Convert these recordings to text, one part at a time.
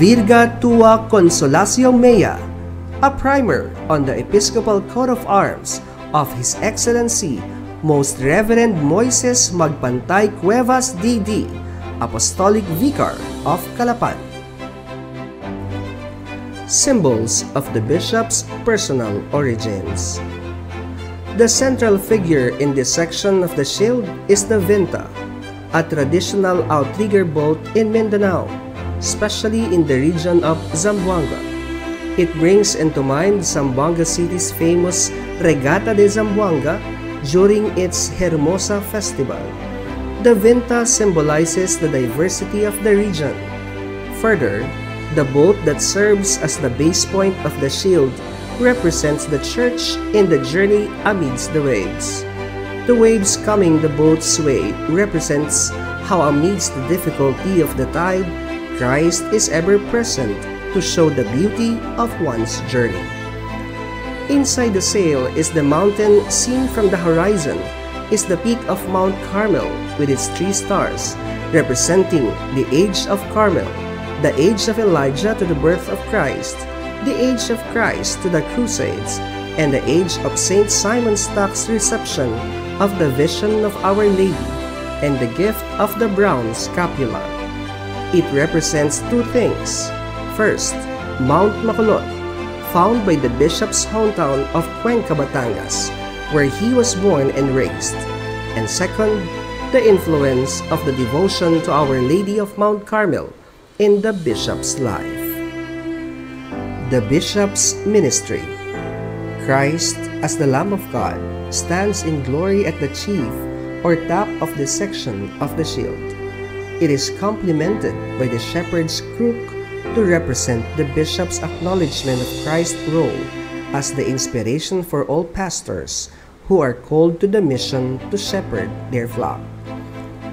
Virga Tua Consolatio Mea, a primer on the Episcopal Coat of Arms of His Excellency Most Reverend Moises Magpantay Cuevas D.D., Apostolic Vicar of Calapan. Symbols of the Bishop's personal origins. The central figure in this section of the shield is the Vinta, a traditional outrigger boat in Mindanao, especially in the region of Zamboanga. It brings into mind Zamboanga City's famous Regata de Zamboanga during its Hermosa Festival. The Vinta symbolizes the diversity of the region. Further, the boat that serves as the base point of the shield represents the church in the journey amidst the waves. The waves coming the boat's way represents how amidst the difficulty of the tide, Christ is ever present to show the beauty of one's journey. Inside the sail is the mountain seen from the horizon is the peak of Mount Carmel with its three stars, representing the age of Carmel, the age of Elijah to the birth of Christ, the age of Christ to the Crusades, and the age of Saint Simon Stock's reception of the vision of Our Lady and the gift of the brown scapula. It represents two things. First, Mount Macolot, found by the bishop's hometown of Cuenca, Batangas, where he was born and raised. And second, the influence of the devotion to Our Lady of Mount Carmel in the bishop's life. The bishop's ministry. Christ, as the Lamb of God, stands in glory at the chief or top of the section of the shield. It is complemented by the shepherd's crook to represent the bishop's acknowledgement of Christ's role as the inspiration for all pastors who are called to the mission to shepherd their flock.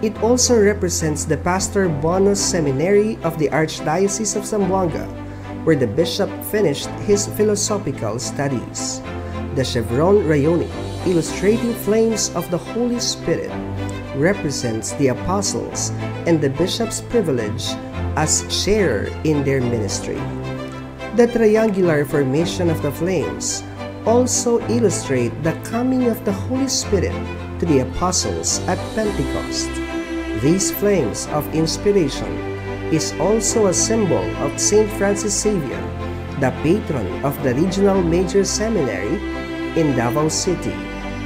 It also represents the Pastor Bonus Seminary of the Archdiocese of Zamboanga, where the bishop finished his philosophical studies. The chevron rayoni, illustrating flames of the Holy Spirit, represents the apostles and the bishop's privilege as sharer in their ministry. The triangular formation of the flames also illustrate the coming of the Holy Spirit to the apostles at Pentecost. These flames of inspiration is also a symbol of St. Francis Xavier, the patron of the Regional Major Seminary in Davao City,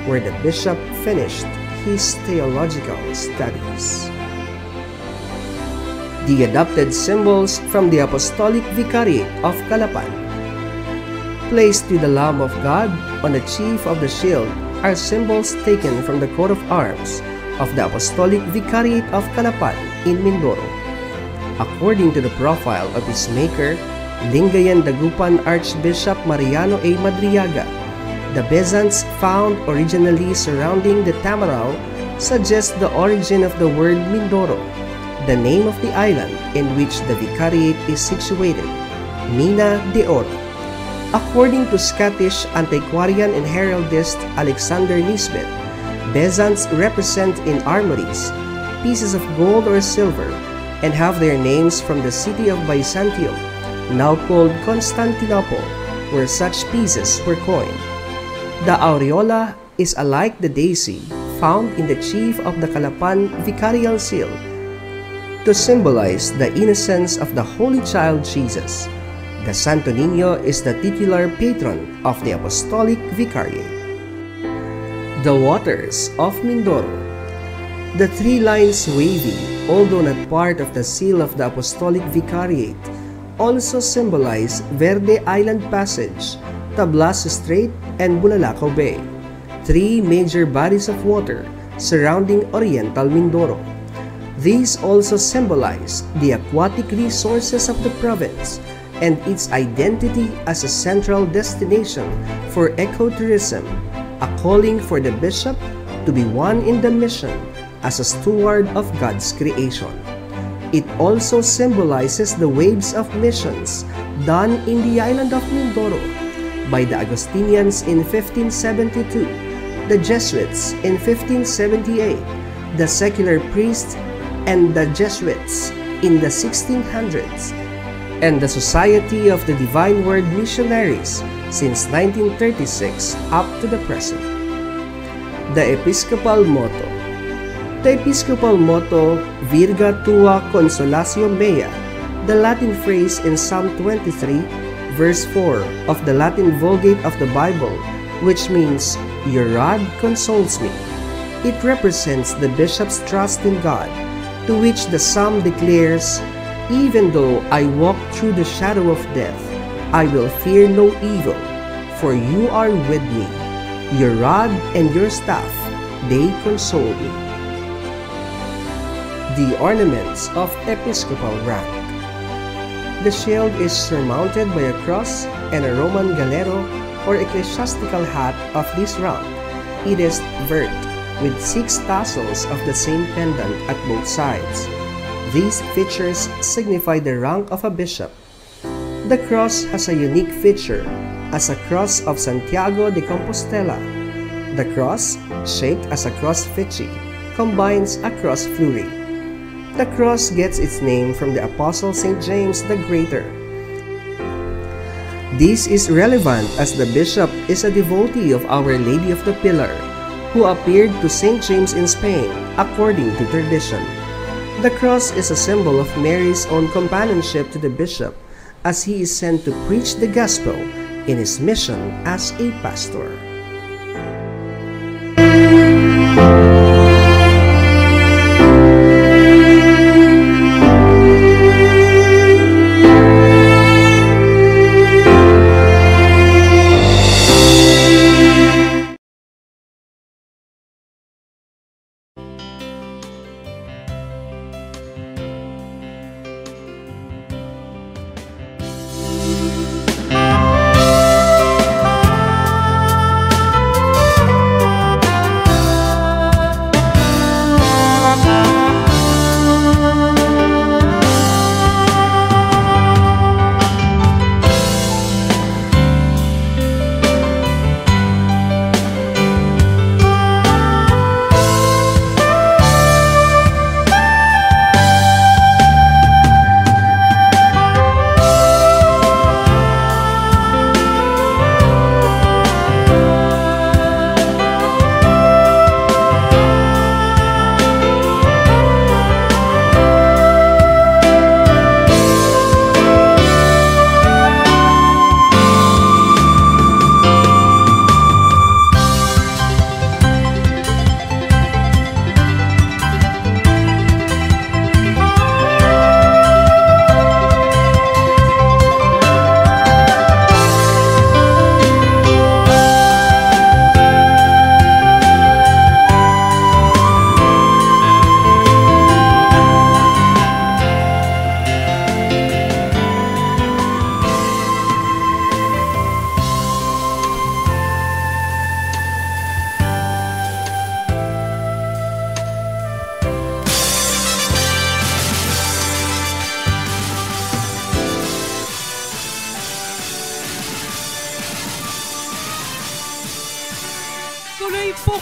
where the bishop finished his theological studies. The adopted symbols from the Apostolic Vicariate of Calapan. Placed with the Lamb of God on the chief of the shield are symbols taken from the coat of arms of the Apostolic Vicariate of Calapan in Mindoro. According to the profile of its maker, Lingayen Dagupan Archbishop Mariano A. Madriaga, the bezants found originally surrounding the Tamaral suggest the origin of the word Mindoro, the name of the island in which the vicariate is situated, Mina de Oro. According to Scottish antiquarian and heraldist Alexander Nisbet, bezants represent in armories pieces of gold or silver and have their names from the city of Byzantium, now called Constantinople, where such pieces were coined. The aureola is alike the daisy found in the chief of the Calapan Vicarial Seal to symbolize the innocence of the Holy Child Jesus. The Santo Niño is the titular patron of the Apostolic Vicariate. The Waters of Mindoro The three lines wavy, although not part of the seal of the Apostolic Vicariate, also symbolize Verde Island Passage, Tablas Strait, and Bulalakaw Bay, three major bodies of water surrounding Oriental Mindoro. These also symbolize the aquatic resources of the province and its identity as a central destination for ecotourism, a calling for the bishop to be one in the mission as a steward of God's creation. It also symbolizes the waves of missions done in the island of Mindoro by the Augustinians in 1572, the Jesuits in 1578, the secular priests and the Jesuits in the 1600s, and the Society of the Divine Word Missionaries since 1936 up to the present. The Episcopal Motto The Episcopal motto, Virga tua consolatio mea, the Latin phrase in Psalm 23, verse 4 of the Latin Vulgate of the Bible, which means, Your rod consoles me. It represents the bishop's trust in God, to which the psalm declares, Even though I walk through the shadow of death, I will fear no evil, for you are with me. Your rod and your staff, they console me. The ornaments of episcopal rank. The shield is surmounted by a cross and a Roman galero or ecclesiastical hat of this rank. It is vert with six tassels of the same pendant at both sides. These features signify the rank of a bishop. The cross has a unique feature as a cross of Santiago de Compostela. The cross, shaped as a cross fitchy, combines a cross fleury. The cross gets its name from the Apostle St. James the Greater. This is relevant as the bishop is a devotee of Our Lady of the Pillar who appeared to St. James in Spain, according to tradition. The cross is a symbol of Mary's own companionship to the bishop as he is sent to preach the gospel in his mission as a pastor.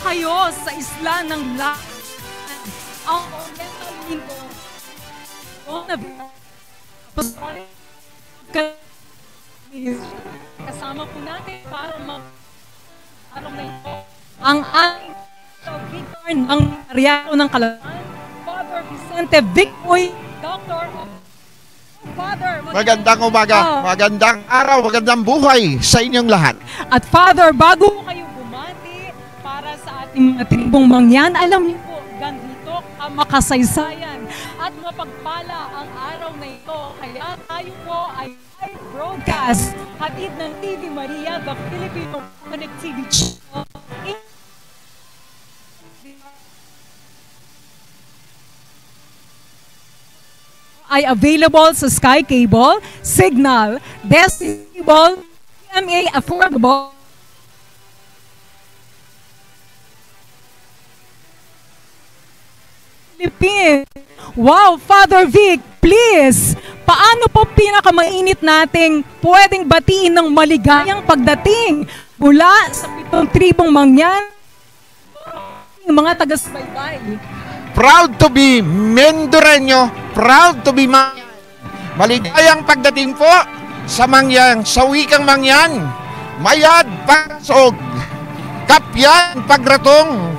Kayo sa isla ng La ang Oriental Mindoro. O na kasama po natin para mag anong na ito ang ating Victor ng Ariano ng Kalaban, Father Vicente Victoy, Doctor Father, Magandang umaga, Oh. magandang araw, magandang buhay sa inyong lahat. At Father, bago kayo ating mga tribong mangyan, alam niyo po, ganito ang makasaysayan at mapagpala ang araw na ito. Kaya tayo po ay live broadcast hatid ng TV Maria, the Filipino Connectivity Channel. ay available sa Sky Cable, Signal, Destiny Cable, PMA Affordable, Philippines. Wow, Father Vic, please, paano po pinakamainit nating pwedeng batiin ng maligayang pagdating mula sa pitong tribong mangyan, mga taga-subaybay. Proud to be Mendoreño, proud to be Ma- Maligayang pagdating po sa mangyan, sa wikang mangyan. Mayad pagsog, kapyan pagratong,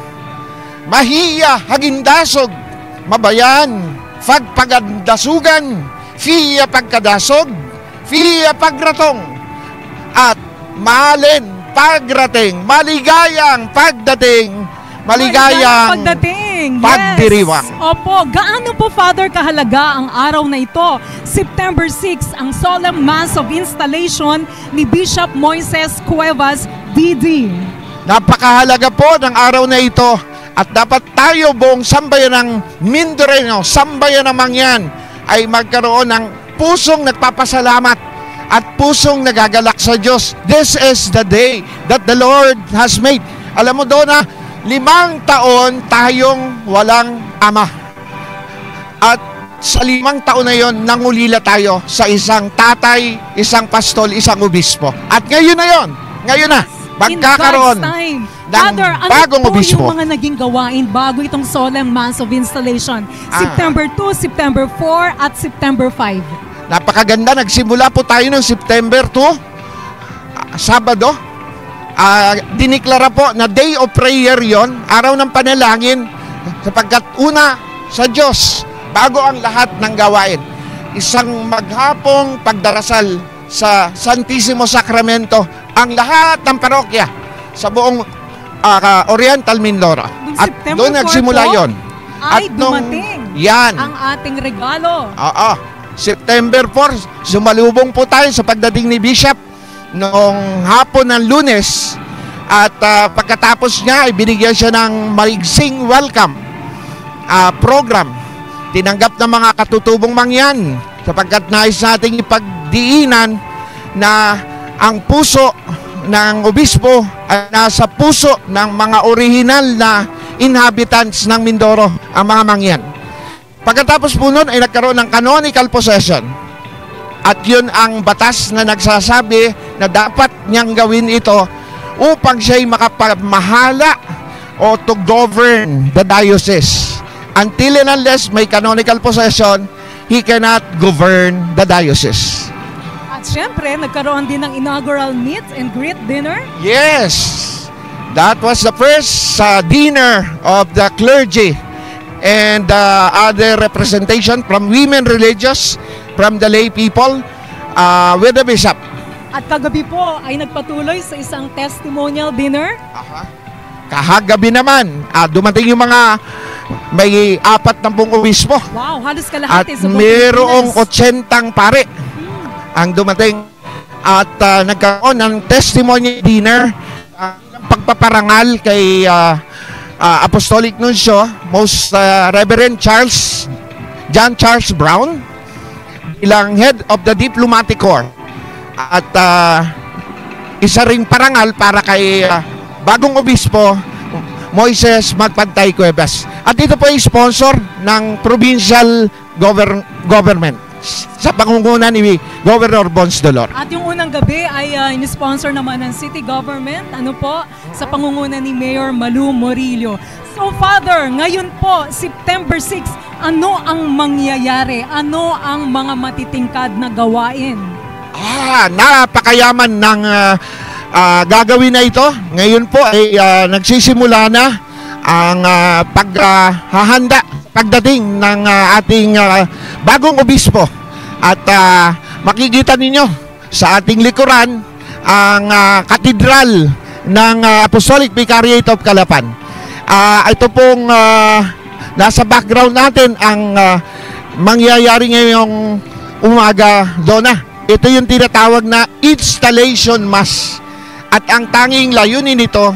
mahiya hagindasog, mabayan, pagpagandasugan, fiya pagkadasog, fiya pagratong, at malen pagrating, maligayang pagdating, maligayang pagdating. Yes. pagdiriwang. Opo, gaano po Father kahalaga ang araw na ito? September 6, ang solemn mass of installation ni Bishop Moises Cuevas, DD. Napakahalaga po ng araw na ito at dapat tayo buong sambayan ng Mindanao, sambayan ng Mangyan ay magkaroon ng pusong nagpapasalamat at pusong nagagalak sa Diyos. This is the day that the Lord has made. Alam mo doon na limang taon tayong walang ama. At sa limang taon na yon, nangulila tayo sa isang tatay, isang pastol, isang obispo. At ngayon na yon, ngayon na, magkakaroon. Ng Father, ano bagong po obispo. yung mga naging gawain bago itong solemn mass of installation? Ah. September 2, September 4, at September 5. Napakaganda. Nagsimula po tayo ng September 2, ah, Sabado. Ah, diniklara po na day of prayer yon, araw ng panalangin, sapagkat una sa Diyos, bago ang lahat ng gawain. Isang maghapong pagdarasal sa Santissimo Sacramento, ang lahat ng parokya sa buong ah, Oriental Mindoro. At doon 4 nagsimula yon. Ay, nung- dumating Yan. ang ating regalo. Oo. September 4, sumalubong po tayo sa pagdating ni Bishop noong hapon ng lunes at ah, pagkatapos niya ay binigyan siya ng maigsing welcome ah, program. Tinanggap ng mga katutubong mangyan sapagkat nais nating ipagdiinan na ang puso ng obispo ay nasa puso ng mga original na inhabitants ng Mindoro, ang mga mangyan. Pagkatapos po nun ay nagkaroon ng canonical possession. At yun ang batas na nagsasabi na dapat niyang gawin ito upang siya'y makapamahala o to govern the diocese. Until and unless may canonical possession, he cannot govern the diocese. At syempre, nagkaroon din ng inaugural meet and greet dinner. Yes, that was the first uh, dinner of the clergy and uh, other representation from women religious, from the lay people, uh, with the bishop. At kagabi po ay nagpatuloy sa isang testimonial dinner. Kahagabi naman, ah, dumating yung mga may apat na pong obispo Wow, halos at kalahati buong mayroong Pilipinas. 80 pare ang dumating at ah, nagkaroon ng testimony dinner ng pagpaparangal kay ah, ah, Apostolic Nuncio Most ah, Reverend Charles John Charles Brown ilang head of the diplomatic corps at ah, isa ring parangal para kay ah, bagong obispo Moises Magpantay Cuevas. At ito po ay sponsor ng provincial govern- government sa pangunguna ni Governor Bons Dolor. At yung unang gabi ay uh, in-sponsor naman ng city government, ano po, sa pangunguna ni Mayor Malu Morillo. So Father, ngayon po, September 6, ano ang mangyayari? Ano ang mga matitingkad na gawain? Ah, napakayaman ng ah, ah, gagawin na ito. Ngayon po ay ah, nagsisimula na ang ah, paghahanda, pagdating ng ah, ating ah, bagong obispo. At ah, makikita ninyo sa ating likuran ang ah, katedral ng ah, Apostolic Vicariate of Calapan. Ah, ito pong ah, nasa background natin ang ah, mangyayari ngayong umaga, Donna. Ito yung tinatawag na installation mass. At ang tanging layunin nito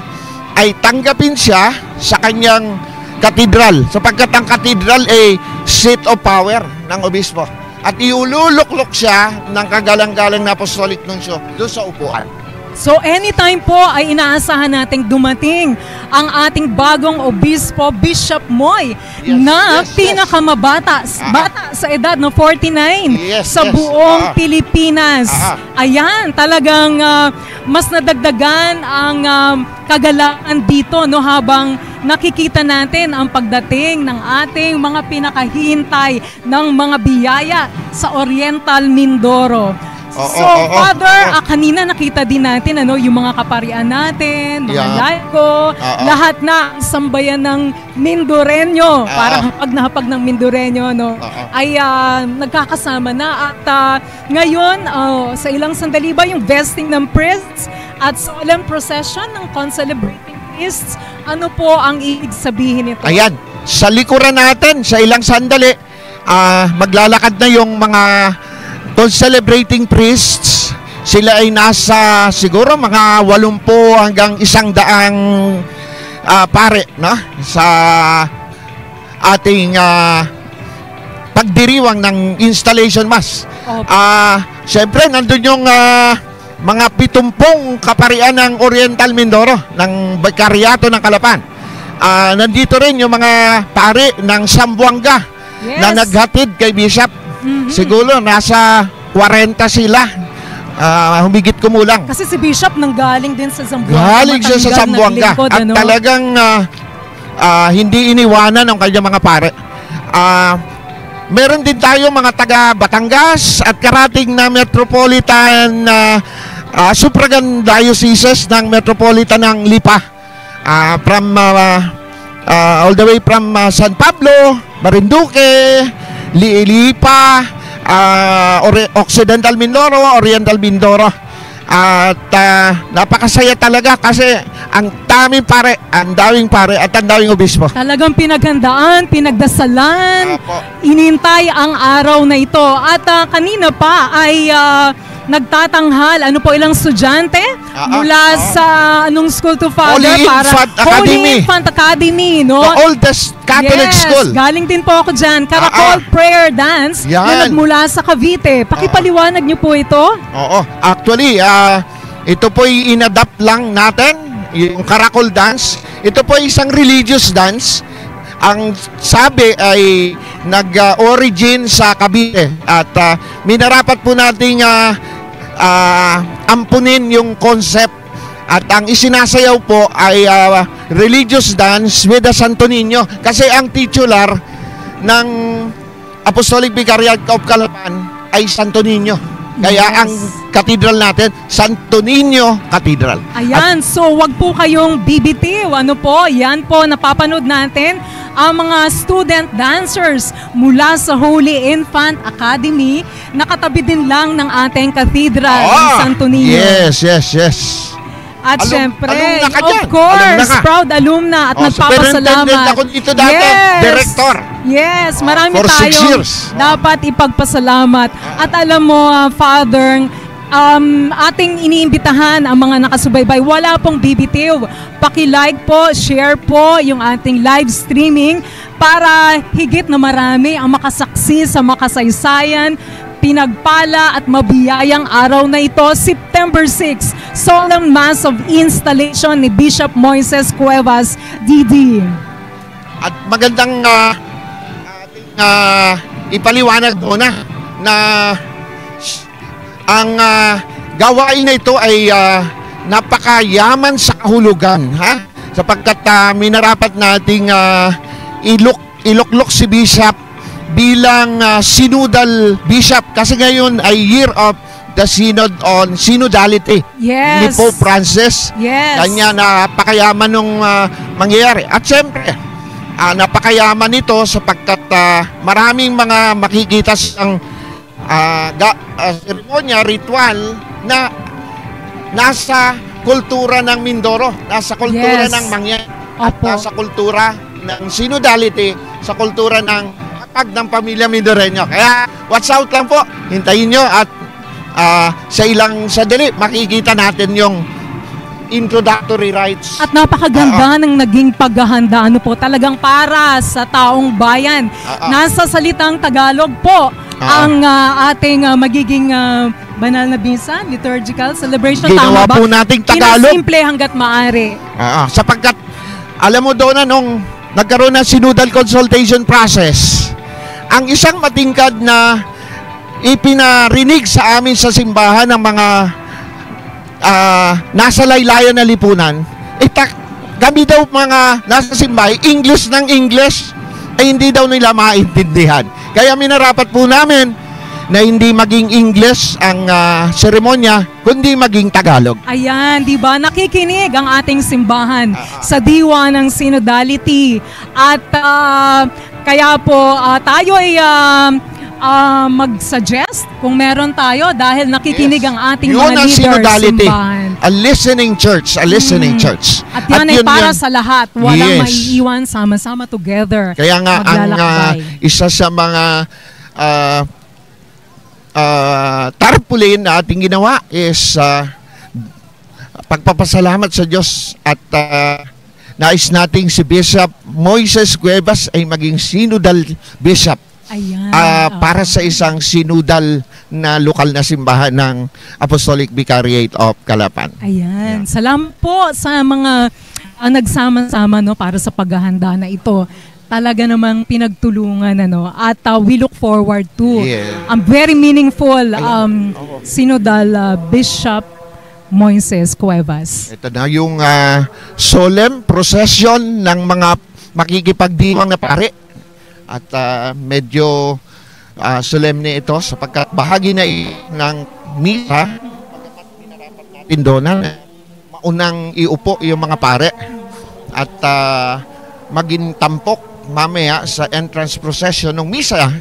ay tanggapin siya sa kanyang katedral. Sapagkat ang katedral ay seat of power ng obispo. At iululuklok siya ng kagalang-galang na apostolic nuncio doon sa upuan. So anytime po ay inaasahan nating dumating ang ating bagong obispo, Bishop Moy, Yes, na yes, yes. pinakamabata Ah. bata sa edad no 49 Yes, sa yes. buong Ah. Pilipinas. Ah. Ayan, talagang ah, mas nadagdagan ang um, kagalaan dito no habang nakikita natin ang pagdating ng ating mga pinakahintay ng mga biyaya sa Oriental Mindoro. Oo, so, oo, oo. Father, Oo. ah, kanina nakita din natin ano, yung mga kaparian natin, mga Yeah. laiko, Oo. lahat na sambayan ng Mindoreño. Parang hapag na hapag ng Mindoreño, no? Oo. ay ah, nagkakasama na at ah, ngayon ah, sa ilang sandali ba yung vesting ng priests at solemn procession ng concelebrating priests ano po ang ibig sabihin nito? Ayan, sa likuran natin, sa ilang sandali, ah, maglalakad na yung mga celebrating priests. Sila ay nasa siguro mga 80 hanggang isang daang ah, pare no? sa ating ah, pagdiriwang ng installation mass. Ah, syempre nandun yung ah, mga pitumpong kaparian ng Oriental Mindoro ng Bakaryato ng Kalapan. Ah, nandito rin yung mga pare ng Sambuanga Yes. na naghatid kay Bishop. Mhm. Siguro nasa 40 sila. Ah, humigit kumulang. Kasi si Bishop nang galing din sa Zamboanga. Galing siya sa naglingkod, at ano? talagang ah, ah, hindi iniwanan ng kanyang mga pare. Ah, meron din tayo mga taga Batangas at karating na metropolitan na uh, suffragan dioceses ng metropolitan ng Lipa. Ah, from ah, ah, all the way from ah, San Pablo, Marinduque, Li- Lipa, ah, Ori- Occidental Mindoro, Oriental Mindoro. At ah, napakasaya talaga kasi ang daming pare, ang daming pare at ang daming obispo. Talagang pinaghandaan, pinagdasalan, Apo. inintay ang araw na ito. At ah, kanina pa ay ah, nagtatanghal, ano po ilang estudyante Ah, ah, mula ah. sa anong school to father Holy Infant Academy. Holy Infant Academy, no? The oldest Catholic yes, school. galing din po ako dyan. Caracol Ah, ah. Prayer Dance Yan. na nagmula sa Cavite. Pakipaliwanag niyo po ito. Oo. Actually, ah, ito po inadapt lang natin, yung Caracol Dance. Ito po isang religious dance. Ang sabi ay nag-origin sa Cavite at ah, minarapat po nating ah, ah, ampunin yung concept at ang isinasayaw po ay ah, religious dance with the Santo Niño kasi ang titular ng Apostolic Vicariate of Calapan ay Santo Niño. Kaya Yes. ang cathedral natin, Santo Niño Cathedral. Ayan, so wag po kayong bibitiw. Ano po, yan po, napapanood natin ang mga student dancers mula sa Holy Infant Academy. Nakatabi din lang ng ating cathedral ng Ah, Santo Niño. Yes, yes, yes. At Alum- syempre, alumna ka of course, Alumna ka. proud alumna at Oh, superintendent nagpapasalamat. ako dito dati, director. Yes, marami for six tayong years. dapat ipagpasalamat. At alam mo, ah, Father, um, ating iniimbitahan ang mga nakasubaybay. Wala pong BBTV. Paki-like po, share po yung ating live streaming para higit na marami ang makasaksi sa makasaysayan pinagpala at mabiyayang araw na ito, September 6, Solemn Mass of Installation ni Bishop Moises Cuevas, DD. At magandang ah, ating ah, ipaliwanag muna na s- ang ah, gawain na ito ay ah, napakayaman sa kahulugan ha sapagkat ah, minarapat nating ah, ilok iloklok si bishop bilang ah, synodal bishop kasi ngayon ay year of the synod on synodality ni Yes. Pope Francis Yes. kanya napakayaman nung ah, mangyayari. At syempre, ah, napakayaman nito sapagkat ah, maraming mga makikita ang seremonya, ritual na nasa kultura ng Mindoro, nasa kultura Yes. ng Mangyan, Opo. nasa kultura ng synodality, sa kultura ng kapag ng pamilya Mindoreño. Kaya watch out lang po, hintayin nyo at ah, sa ilang sandali makikita natin yung introductory rites. At napakaganda ng naging paghahanda ano po talagang para sa taong bayan. Oo. Nasa salitang Tagalog po Oo. ang ah, ating ah, magiging ah, banal na bisa, liturgical celebration. Ginawa Tama ba? po nating Tagalog. Pinasimple hanggat maaari. Ah, sapagkat, alam mo doon na nung nagkaroon ng synodal consultation process, ang isang matingkad na ipinarinig sa amin sa simbahan ng mga ah, nasa laylayan na lipunan, itak, kami daw mga nasa simbahan, English ng English, ay hindi daw nila maintindihan. Kaya minarapat po namin na hindi maging English ang ah, seremonya, kundi maging Tagalog. Ayan, di ba? Nakikinig ang ating simbahan Ah, sa diwa ng synodality. At ah, kaya po ah, tayo ay ah, ah, mag-suggest kung meron tayo dahil nakikinig Yes. ang ating Yun mga ang leaders synodality. simbahan. A listening church, a listening church. At yan ay yun para yun. sa lahat. Walang Yes. maiiwan, sama-sama together. Kaya nga ang maglalakbay. isa sa mga ah, ah, tarpaulin na ating ginawa is ah, pagpapasalamat sa Diyos at ah, nais nating si Bishop Moises Cuevas ay maging synodal bishop Ayan. ah. para sa isang synodal na lokal na simbahan ng Apostolic Vicariate of Calapan. Ayan. Salamat po sa mga ah, nagsama-sama no para sa paghahanda na ito. Talaga namang pinagtulungan ano at ah, we look forward to Yeah. ang very meaningful um synodal ah, Bishop Moises Cuevas. Ito na yung ah, solemn procession ng mga makikipagdiwang na pare. At ah, medyo ah, solemne ito sapagkat bahagi na ng misa na maunang iupo yung mga pare at ah, maging tampok mamaya sa entrance procession ng misa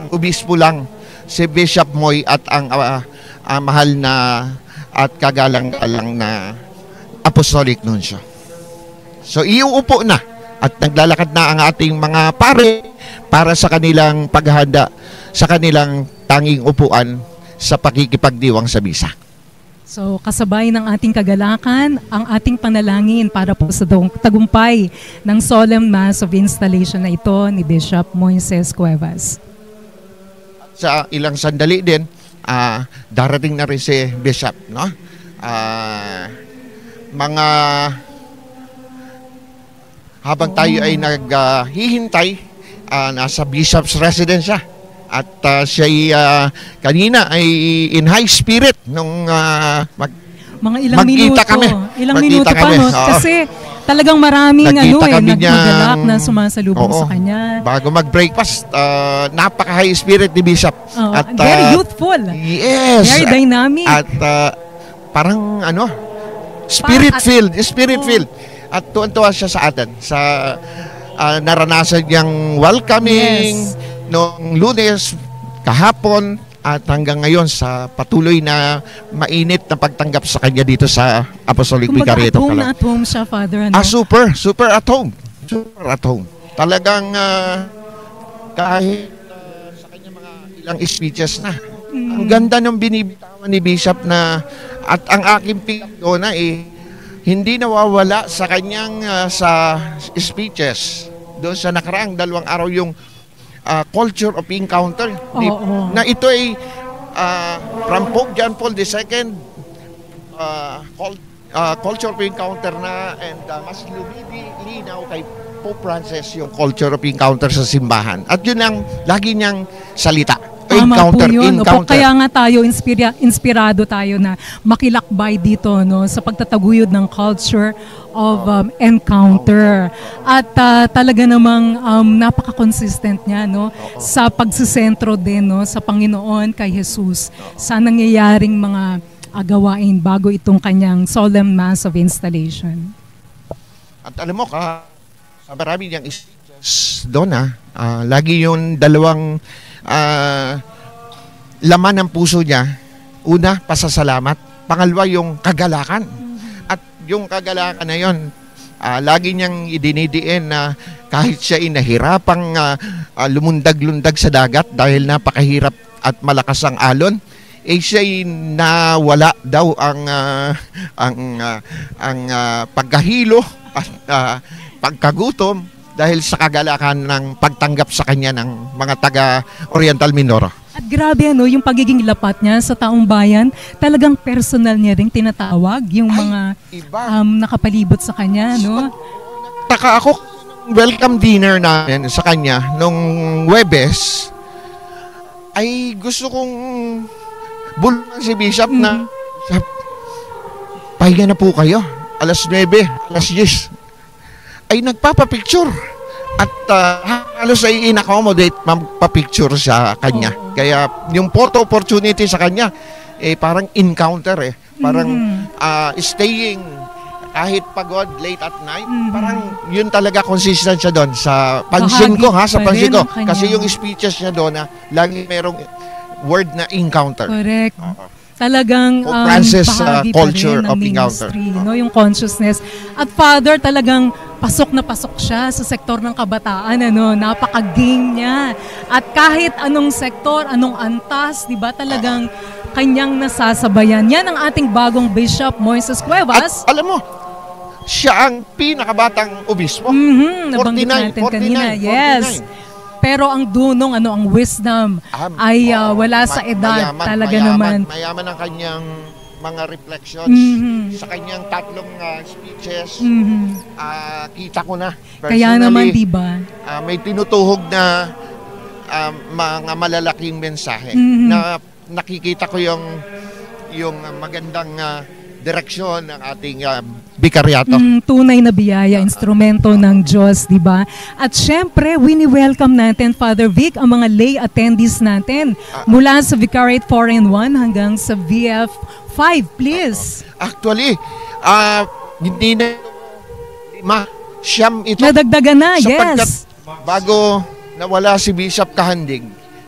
ang obispo lang si Bishop Moy at ang ah, ah, mahal na at kagalang-galang na apostolic nuncio. So iuupo na at naglalakad na ang ating mga pare para sa kanilang paghahanda sa kanilang tanging upuan sa pakikipagdiwang sa misa. So kasabay ng ating kagalakan, ang ating panalangin para po sa tagumpay ng solemn mass of installation na ito ni Bishop Moises Cuevas. Sa ilang sandali din, ah, darating na rin si Bishop, no? Ah, mga habang tayo ay naghihintay, ah, nasa Bishop's residence siya. At ah, siya ay, ah, kanina ay in high spirit nung ah, mag, Mga ilang Magkita minuto. kami. Ilang Magkita minuto pa, kami. no? Oo. Kasi talagang maraming Nagkita ano eh, nagmagalak na sumasalubong Oo. sa kanya. bago mag-breakfast, ah, napaka-high spirit ni Bishop. Oo, At, very ah, youthful. Yes. Very dynamic. At ah, parang ano, spirit Parang at- filled, spirit Oo. filled. At tuwan-tuwa siya sa atin sa ah, naranasan niyang welcoming Yes. noong lunes, kahapon, at hanggang ngayon sa patuloy na mainit na pagtanggap sa kanya dito sa Apostolic Vicariate at of home Calab. na at home siya, Father. Ano? Ah, super, super at home. Super at home. Talagang ah, kahit ah, sa kanya mga ilang speeches na. Ang ganda ng binibitawan ni Bishop na at ang aking doon na eh hindi nawawala sa kanyang ah, sa speeches doon sa nakaraang dalawang araw yung ah, culture of encounter Di- Oo. na ito ay ah, from Pope John Paul II uh, cult, uh, culture of encounter na and uh, mas lumidi linaw kay Pope Francis yung culture of encounter sa simbahan. At yun ang lagi niyang salita. Tama encounter, po yun. Opo, encounter. kaya nga tayo, inspira, inspirado tayo na makilakbay dito no, sa pagtataguyod ng culture of um, encounter. At ah, talaga namang um, napaka-consistent niya no, sa pagsisentro din no, sa Panginoon kay Jesus sa nangyayaring mga agawain bago itong kanyang solemn mass of installation. At alam mo ka, sa marami niyang doon ah, ah, lagi yung dalawang ah, laman ng puso niya. Una, pasasalamat. Pangalawa, yung kagalakan. At yung kagalakan na yun, ah, lagi niyang idinidiin na kahit siya ay nahirapang ah, ah, lumundag-lundag sa dagat dahil napakahirap at malakas ang alon, eh siya'y nawala daw ang ah, ang ah, ang ah, pagkahilo at ah, pagkagutom dahil sa kagalakan ng pagtanggap sa kanya ng mga taga Oriental Mindoro. At grabe ano, yung pagiging lapat niya sa taong bayan, talagang personal niya rin tinatawag yung mga Iba. um, nakapalibot sa kanya, no? Taka ako, welcome dinner namin sa kanya nung Webes, ay gusto kong bulungan si Bishop na sa, pahinga na po kayo. Alas 9, alas 10. Ay nagpapapicture. At ah, halos ay in-accommodate magpa-picture sa kanya. Oo. Kaya yung photo opportunity sa kanya, eh parang encounter eh. Parang Mhm. ah, staying kahit pagod late at night, Mhm. parang yun talaga consistent siya doon sa pansin Bahagi ko ha, sa pa pansin ko. Kasi yung speeches niya doon na lagi merong word na encounter. Correct. Oo. Talagang um, Francis, uh, culture rin ng of encounter. ministry, no? yung consciousness. At Father, talagang pasok na pasok siya sa sektor ng kabataan. Ano? Napaka-game niya. At kahit anong sektor, anong antas, di ba talagang kanyang nasasabayan. Yan ang ating bagong Bishop Moises At Cuevas. alam mo, siya ang pinakabatang obispo. Mhm, nabanggit 49, natin kanina. 49, Yes. Pero ang dunong, ano, ang wisdom Ah, ay uh, wala ma- sa edad. mayaman, talaga mayaman, naman. Mayaman ang kanyang mga reflections Mhm. sa kanyang tatlong ah, speeches. Mhm. ah, kita ko na. Kaya naman, di ba? ah, may tinutuhog na ah, mga malalaking mensahe Mhm. na nakikita ko yung yung magandang ah, direksyon ng ating ah, bikaryato. Mm, tunay na biyaya, instrumento ng Diyos, di ba? At syempre, wini-welcome natin, Father Vic, ang mga lay attendees natin. Mula sa Vicariate 4 and 1 hanggang sa VF 5, please. Actually, ah, hindi na lima, siyam ito. Nadagdagan na, yes. bago nawala si Bishop Kahandig,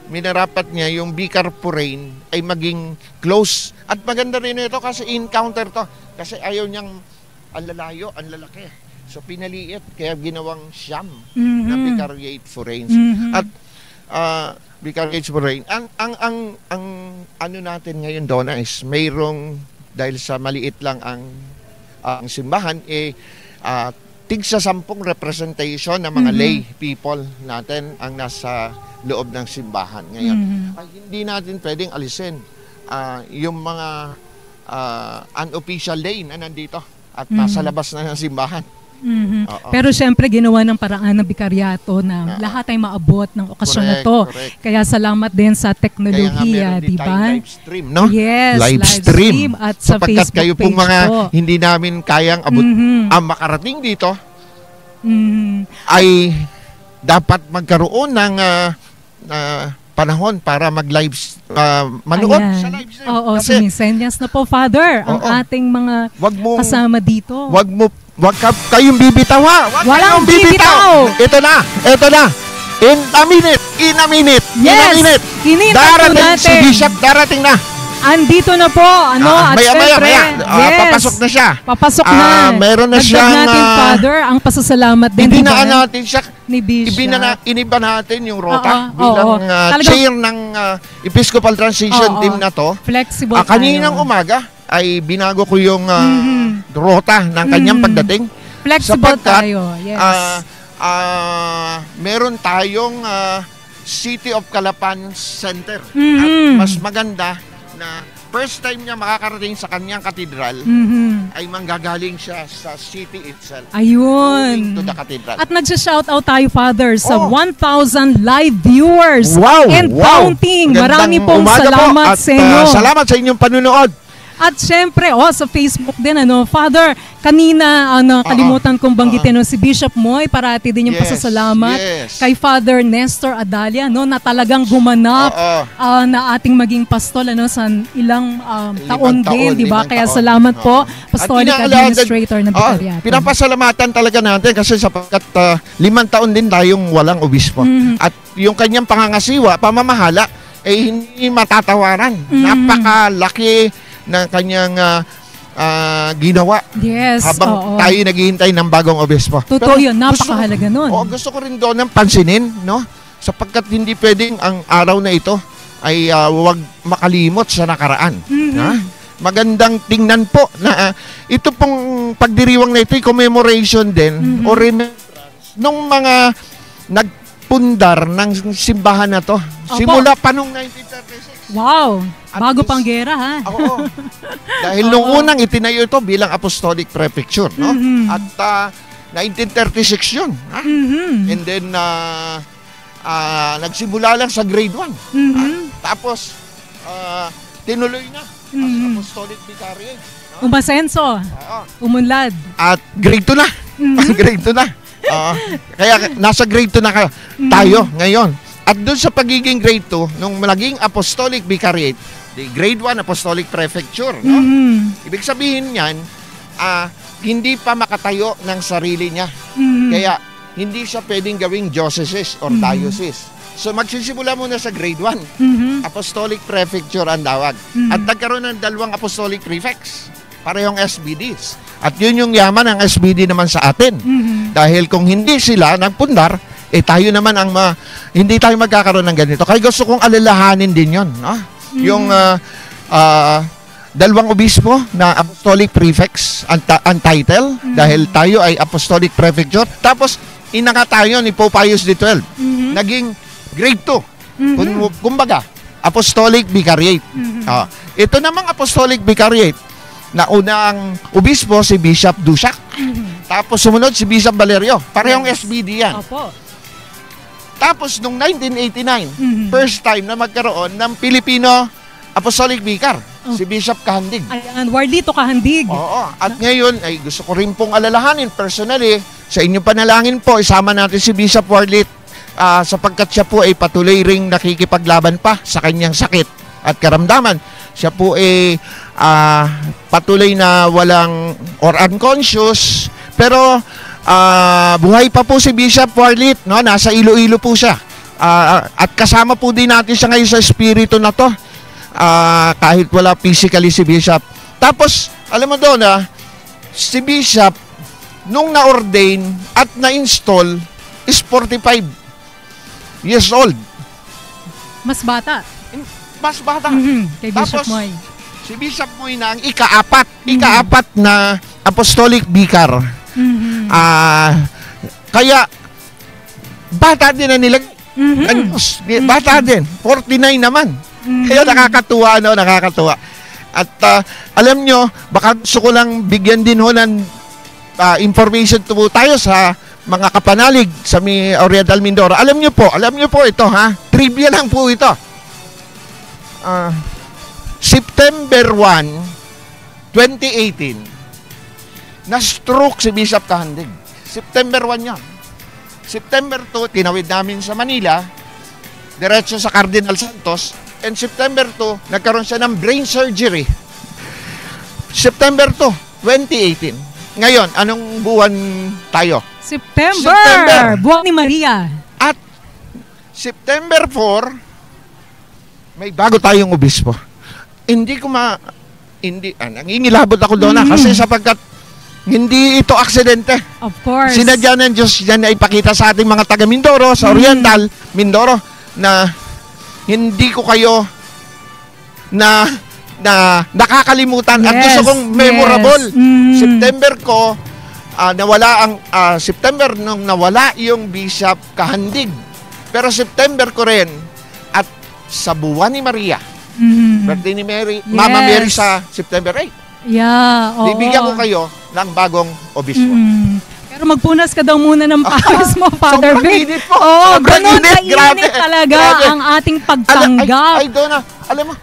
minarapat niya yung Vicar Purain ay maging close. At maganda rin ito kasi encounter to. Kasi ayaw niyang ang lalayo, ang lalaki. So pinaliit, kaya ginawang siyam na Mhm. Vicariate Forains. Mhm. At uh, Vicariate Forain, ang, ang, ang, ang ano natin ngayon doon is mayroong, dahil sa maliit lang ang, ang simbahan, eh, ah, tig sa sampung representation ng mga Mhm. lay people natin ang nasa loob ng simbahan ngayon. Mhm. Ay, hindi natin pwedeng alisin ah, yung mga ah, unofficial lay na nandito at nasa Mhm. labas na ng simbahan. Mhm. Oo. Pero syempre, ginawa ng paraan ng bikaryato na Oo. lahat ay maabot ng okasyon na Correct, to. correct. Kaya salamat din sa teknolohiya, di ba? live stream, no? Yes, live stream. at sa Sapagkat Facebook kayo pong mga po. hindi namin kayang abot Mhm. ang makarating dito Mhm. ay dapat magkaroon ng ah, ah, panahon para mag-live ah, manood Ayan. sa live stream. Oo, Kasi sumisenyas na po, Father, ang Oo. ating mga wag mo kasama dito. wag mo wag ka, kayong bibitaw ha. Wag Walang kayong bibitaw. bibitaw. Ito na, ito na. In a minute, in a minute, in a Yes, minute. hinihintay Darating si natin. Bishop, darating na. Andito na po, ano, Ah, at maya, maya, maya. Ah, yes, papasok na siya. Papasok Ah, na. meron na siyang, natin, ah, Father, ang pasasalamat din, Ibinaan natin siya ni Bishop. Ibina na, iniba natin yung rota Oo, bilang oo. ah, Talagang- chair ng ah, Episcopal Transition Oo. Team na to. Flexible Ah, kaninang tayo. umaga ay binago ko yung ah, Mhm. Rota ng kanyang Mhm. pagdating. Flexible sapagkat, tayo, yes. Ah, ah, meron tayong ah, City of Calapan Center. Mhm. At mas maganda na first time niya makakarating sa kanyang katedral Mhm. ay manggagaling siya sa city itself. Ayun. to the cathedral. At nagsha-shoutout tayo, Father, sa Oh. 1,000 live viewers Wow! and wow. counting. Magandang Marami pong po salamat at, sa inyo. ah, salamat sa inyong panunood. At syempre, oh, sa Facebook din, ano, Father, kanina, ano, kalimutan kong banggitin, no, si Bishop Moy, parati din yung Yes, pasasalamat yes. kay Father Nestor Adalia, no, na talagang gumanap ah, na ating maging pastol, ano, sa ilang um, taon din, di ba? Kaya taon. salamat po. Apostolic Administrator ng Vicariato. pinapasalamatan talaga natin kasi sapagkat ah, limang taon din tayong walang obispo. Mhm. At yung kanyang pangangasiwa, pamamahala, eh hindi matatawaran. Mhm. Napakalaki ng kanyang ah, ah, ginawa Yes, habang oo. tayo naghihintay ng bagong obispo. Totoo Pero yun, gusto- napakahalaga nun. Oo, gusto ko rin doon ng pansinin, no? Sapagkat hindi pwedeng ang araw na ito ay wag makalimot sa nakaraan. Mhm. Ha? Magandang tingnan po na ah, ito pong pagdiriwang na ito ay commemoration din Mhm. o remembrance nung mga nagpundar ng simbahan na to. Simula pa nung 1936. Wow, At bago least- pang gera ha. Oo. Dahil nung unang itinayo ito bilang Apostolic Prefecture, no? Mhm. At ah, 1936 yun. Ha? Mhm. And then, ah, ah, nagsimula lang sa grade 1. Mhm. Tapos, ah, tinuloy na as Mhm. Apostolic Vicariate. Umasenso, Oo. umunlad. At grade 2 na. Mhm. grade 2 na. Oo. kaya nasa grade 2 na kayo, tayo ngayon. At doon sa pagiging grade 2, nung naging Apostolic Vicariate, the grade 1 Apostolic Prefecture, no? Mhm. Ibig sabihin niyan, ah, hindi pa makatayo ng sarili niya. Mhm. Kaya hindi siya pwedeng gawing diocese or diocese. So magsisimula muna sa grade 1. Mhm. Apostolic Prefecture ang tawag. Mhm. At nagkaroon ng dalawang Apostolic Prefects. Parehong SBDs. At yun yung yaman ng SBD naman sa atin. Mhm. Dahil kung hindi sila nagpundar, eh tayo naman ang ma, hindi tayo magkakaroon ng ganito. Kaya gusto kong alalahanin din yun. No? Yung ah, ah, dalawang obispo na apostolic prefects ang, ta- ang title dahil tayo ay apostolic prefecture. Tapos, inanga tayo ni Pope Pius XII. Mhm. Naging grade 2. Mhm. Kung, kumbaga, apostolic vicariate. Mhm. Ah, ito namang apostolic vicariate na unang obispo si Bishop Dusak. Tapos sumunod si Bishop Valerio. Parehong SBD yan. Opo. Tapos nung 1989, Mhm. first time na magkaroon ng Filipino Apostolic Vicar, Oh. si Bishop Kahandig. Ayan, Warlito Kahandig. Oo. At ngayon, ay gusto ko rin pong alalahanin personally, sa inyong panalangin po, isama natin si Bishop Warlit ah, sapagkat siya po ay patuloy ring nakikipaglaban pa sa kanyang sakit at karamdaman. Siya po ay ah, patuloy na walang or unconscious, pero ah, buhay pa po si Bishop Warlit, no? nasa Iloilo po siya. Ah, at kasama po din natin siya ngayon sa espiritu na to. Ah, kahit wala physically si Bishop. Tapos, alam mo doon ah, si Bishop, nung na-ordain at na-install, is 45 years old. Mas bata. Mas bata. Mhm. Kay Bishop Tapos, Moy. Si Bishop Moy na ang ikaapat, ikaapat na apostolic vicar. Mhm. Ah, kaya, bata din na nila. Mhm. Anyos, bata din. 49 naman. Mhm. Kaya nakakatuwa, no? Nakakatuwa. At ah, alam nyo, baka gusto ko lang bigyan din ho ng ah, information to tayo sa mga kapanalig sa mi Oriental Mindoro. Alam nyo po, alam nyo po ito ha. Trivia lang po ito. Ah, September 1, 2018, na-stroke si Bishop Kahandig. September 1 yan. September 2, tinawid namin sa Manila, diretso sa Cardinal Santos, and September 2, nagkaroon siya ng brain surgery. September 2, 2018. Ngayon, anong buwan tayo? September. September. Buwan ni Maria. At September 4, may bago tayong obispo. Hindi ko ma... Hindi, ah, nangingilabot ako doon na Mhm. kasi sapagkat hindi ito aksidente. Of course. Sinadya ng Diyos yan na ipakita sa ating mga taga Mindoro, sa Oriental, Mindoro, na hindi ko kayo na na nakakalimutan at Yes, gusto kong memorable. yes. Mm. September ko ah, nawala ang ah, September nung nawala yung Bishop Kahandig. Pero September ko rin at sa buwan ni Maria, Mhm. birthday ni Mary, Yes. Mama Mary sa September 8. Yeah, oo. Bibigyan ko kayo ng bagong obispo. Mhm. Pero magpunas ka daw muna ng pawis mo, Father Sobrang Vic. init po. Oo, Sobrang ganun init. Grabe. talaga Grabe. ang ating Alam, ay, pagtanggap. ay, Donna, alam mo,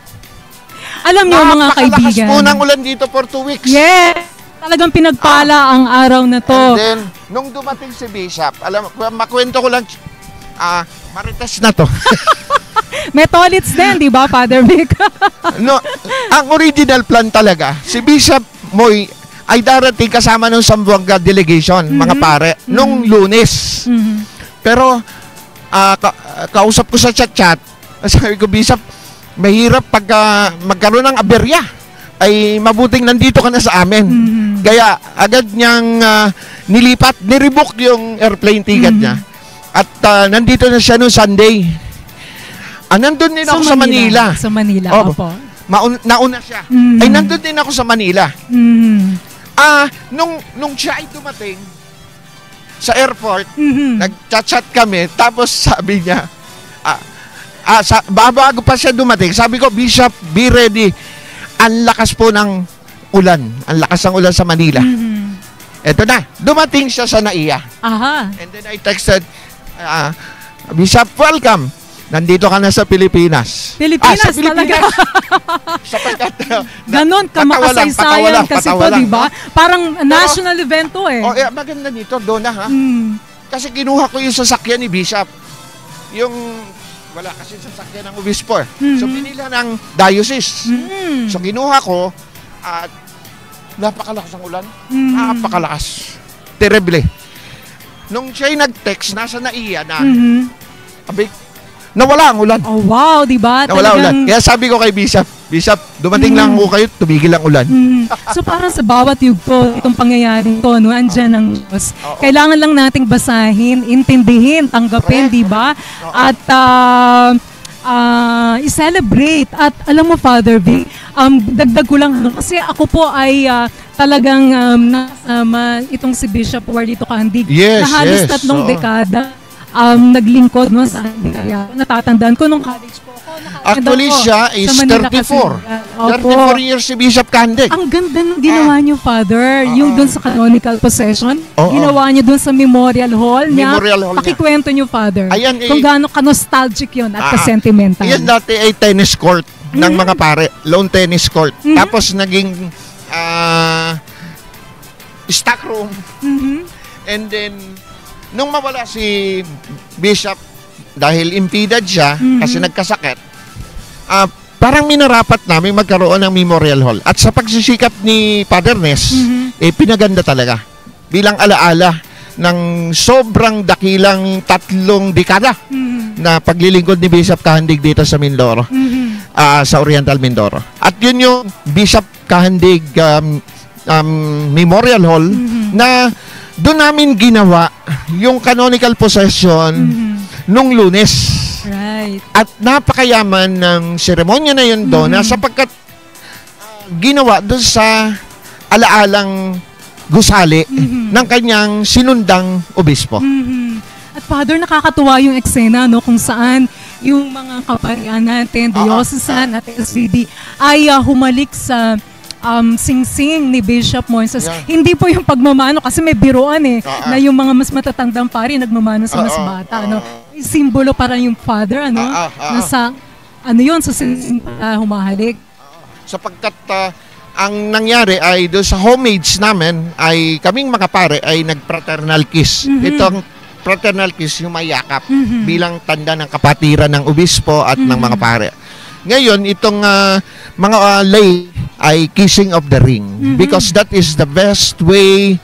Alam niyo mga napakalakas kaibigan. po ng ulan dito for two weeks. Yes! Talagang pinagpala ang araw na to. And then, nung dumating si Bishop, alam mo, makwento ko lang, ah, marites na to. May toilets din, di ba, Father Vic? no, ang original plan talaga, si Bishop Moy ay darating kasama ng Sambuanga delegation, mga Mhm. pare, nung lunes. Mhm. Pero, ah, ka- kausap ko sa chat-chat, sabi ko, Bishop, mahirap pag ah, magkaroon ng aberya. Ay mabuting nandito ka na sa amin. Mhm. Kaya agad niyang ah, nilipat, nirebook yung airplane ticket Mhm. niya. At ah, nandito na siya noong Sunday. Ah, nandun din ako sa Manila. Sa Manila, Oh. opo. Maun- nauna siya. Mhm. Ay nandun din ako sa Manila. Mhm. Ah, nung nung siya ay dumating, sa airport, Mhm. nag-chat kami, tapos sabi niya, ah, ah, sa, bago pa siya dumating, sabi ko, Bishop, be ready. Ang lakas po ng ulan. Ang lakas ng ulan sa Manila. Mhm. Eto na, dumating siya sa NAIA. Aha. And then I texted, ah, Bishop, welcome. Nandito ka na sa Pilipinas. Pilipinas, Ah, sa Pilipinas. talaga. Sapagkat, uh, Ganon ka patawalang, makasaysayan patawalang, kasi to, patawalang. di ba? Parang national event to eh. Oh, eh, maganda nito, doon na ha. Mm. Kasi kinuha ko yung sasakyan ni Bishop. Yung, wala kasi sasakyan ng obispo. eh. So, Mhm. pinila ng diocese. Mm. So, kinuha ko at napakalakas ang ulan. Mm. Napakalakas. Terrible. Nung siya'y nag-text, nasa naiya na, Mhm. abay, nawala ang ulan. Oh wow, di ba? Nawala ulan. Talagang- Kaya sabi ko kay Bishop, Bishop, dumating lang Mhm. ho kayo, tumigil ang ulan. Mm. So parang sa bawat yugto, itong pangyayari to, no, andyan ang Diyos. Kailangan lang nating basahin, intindihin, tanggapin, di ba? At ah, ah, i-celebrate. At alam mo, Father Vic, um, dagdag ko lang, kasi ako po ay ah, talagang um, nasama itong si Bishop Warlito Candig Yes, na halos yes, tatlong oo. dekada um, naglingkod no, sa kaya. Natatandaan ko nung college po ako. Actually, ako siya is sa Manila 34. Cathedral. Opo. 34 years si Bishop Candig. Ang ganda ng ginawa niyo, Father. Ah, yung ah. dun sa canonical possession. Oo. Ginawa niyo dun sa memorial hall niya. Memorial hall. Pakikwento niyo, Father. Ayan, eh. Kung gaano ka-nostalgic yun at Ah, ka-sentimental. Yan dati ay tennis court ng Mhm. mga pare. Lone tennis court. Mhm. Tapos naging ah, stock room. Mhm. And then, nung mawala si Bishop, dahil impeded siya, Mhm. kasi nagkasakit, ah, parang minarapat namin magkaroon ng memorial hall. At sa pagsisikap ni Father Ness, Mhm. eh, pinaganda talaga. Bilang alaala ng sobrang dakilang tatlong dekada Mhm. na paglilingkod ni Bishop Kahandig dito sa Mindoro, Mhm. ah, sa Oriental Mindoro. At yun yung Bishop Kahandig um, um, Memorial Hall Mhm. na doon namin ginawa yung canonical possession Mhm. nung lunes. Right. At napakayaman ng seremonya na yun doon Mhm. sapagkat ah, ginawa doon sa alaalang gusali Mhm. ng kanyang sinundang obispo. Mhm. At Father, nakakatuwa yung eksena no, kung saan yung mga kaparian natin, diocesan at SVD ay ah, humalik sa um, singsing ni Bishop Moises. Yeah. Hindi po yung pagmamano kasi may biruan eh, ah. na yung mga mas matatandang pari nagmamano sa mas Ah, bata. ah, ano. Simbolo para yung father, ano, ah, ah, na sa, ano yun, sa singsing para humahalik. sapagkat ah, ang nangyari ay doon sa homage namin ay kaming mga pare ay nag-fraternal kiss. Mhm. Itong fraternal kiss yung mayakap Mhm. bilang tanda ng kapatiran ng obispo at ng Mhm. mga pare. Ngayon, itong ah, mga ah, lay ay kissing of the ring Mhm. because that is the best way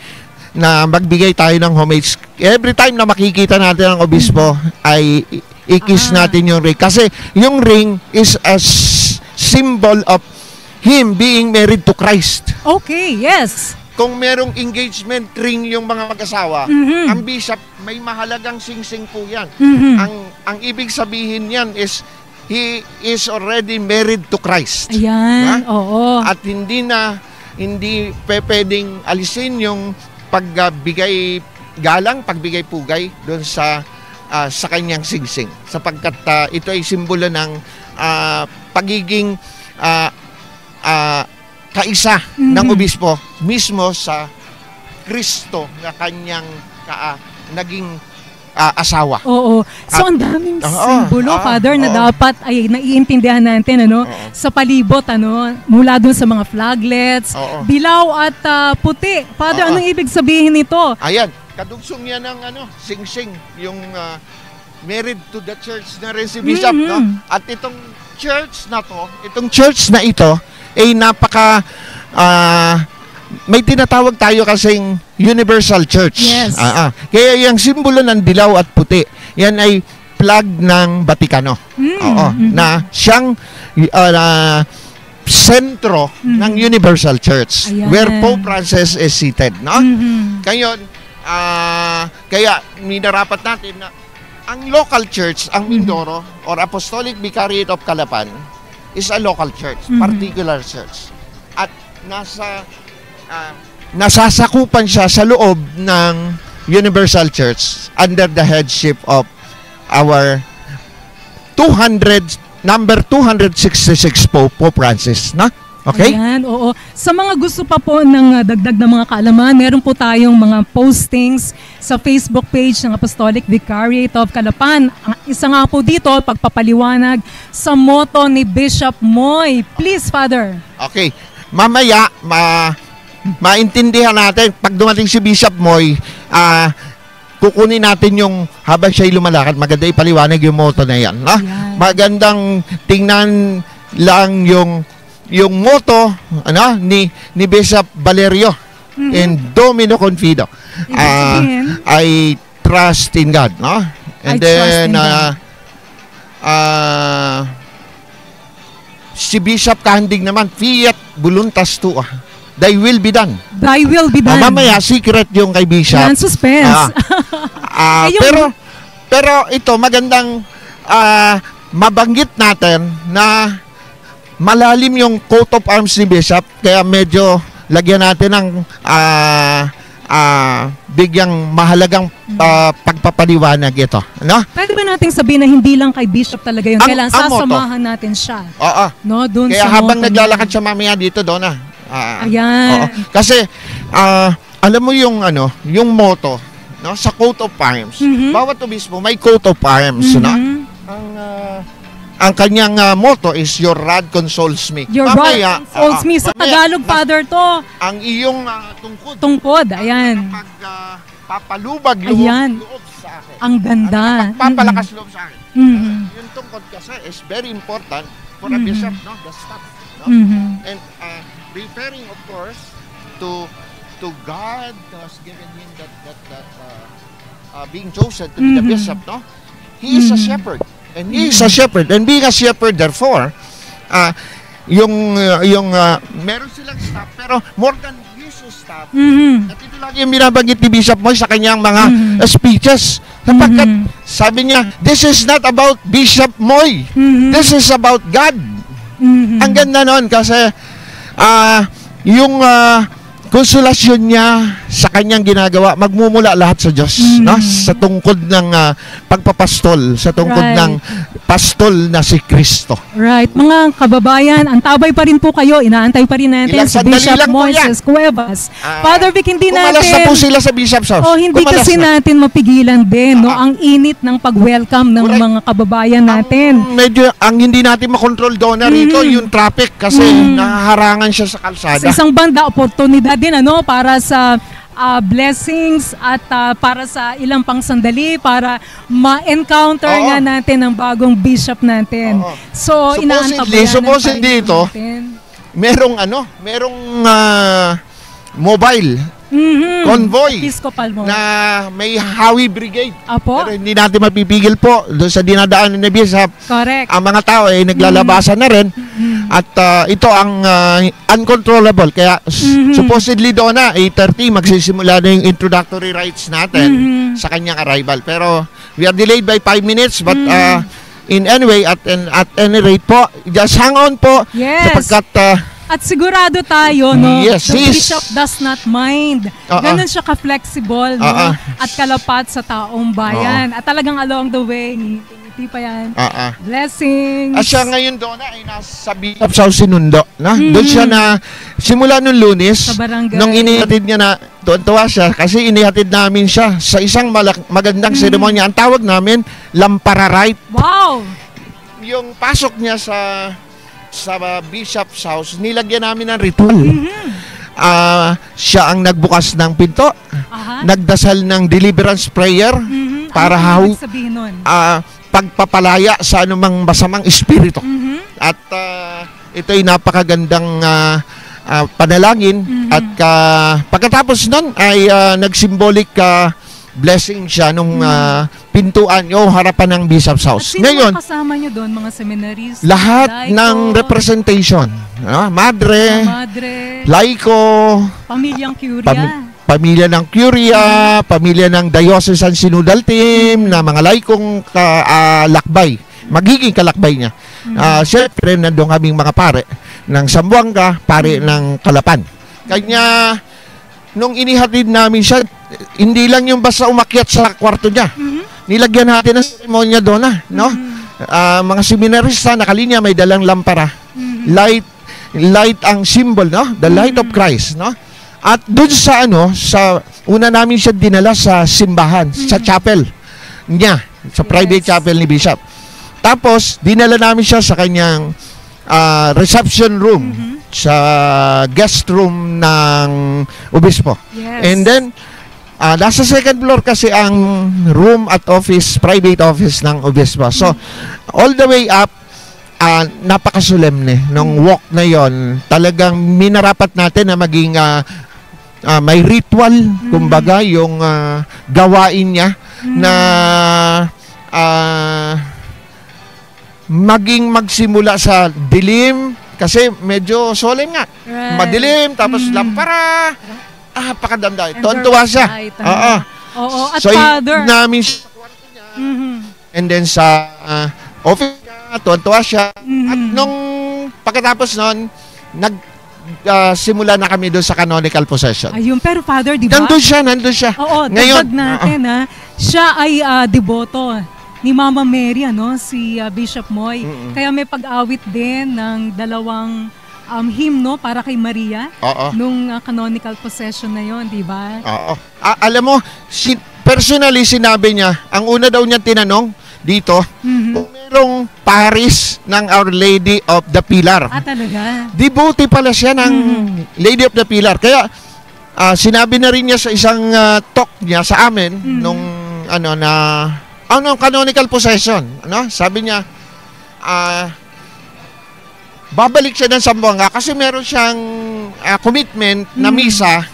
na magbigay tayo ng homage. Every time na makikita natin ang obispo ay i- i-kiss Ah. natin yung ring. Kasi yung ring is a symbol of him being married to Christ. Okay, yes. Kung merong engagement ring yung mga mag-asawa, Mhm. ang bishop may mahalagang singsing po yan. Mhm. Ang ang ibig sabihin niyan is he is already married to Christ. Ayan, oo. At hindi na hindi pe- pwedeng alisin yung pagbigay galang, pagbigay pugay doon sa ah, sa kanyang singsing sapagkat ah, ito ay simbolo ng ah, pagiging ah, ah, kaisa ng Mhm. obispo mismo sa Kristo na kanyang ka- ah, naging ah, asawa. Oo. So, At- ang daming Oo, simbolo, oo, Father, na oo. dapat ay naiintindihan natin, ano, Oo. sa palibot, ano, mula dun sa mga flaglets, Oo. bilaw at ah, puti. Father, Oo. anong ibig sabihin nito? Ayan, kadugsong yan ng ano, sing-sing, yung ah, married to the church na rin si Bishop, Mhm. no? At itong church na to, itong church na ito, ay napaka, ah, may tinatawag tayo kasing universal church. Yes. Ah, ah. Kaya yung simbolo ng dilaw at puti, yan ay flag ng Batikano. Mm, Oo, mhm. na siyang ah, na sentro Mhm. ng Universal Church Ayan. where Pope Francis is seated, no? Mhm. Ngayon, ah, kaya minarapat natin na ang local church, ang Mindoro or Apostolic Vicariate of Calapan is a local church, Mhm. particular church. At nasa ah, nasasakupan siya sa loob ng Universal Church under the headship of our 200 number 266 po Pope Francis, na? Okay? Ayan, oo. Sa mga gusto pa po ng uh, dagdag na mga kaalaman, meron po tayong mga postings sa Facebook page ng Apostolic Vicariate of Calapan. Ang isa nga po dito, pagpapaliwanag sa moto ni Bishop Moy. Please, Father. Okay. Mamaya, ma maintindihan natin pag dumating si Bishop Moy, ah kukunin natin yung habang siya'y lumalakad, maganda ipaliwanag yung moto na yan. Ayan. Magandang tingnan lang yung yung moto ano ni ni Bishop Valerio in Domino Confido. Ibig Ah, sabihin? I trust in God, no? And I then ah, ah, si Bishop Kahandig naman, fiat voluntas tua. Thy will be done. Thy will be Ah, done. mamaya, secret yung kay Bishop. Yan, suspense. Eh, yung- pero pero ito magandang ah, mabanggit natin na malalim yung coat of arms ni Bishop kaya medyo lagyan natin ng ah, ah, bigyang mahalagang ah, pagpapaliwanag ito. Ano? Pwede ba nating sabihin na hindi lang kay Bishop talaga yun? Ang- Kailangan ang moto. sasamahan natin siya. Oo. No, dun Kaya sa habang moto naglalakad siya mamaya dito, Donna. Ah, Ayan. oo. Kasi ah, alam mo yung ano, yung moto, no, sa coat of arms. Mhm. Bawat obispo may coat of arms, no? Mhm. Ang ah, ang kanyang ah, motto is your rod consoles me. Your Mamaya, right folds ah, me. Sa mamaya, Tagalog, mas- Father, to. Ang iyong ah, tungkod. Tungkod, ayan. Pag ah, papalubag loob, Ayan. loob sa akin. Ang ganda. Ang papalakas loob sa akin. Mhm. Yung tungkod kasi is very important for a Mhm. bishop, no? The staff, no? Mhm. And uh, referring, of course, to to God who has given him that that that uh, uh, being chosen to be the bishop, no? He is a Mhm. shepherd, and he is a shepherd, and being a shepherd, therefore, uh, yung uh, yung uh, meron silang staff, pero more than usual staff. Mhm. At ito lagi yung binabanggit ni Bishop Moy sa kanyang mga Mhm. uh, speeches. Sapagkat Mhm. sabi niya, this is not about Bishop Moy. Mhm. This is about God. Mhm. Ang ganda nun kasi ah yung ah, konsolasyon niya sa kanyang ginagawa magmumula lahat sa Diyos Mhm. no sa tungkod ng ah, pagpapastol sa tungkod Right. ng pastol na si Kristo Right. Mga kababayan, antabay pa rin po kayo. Inaantay pa rin natin Ilang si Bishop. Moises Cuevas. Ah, Father Vic, hindi natin... na po sila sa Bishop's House Oh, hindi Kumalas kasi na. natin mapigilan din no Ah. ang init ng pag-welcome ng Correct. mga kababayan natin. Ang medyo ang hindi natin makontrol doon na rito Mhm. yung traffic kasi Mhm. nahaharangan siya sa kalsada Sa isang banda, oportunidad din ano para sa ah, blessings at ah, para sa ilang pang sandali para ma-encounter Oo. nga natin ang bagong bishop natin. Oo. So, Supposedly- inaantabayanan supposedly pa rin ito, natin. merong ano merong ah, mobile Mhm. convoy Episcopal mo. na may Hawi Brigade Apo, Pero hindi natin mapipigil po doon sa dinadaanan ni Bishop. correct. Ang mga tao ay naglalabasan na rin Mhm. at ah, ito ang ah, uncontrollable. Kaya Mhm. supposedly doon na 8.30 magsisimula na yung introductory rites natin Mhm. sa kanyang arrival. Pero we are delayed by 5 minutes but Mhm. ah, in anyway at at any rate po just hang on po Yes. sapagkat ah, At sigurado tayo, no? Yes, the sis. bishop does not mind. Oo. Ganun siya ka-flexible, no? Oo. At kalapat sa taong bayan. At talagang along the way, ngiti pa yan. ah. Blessings. At siya ngayon doon na ay nasa Bishop sa Sinundo. Na? Mhm. Doon siya na simula nung lunes. Nung inihatid niya na, tuwan-tuwa siya kasi inihatid namin siya sa isang malak- magandang Mhm. seremonya. Ang tawag namin, Lampara Rite. Wow! Yung pasok niya sa sa uh, bishop's house, nilagyan namin ng ritual. Mhm. Ah, siya ang nagbukas ng pinto, Aha. nagdasal ng deliverance prayer, Mhm. para nun? ah, pagpapalaya sa anumang masamang espiritu. Mhm. At uh, ito'y napakagandang ah, ah, panalangin Mhm. at ah, pagkatapos nun ay ah, nag-symbolic ah, blessing siya nung ah, pintuan o harapan ng bishop's At house. sino Ngayon, kasama niyo doon? Mga seminaries? lahat ng representation, ah, madre, Madre, laiko, pamilyang Curia. Pam- pamilya ng Curia, pamilya ng Diocesan Synodal Team, na mga laikong ka, ah, lakbay, magiging kalakbay niya. Ah, Siyempre, nandun kaming mga pare ng Sambuanga, pare ng Kalapan. Kanya, nung inihatid namin siya, hindi lang yung basta umakyat sa kwarto niya. Nilagyan natin ng seremonya doon na, no? Ah, mga seminarista nakalinya may dalang lampara. Light light ang symbol, no? The light of Christ, no? At doon sa ano, sa una namin siya dinala sa simbahan, sa chapel niya, sa private Yes. chapel ni Bishop. Tapos dinala namin siya sa kanyang ah, reception room sa guest room ng obispo. Yes. And then ah, nasa second floor kasi ang room at office, private office ng obispo. So all the way up ah napakasolemne nung walk na yon talagang minarapat natin na maging ah, ah, may ritual kumbaga yung ah, gawain niya na ah, maging magsimula sa dilim kasi medyo solemn nga Right. madilim tapos Mm. lampara ah pakadamdam And tontuwa siya was light, oo ano? Oo, at so Father. namin siya Mhm. And then sa ah, office niya, tuwan-tuwa siya. Mhm. At nung pagkatapos nun, nag ah, simula na kami doon sa canonical possession. Ayun, pero Father, di ba? Nandun siya, nandun siya. Oo, Ngayon, natin ha. Siya ay ah, deboto ni Mama Mary, ano, si ah, Bishop Moy. Mm-mm. Kaya may pag-awit din ng dalawang um, hymno para kay Maria Oo. nung ah, canonical possession na yon, di ba? Oo. A- alam mo, si, personally sinabi niya, ang una daw niya tinanong dito, Mhm. kung merong Paris ng Our Lady of the Pilar. Ah, talaga? Devotee pala siya ng Mhm. Lady of the Pilar. Kaya ah, sinabi na rin niya sa isang ah, talk niya sa amin Mhm. nung ano na ano canonical possession, ano? Sabi niya ah babalik siya ng Zamboanga kasi meron siyang ah, commitment na Mhm. misa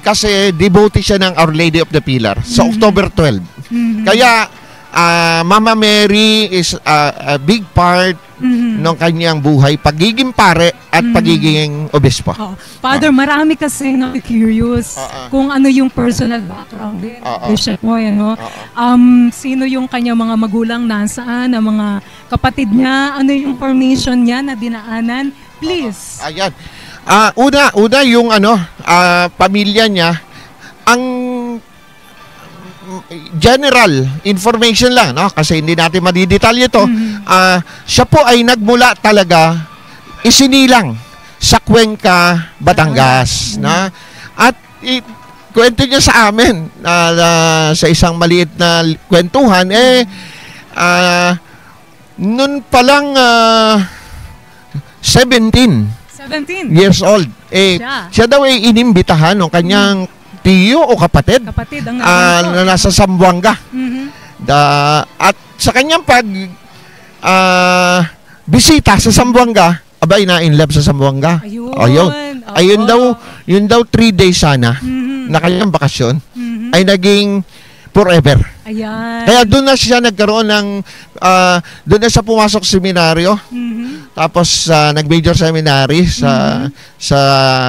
kasi devotee siya ng Our Lady of the Pilar sa Mhm. October 12. Mhm. Kaya ah, Mama Mary is ah, a big part Mhm. ng kanyang buhay, pagiging pare at Mhm. pagiging obispo. Oo. Father, marami kasi na curious Oo. kung ano yung personal background din. Oo. Bishop Moy, ano? Oo. Um, sino yung kanyang mga magulang nasaan, ang mga kapatid niya, ano yung formation niya na dinaanan? Please. Ayan. Ah, una, una yung ano, ah, pamilya niya, ang general information lang, no? Kasi hindi natin madidetalye to. Mhm. Ah, siya po ay nagmula talaga isinilang sa Cuenca, Batangas, na at i- kwento niya sa amin na, na sa isang maliit na kwentuhan eh ah nun pa lang ah, 17 17. years old eh Siya. siya, daw ay inimbitahan ng kanyang tiyo o kapatid Kapatid ang nandito. na nasa Sambuanga Mhm. da, at sa kanyang pag ah, bisita sa Sambuanga abay na in love sa Sambuanga Ayun. Ayun. Oo. ayun daw yun daw three days sana Mhm. na kanyang bakasyon Mhm. ay naging forever Ayan. kaya doon na siya nagkaroon ng ah, doon na siya pumasok seminaryo Mhm. tapos ah, nag-major seminary sa sa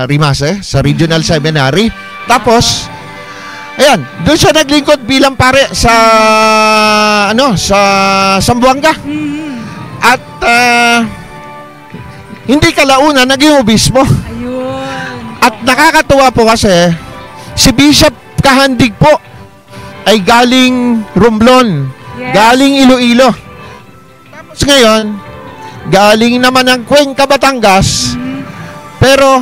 Rimase, sa Regional Seminary. Tapos ayan, doon siya naglingkod bilang pare sa ano, sa Sambuanga. Mhm. At ah, hindi kalauna naging obispo. Ayun. At nakakatuwa po kasi si Bishop Kahandig po ay galing Romblon, Yes. galing Iloilo. Tapos ngayon, galing naman ng Cuenca, Batangas, Mhm. pero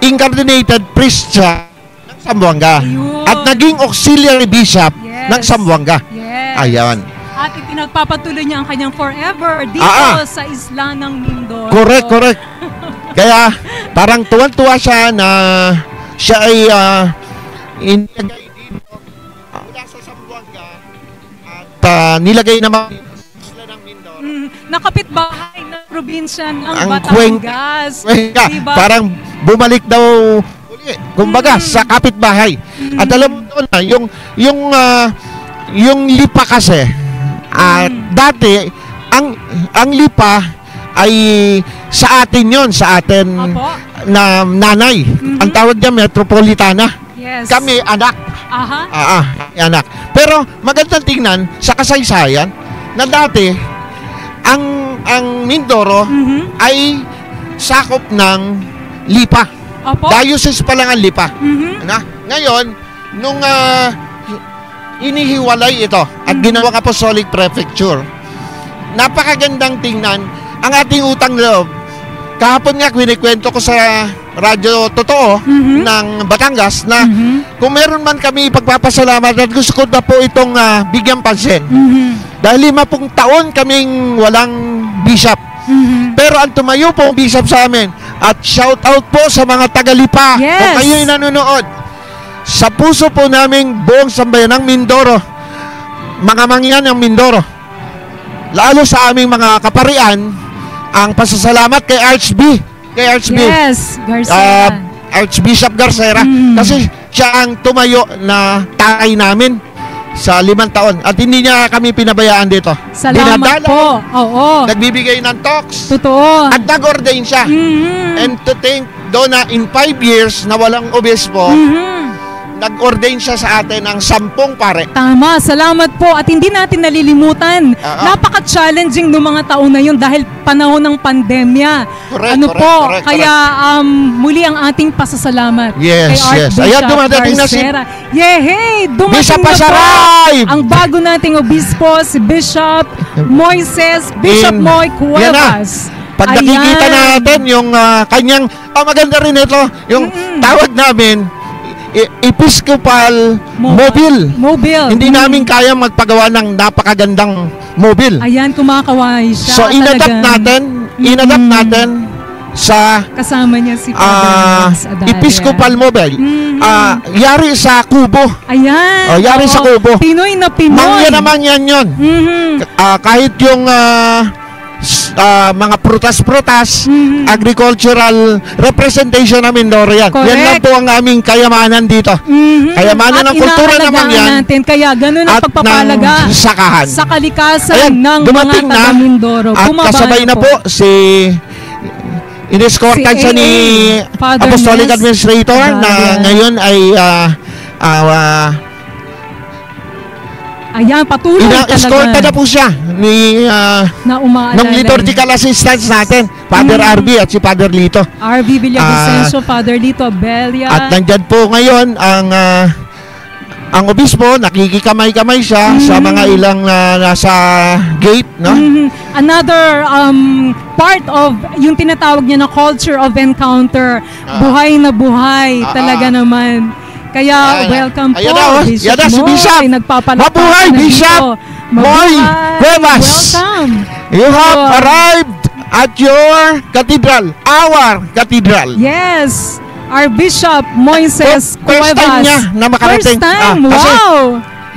incarnated priest siya ng Sambuanga. Ayun. At naging auxiliary bishop Yes. ng Sambuanga. Yes. Ayan. At ipinagpapatuloy niya ang kanyang forever dito Ah, ah. sa isla ng Mindoro. Correct, correct. Kaya parang tuwan-tuwa siya na siya ay uh, inilagay ah, nilagay naman isla ng Mindoro. Mm, nakapitbahay ng probinsya ng Ang Batangas. Kaya, Diba? parang bumalik daw uli. Kumbaga, Mm. sa kapitbahay. At alam mo na, yung, yung, ah, yung lipa kasi, at Mm. dati, ang, ang lipa ay sa atin yon sa atin Opo. na nanay. Mhm. Ang tawag niya metropolitana. Yes. Kami anak. Aha. Ah, ah, anak. Pero magandang tingnan sa kasaysayan na dati ang ang Mindoro Mhm. ay sakop ng lipa. Opo. Diocese pa lang ang lipa. Mhm. Na, ngayon, nung ah, inihiwalay ito at ginawang apostolic prefecture, napakagandang tingnan ang ating utang loob. Kahapon nga, kwinikwento ko sa radyo totoo Mhm. ng Batangas na Mhm. kung meron man kami ipagpapasalamat at gusto ko na po itong ah, bigyan pansin. Mhm. Dahil lima pong taon kaming walang bishop. Mhm. Pero ang tumayo po ang bishop sa amin. At shout out po sa mga tagalipa. Yes. Kung kayo'y nanonood. Sa puso po naming buong sambayan ng Mindoro. Mga mangyan ng Mindoro. Lalo sa aming mga kaparian, ang pasasalamat kay Archb. Kay Archb. Yes, Garcia. Ah, Archbishop Garcera. Mm. Kasi siya ang tumayo na takay namin sa limang taon. At hindi niya kami pinabayaan dito. Salamat Dinadala, po. Oo. Nagbibigay ng talks. Totoo. At nag-ordain siya. Mhm. And to think, doon na in five years na walang obispo, Mhm. Nag-ordain siya sa atin ng sampung pare. Tama, salamat po. At hindi natin nalilimutan. Oo. Napaka-challenging noong mga taon na yun dahil panahon ng pandemya. Correct, ano correct, po, correct, kaya um, muli ang ating pasasalamat Yes, kay yes. Archbishop Ayan, dumating na si- Garcera. Yehey! Dumating Bishop na po Pasarayb! ang bago nating obispo, si Bishop Moises, Bishop In- Moy na. Cuevas. Pag nakikita natin yung ah, kanyang, oh maganda rin ito, yung Mm-mm. tawag namin, Episcopal Mo- Mobile. Mobile. Hindi Mm. namin kaya magpagawa ng napakagandang mobile. Ayan, kumakaway siya. So inadapt natin, inadapt Mm. natin sa Kasama niya si ah, Father Max Adalia. Episcopal Mobile. Mhm. Ah, yari sa Kubo. Ayan. Oh, yari oo. sa kubo. Pinoy na Pinoy. Mangya naman yan yun. Mhm. Ah, kahit yung ah, ah, mga prutas-prutas, Mhm. agricultural representation ng Mindoro yan. Yan Correct. lang po ang aming kayamanan dito. Mhm. Kayamanan At ng kultura naman yan. natin. Kaya ganun ang At pagpapalaga sakahan. sa kalikasan Ayan, ng mga na. taga Mindoro. At Bumaba kasabay na po si Inescortan Si siya ni Father Apostolic Administrator na Adalia. ngayon ay ah, ah, ah, Ayan, patuloy ina-escorta talaga na po siya ni ah, na umaalala. ng liturgical assistants natin, Father Mm. RB at si Father Lito. RV Villavicencio, Father Lito Abelia. At nandyan po ngayon ang ah, ang obispo, nakikikamay-kamay siya Mm. sa mga ilang ah, nasa gate, no? Mhm. Another um, part of yung tinatawag niya na culture of encounter. Ah. buhay na buhay Ah, talaga ah. naman. Kaya welcome Ayan po, na, oh. Bishop Yan na si. Bishop. Nagpapalakpak Mabuhay, na Bishop dito. Moy Mabuhay. Cuevas. Welcome. You have So, arrived at your cathedral, our cathedral. Yes. Our Bishop Moises First- first time Cuevas. niya na makarating. First time, Ah, wow.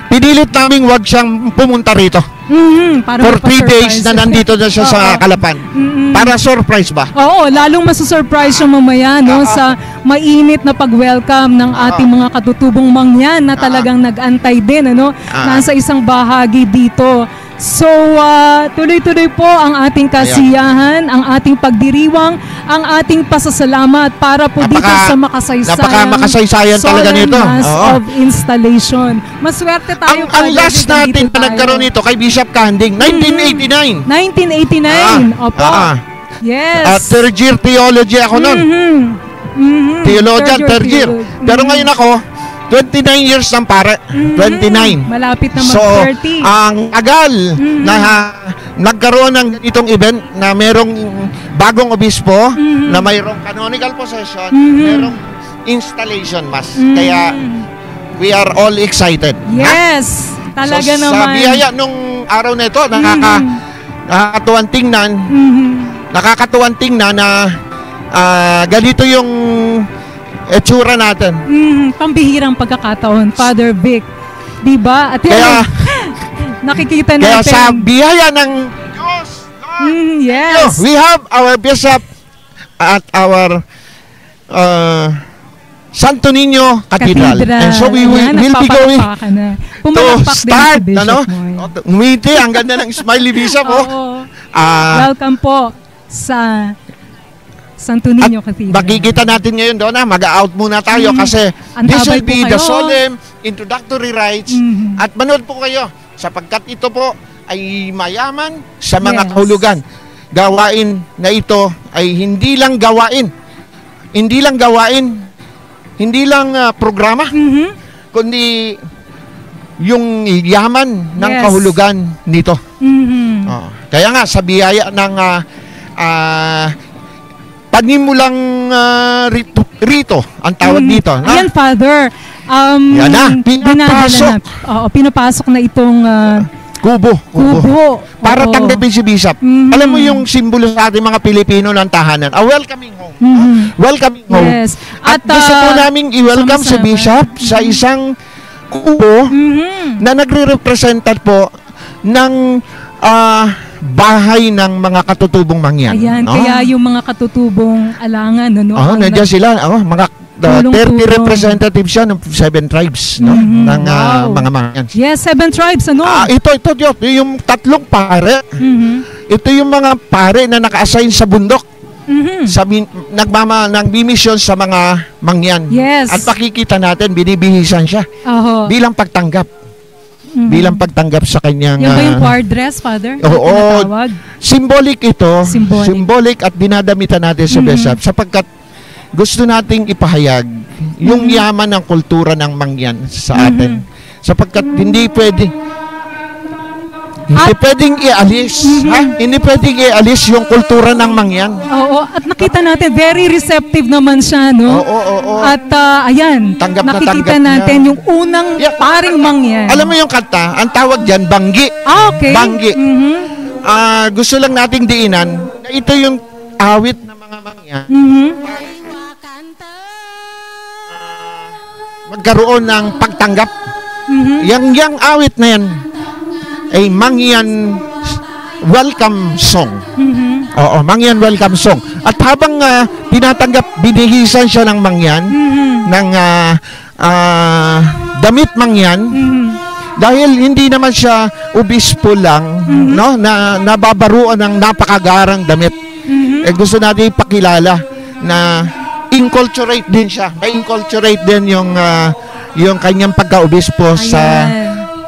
Pinilit naming wag siyang pumunta rito. Mhm, para For three days na nandito na siya sa. Kalapan. Mhm. Para surprise ba? Oo, lalong masusurprise siya mamaya no, Ah, ah. sa mainit na pag-welcome ng Ah, ating mga katutubong mangyan na talagang nag-antay din ano, nasa isang bahagi dito. So, ah, tuloy-tuloy po ang ating kasiyahan, ang ating pagdiriwang, ang ating pasasalamat para po dito Napaka- sa makasaysayan. napaka makasaysayan talaga nito. Mass Oo. of Installation. Maswerte tayo. Ang, ang last dito natin tayo. na nagkaroon nito kay Bishop Kanding, 1989. 1989. Ah, Opo. ah. Yes. At third year theology ako noon. Mhm. Mhm. Theologian, third year. Pero Mhm. ngayon ako, 29 years ng pare. Mhm. 29. Malapit na So, mag-30. ang agal Mhm. na nagkaroon ng itong event na merong bagong obispo, Mhm. na mayroong canonical possession, Mhm. merong installation mass. Mhm. Kaya we are all excited. Ha? yes. Talaga so, naman. Sa biyaya nung araw na ito, nakaka, Mhm. nakakatuwang tingnan, Mhm. nakakatuwang tingnan na ah, ganito yung etsura natin. Mhm. Pambihirang pagkakataon, Father Vic. Diba? At yan, Kaya, nakikita kaya natin. sa biyaya ng Diyos, Lord, Mhm, yes. we have our bishop at our uh, Santo Niño Cathedral. And so we will, Ayan, will be going na. to start, ano? Umiti, ang ganda ng smiley bishop, oh. Ah, Welcome po sa Santo Niño Cathedral. makikita natin ngayon doon na mag-out muna tayo Mhm. kasi Antabay this will be the solemn introductory rites Mhm. at manood po kayo sapagkat ito po ay mayaman sa mga Yes. kahulugan. Gawain na ito ay hindi lang gawain. hindi lang gawain, hindi lang ah, programa, Mhm. kundi yung yaman ng Yes. kahulugan nito. Mhm. Oo. Kaya nga sa biyaya ng ah, ah, panimulang ah, rito, rito ang tawag Mhm. dito. no? Ayan, Father. Um, Yan na, pinapasok. na. Oo, pinapasok na itong ah, Kubo. Kubo. kubo. Para Oo. tanggapin si Bishop. Mhm. Alam mo yung simbolo sa ating mga Pilipino ng tahanan. A welcoming home. Mhm. Ah, welcoming home. Yes. At, gusto ah, po naming i-welcome si. Bishop sa isang kubo Mhm. na nagre-representan po ng ah, bahay ng mga katutubong mangyan. Ayan, Ah. kaya yung mga katutubong alangan, ano, Oh, nandiyan sila. Oh, mga uh, 30 Tulong-tulong. representatives siya ng seven tribes no? Mhm. ng ah, Wow. mga mangyan. Yes, seven tribes, ano? Ah, ito, ito, ito, yung tatlong pare. Mhm. Ito yung mga pare na naka-assign sa bundok. Mhm. Sa nagmama ng mission sa mga mangyan. Yes. At pakikita natin, binibihisan siya Oho. bilang pagtanggap. Mhm. Bilang pagtanggap sa kanyang... Yan ba yung ah, choir dress, Father? Oo, Yung tinatawag? Symbolic ito. Symbolic. Symbolic at dinadamitan natin sa Mhm. Bishop sapagkat gusto nating ipahayag yung Mhm. yaman ng kultura ng mangyan sa atin. Sapagkat hindi pwede hindi pwedeng ialis, Mhm. ha? Hindi pwedeng ialis yung kultura ng mangyan. Oo, at nakita natin, very receptive naman siya, Oo, no? oo, oo. At ah, ayan, Tanggap na nakikita tanggap natin niya. yung unang Yeah. paring mangyan. Alam mo yung kanta, ang tawag diyan banggi. Ah, okay. Banggi. Mhm. Ah, gusto lang nating diinan na ito yung awit ng mga mangyan Mhm. magkaroon ng pagtanggap. Mhm. Yang yang awit na yan ay mangyan welcome song. Mhm. Oo, mangyan welcome song. At habang ah, tinatanggap, binihisan siya ng mangyan, Mhm. ng ah, ah, damit mangyan, Mhm. dahil hindi naman siya obispo lang, no, na nababaruan ng napakagarang damit. Mhm. Eh, gusto natin ipakilala na inculturate din siya. May inculturate din yung ah, yung kanyang pagka-obispo sa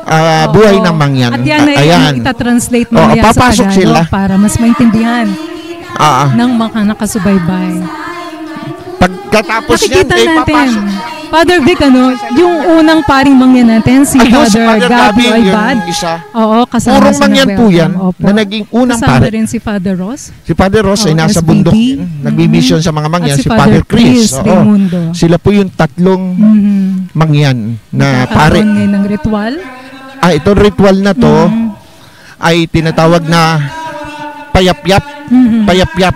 Oo. buhay ng mangyan. At yan ay ayan. itatranslate Oo, mamaya sa papasok Tagalog sila. para mas maintindihan Ah, ah. ng mga nakasubaybay. pagkatapos yan, Nakikita eh, natin. papasok. Father Vic, ano, yung unang paring mangyan natin, si Ayun, si Father Father Gabi Gabi, yung isa. Oo, kasama Purong sa mangyan po nag-welcome. yan Opo. na naging unang Kasama pare. rin si Father Ross. Si Father Ross ay Oo, nasa SBD. bundok. Nagbi-mission sa mga mangyan. At Si Father Chris. oo. Raimundo. Sila po yung tatlong Mhm. mangyan na pare. Nagkakaroon ngayon ng ritual. Ah, itong ritual na to Mhm. ay tinatawag na payapyap. Mhm. Payapyap.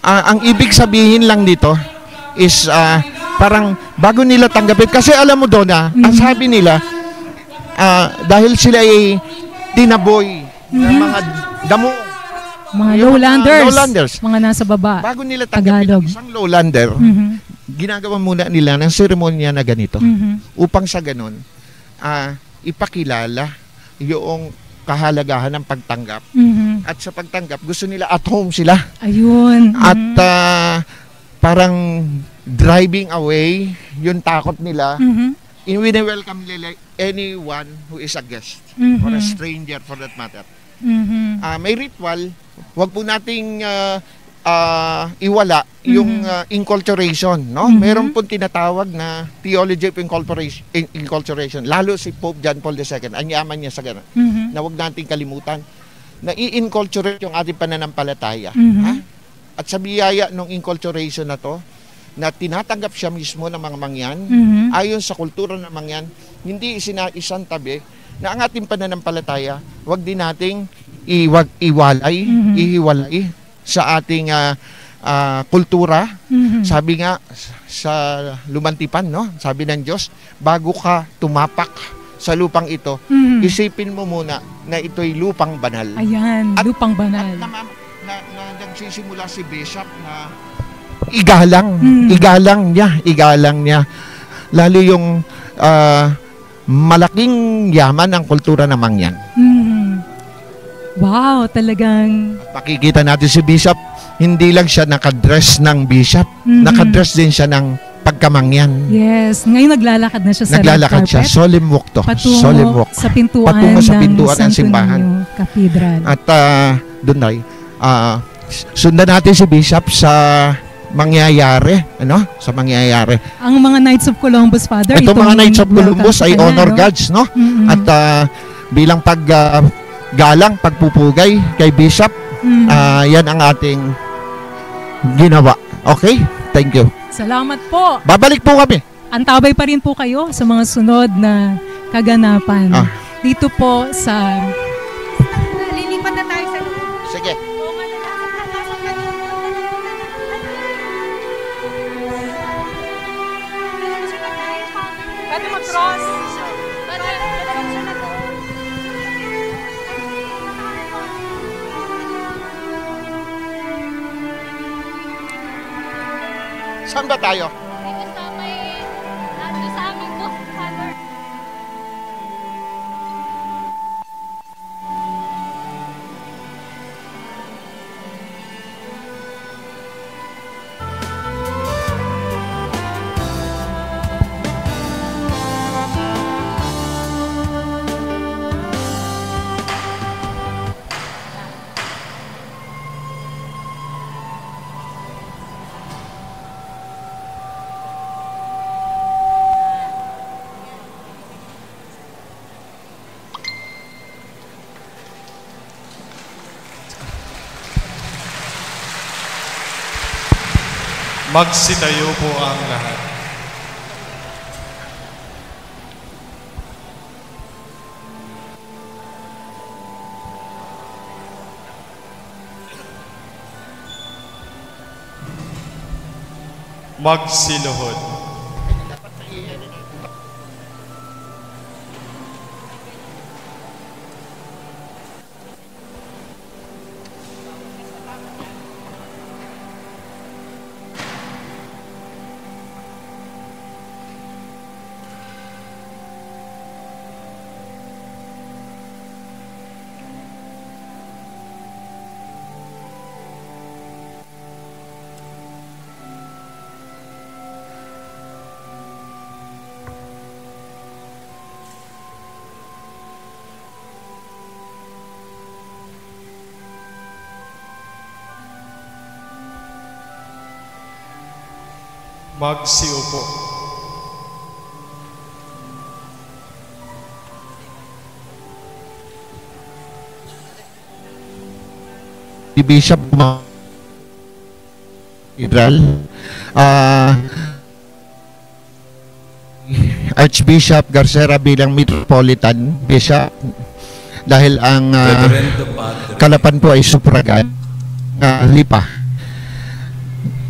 Ah, ang ibig sabihin lang dito is ah, parang bago nila tanggapin. Kasi alam mo doon ah, ang Mhm. sabi nila, ah, dahil sila ay tinaboy ng Mhm. mga damo, Mga yung mga lowlanders. lowlanders. Mga nasa baba. bago nila tanggapin Tagalog. ang isang lowlander, Mhm. ginagawa muna nila ng seremonya na ganito. Mhm. Upang sa ganun, ah, ipakilala yung kahalagahan ng pagtanggap. Mhm. At sa pagtanggap, gusto nila at home sila. Ayun. At Mhm. ah, parang driving away yung takot nila. Mhm. In welcome nila anyone who is a guest Mhm. or a stranger for that matter. Mhm. Ah, may ritual, wag po nating ah, ah, iwala yung Mhm. ah, inculturation, no? Mhm. Meron pong tinatawag na theology of inculturation, in- inculturation. Lalo si Pope John Paul II, ang yaman niya sa ganun. Mhm. Na wag nating kalimutan na i-inculturate yung ating pananampalataya. Mhm. Ha? At sa biyaya ng inculturation na to, na tinatanggap siya mismo ng mga mangyan, Mhm. ayon sa kultura ng mangyan, hindi isina isang tabi na ang ating pananampalataya, wag din nating iwag iwalay, Mhm. ihiwalay sa ating ah, ah, kultura. Mhm. Sabi nga sa lumantipan, no? Sabi ng Diyos, bago ka tumapak sa lupang ito, Mhm. isipin mo muna na ito'y lupang banal. Ayan, At- lupang At banal. na, na, na nagsisimula si Bishop na igalang, Mm. igalang niya, igalang niya. Lalo yung ah, malaking yaman ng kultura ng mangyan. Mhm. Wow, talagang Pakikita natin si Bishop, hindi lang siya nakadress ng Bishop, Mhm. nakadress din siya ng pagkamangyan. Yes, ngayon naglalakad na siya sa Naglalakad siya, solemn walk to, patungo solemn walk. sa pintuan, Patungo sa ng pintuan ng Santo simbahan. Cathedral. At uh, doon ay, ah, sundan natin si Bishop sa mangyayari, ano? Sa mangyayari. Ang mga Knights of Columbus, Father. Ito itong mga Knights of Columbus ay ka na, honor no? guards, no? Mm-mm. At ah, bilang pag ah, galang, pagpupugay kay Bishop, Mm. ah, yan ang ating ginawa. Okay? Thank you. Salamat po. Babalik po kami. Antabay pa rin po kayo sa mga sunod na kaganapan. Ah. Dito po sa... Saan tayo? Magsitayo po ang lahat. Magsiluhod. Magsiupo. Si Bishop Cathedral. Ah Archbishop Garcera bilang Metropolitan Bishop dahil ang ah, kalapan po ay supragan uh, lipa.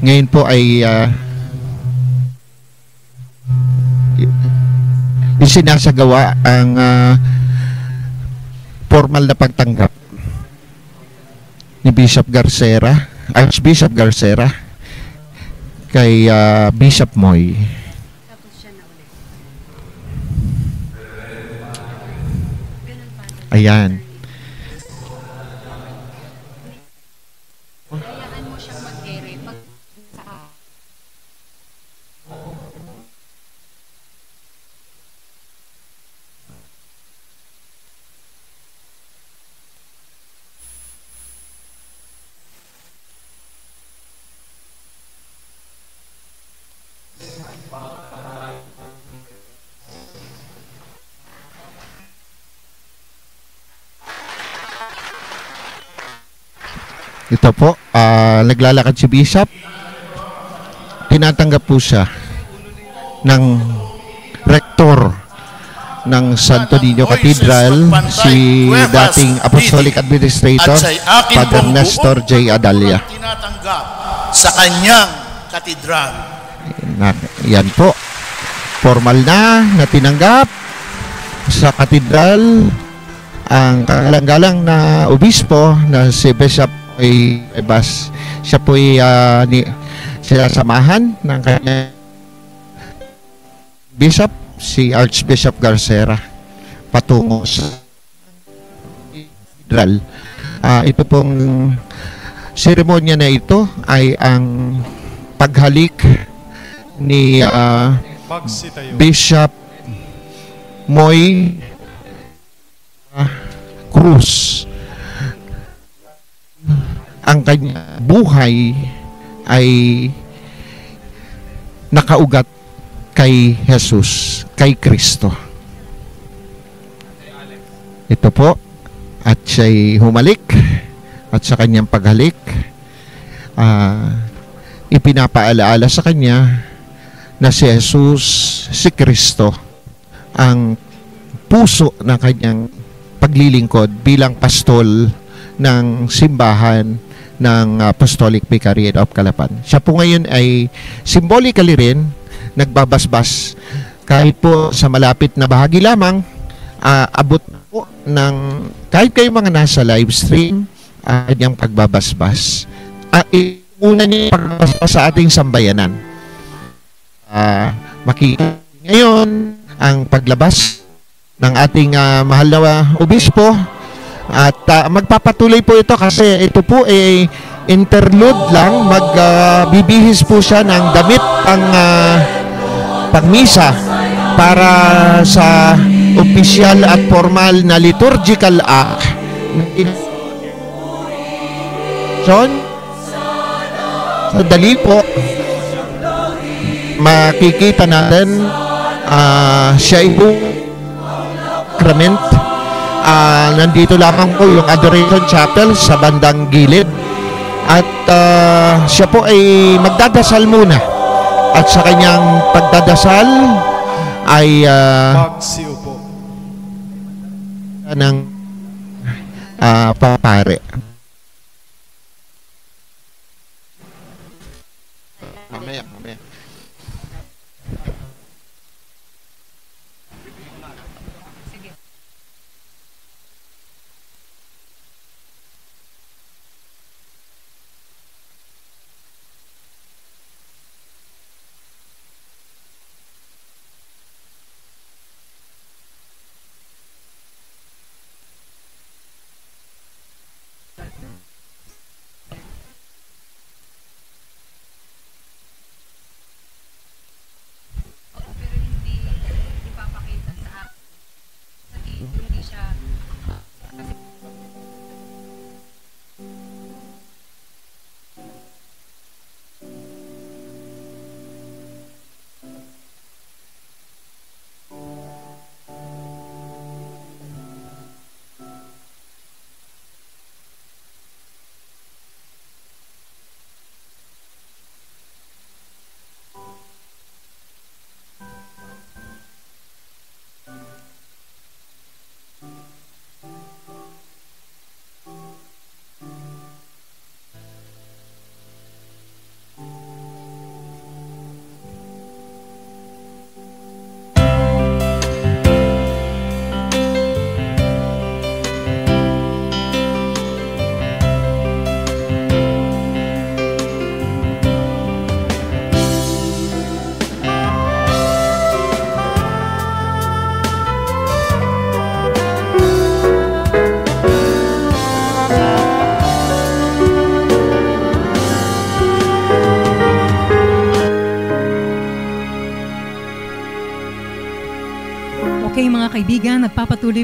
Ngayon po ay ah, isinasagawa ang ah, formal na pagtanggap ni Bishop Garcera, Archbishop Garcera kay ah, Bishop Moy. Ayan. Naglalakad si Bishop. Tinatanggap po siya ng rector ng Santo Niño Cathedral, si dating Apostolic Administrator, Father Nestor J. Adalia. tinatanggap sa kanyang katedral. Yan po. Formal na, na tinanggap sa katedral ang kagalang-galang na obispo na si Bishop ay Bas. Siya po ay ah, ni, sinasamahan ng kanya Bishop, si Archbishop Garcera patungo sa katedral. Ah, ito pong seremonya na ito ay ang paghalik ni Magsitayo. Bishop Moy ah, Cruz. Ang kanya buhay ay nakaugat kay Jesus, kay Kristo. Ito po, at siya'y humalik at sa kanyang paghalik, ah, ipinapaalaala sa kanya na si Jesus, si Kristo, ang puso ng kanyang paglilingkod bilang pastol ng simbahan ng Apostolic Vicariate of Calapan. Siya po ngayon ay symbolically rin nagbabasbas kahit po sa malapit na bahagi lamang ah, abot po ng kahit kayo mga nasa live stream uh, kanyang pagbabasbas. Ah, i- una niya yung pagbabasbas sa ating sambayanan. Ah, makikita ngayon ang paglabas ng ating ah, mahal na obispo at ah, magpapatuloy po ito kasi ito po ay interlude lang. Magbibihis po siya ng damit pang ah, pagmisa para sa opisyal at formal na liturgical act. Son Sandali po. Makikita natin ah, siya ay sacrament Ah, nandito lamang po yung Adoration Chapel sa bandang gilid at ah, siya po ay magdadasal muna at sa kanyang pagdadasal ay Magsiupo. ng ah, papare.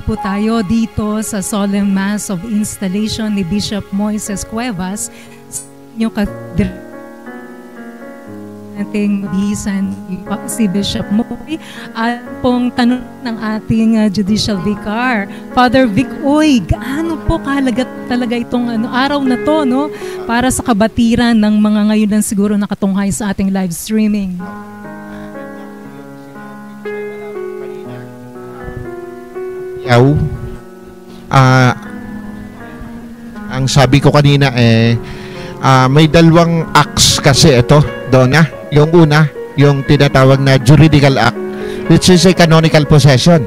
Po tayo dito sa Solemn Mass of Installation ni Bishop Moises Cuevas. Sa inyong kadir- ating bihisan si Bishop Moy at pong tanong ng ating uh, Judicial Vicar, Father Vic Uy, gaano po kahalaga talaga itong ano, araw na to no? Para sa kabatiran ng mga ngayon lang siguro nakatunghay sa ating live streaming. Yaw. Ah, ang sabi ko kanina eh ah, may dalawang acts kasi ito, Donna. Yung una, yung tinatawag na juridical act which is a canonical possession.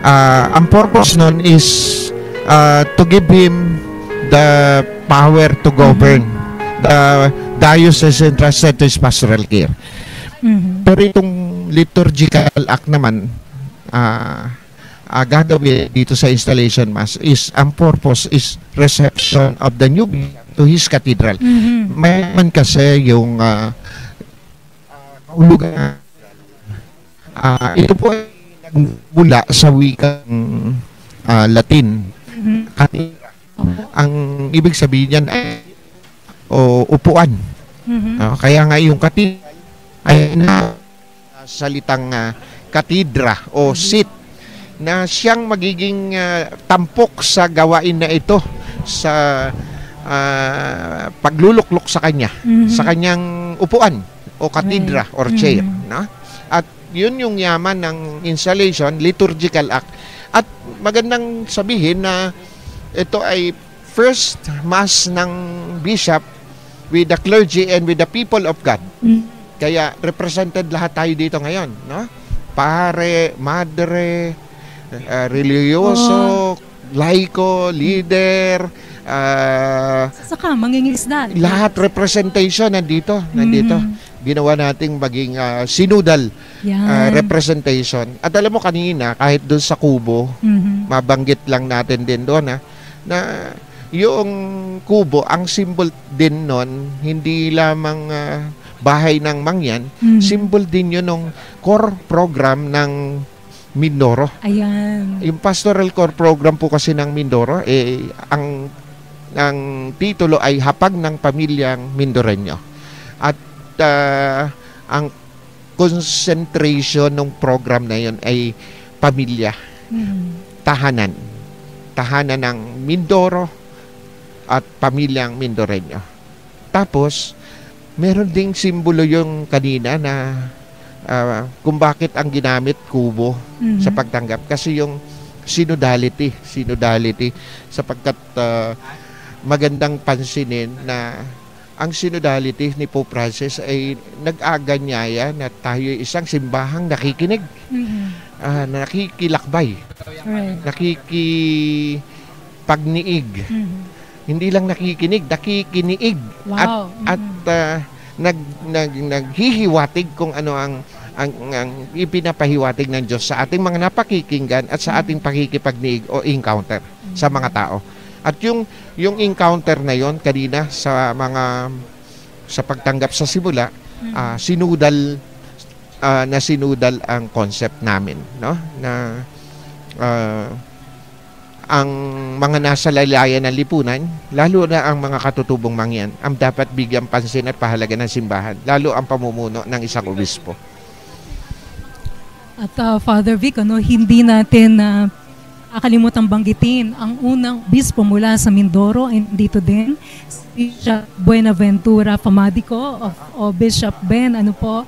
Ah, ang purpose nun is ah, to give him the power to govern the diocese entrusted to his pastoral care. Mhm. Pero itong liturgical act naman, ah uh, gagawin dito sa installation mass is ang purpose is reception of the new to his cathedral. Mhm. May man kasi yung uh, kahulugan ah, ito po ay nagmula sa wikang ah, Latin. Mhm. Katedra. Ang ibig sabihin niyan ay o upuan. Mhm. Ah, kaya nga yung katedral ay na salitang ah, katidra o seat na siyang magiging ah, tampok sa gawain na ito sa ah, pagluluklok sa kanya Mhm. sa kanyang upuan o katidra or chair Mhm. no? at yun yung yaman ng installation liturgical act at magandang sabihin na ito ay first mass ng bishop with the clergy and with the people of God Mm. kaya represented lahat tayo dito ngayon, no? Pare, madre, uh, religyoso, laiko, leader, ah, Saka, mangingisda. lahat representation nandito, nandito. Mhm. Ginawa nating maging ah, sinudal Yan. ah, representation. At alam mo kanina, kahit doon sa kubo, Mhm. mabanggit lang natin din doon ha, na yung kubo, ang symbol din nun, hindi lamang ah, bahay ng mangyan, Mhm. symbol din yun ng core program ng Mindoro. Ayan. Yung pastoral core program po kasi ng Mindoro, eh, ang ang titulo ay Hapag ng Pamilyang Mindoreño. At ah, ang concentration ng program na yun ay pamilya Mhm. tahanan. Tahanan ng Mindoro at pamilyang Mindoreño. Tapos, meron ding simbolo yung kanina na ah, kung bakit ang ginamit kubo Mhm. sa pagtanggap. Kasi yung synodality, synodality sapagkat ah, magandang pansinin na ang synodality ni Pope Francis ay nag-aganyaya na tayo ay isang simbahang nakikinig, Mhm. ah, nakikilakbay Right. nakikipagniig. Mhm. Hindi lang nakikinig, nakikiniig. Wow. At Mhm. ah, nag, nag, naghihiwatig kung ano ang, ang, ang ipinapahiwatig ng Diyos sa ating mga napakikinggan at sa ating pakikipagniig o encounter sa mga tao. At yung, yung encounter na yon kanina sa mga sa pagtanggap sa simula, ah, sinudal ah, na sinudal ang concept namin, no? Na ah, ang mga nasa lalayan ng lipunan, lalo na ang mga katutubong mangyan, ang dapat bigyan pansin at pahalaga ng simbahan, lalo ang pamumuno ng isang obispo. At uh, Father Vic, ano, hindi natin na kakalimutan banggitin ang unang bispo mula sa Mindoro and dito din Bishop Buenaventura Famadico of, o Bishop Ben ano po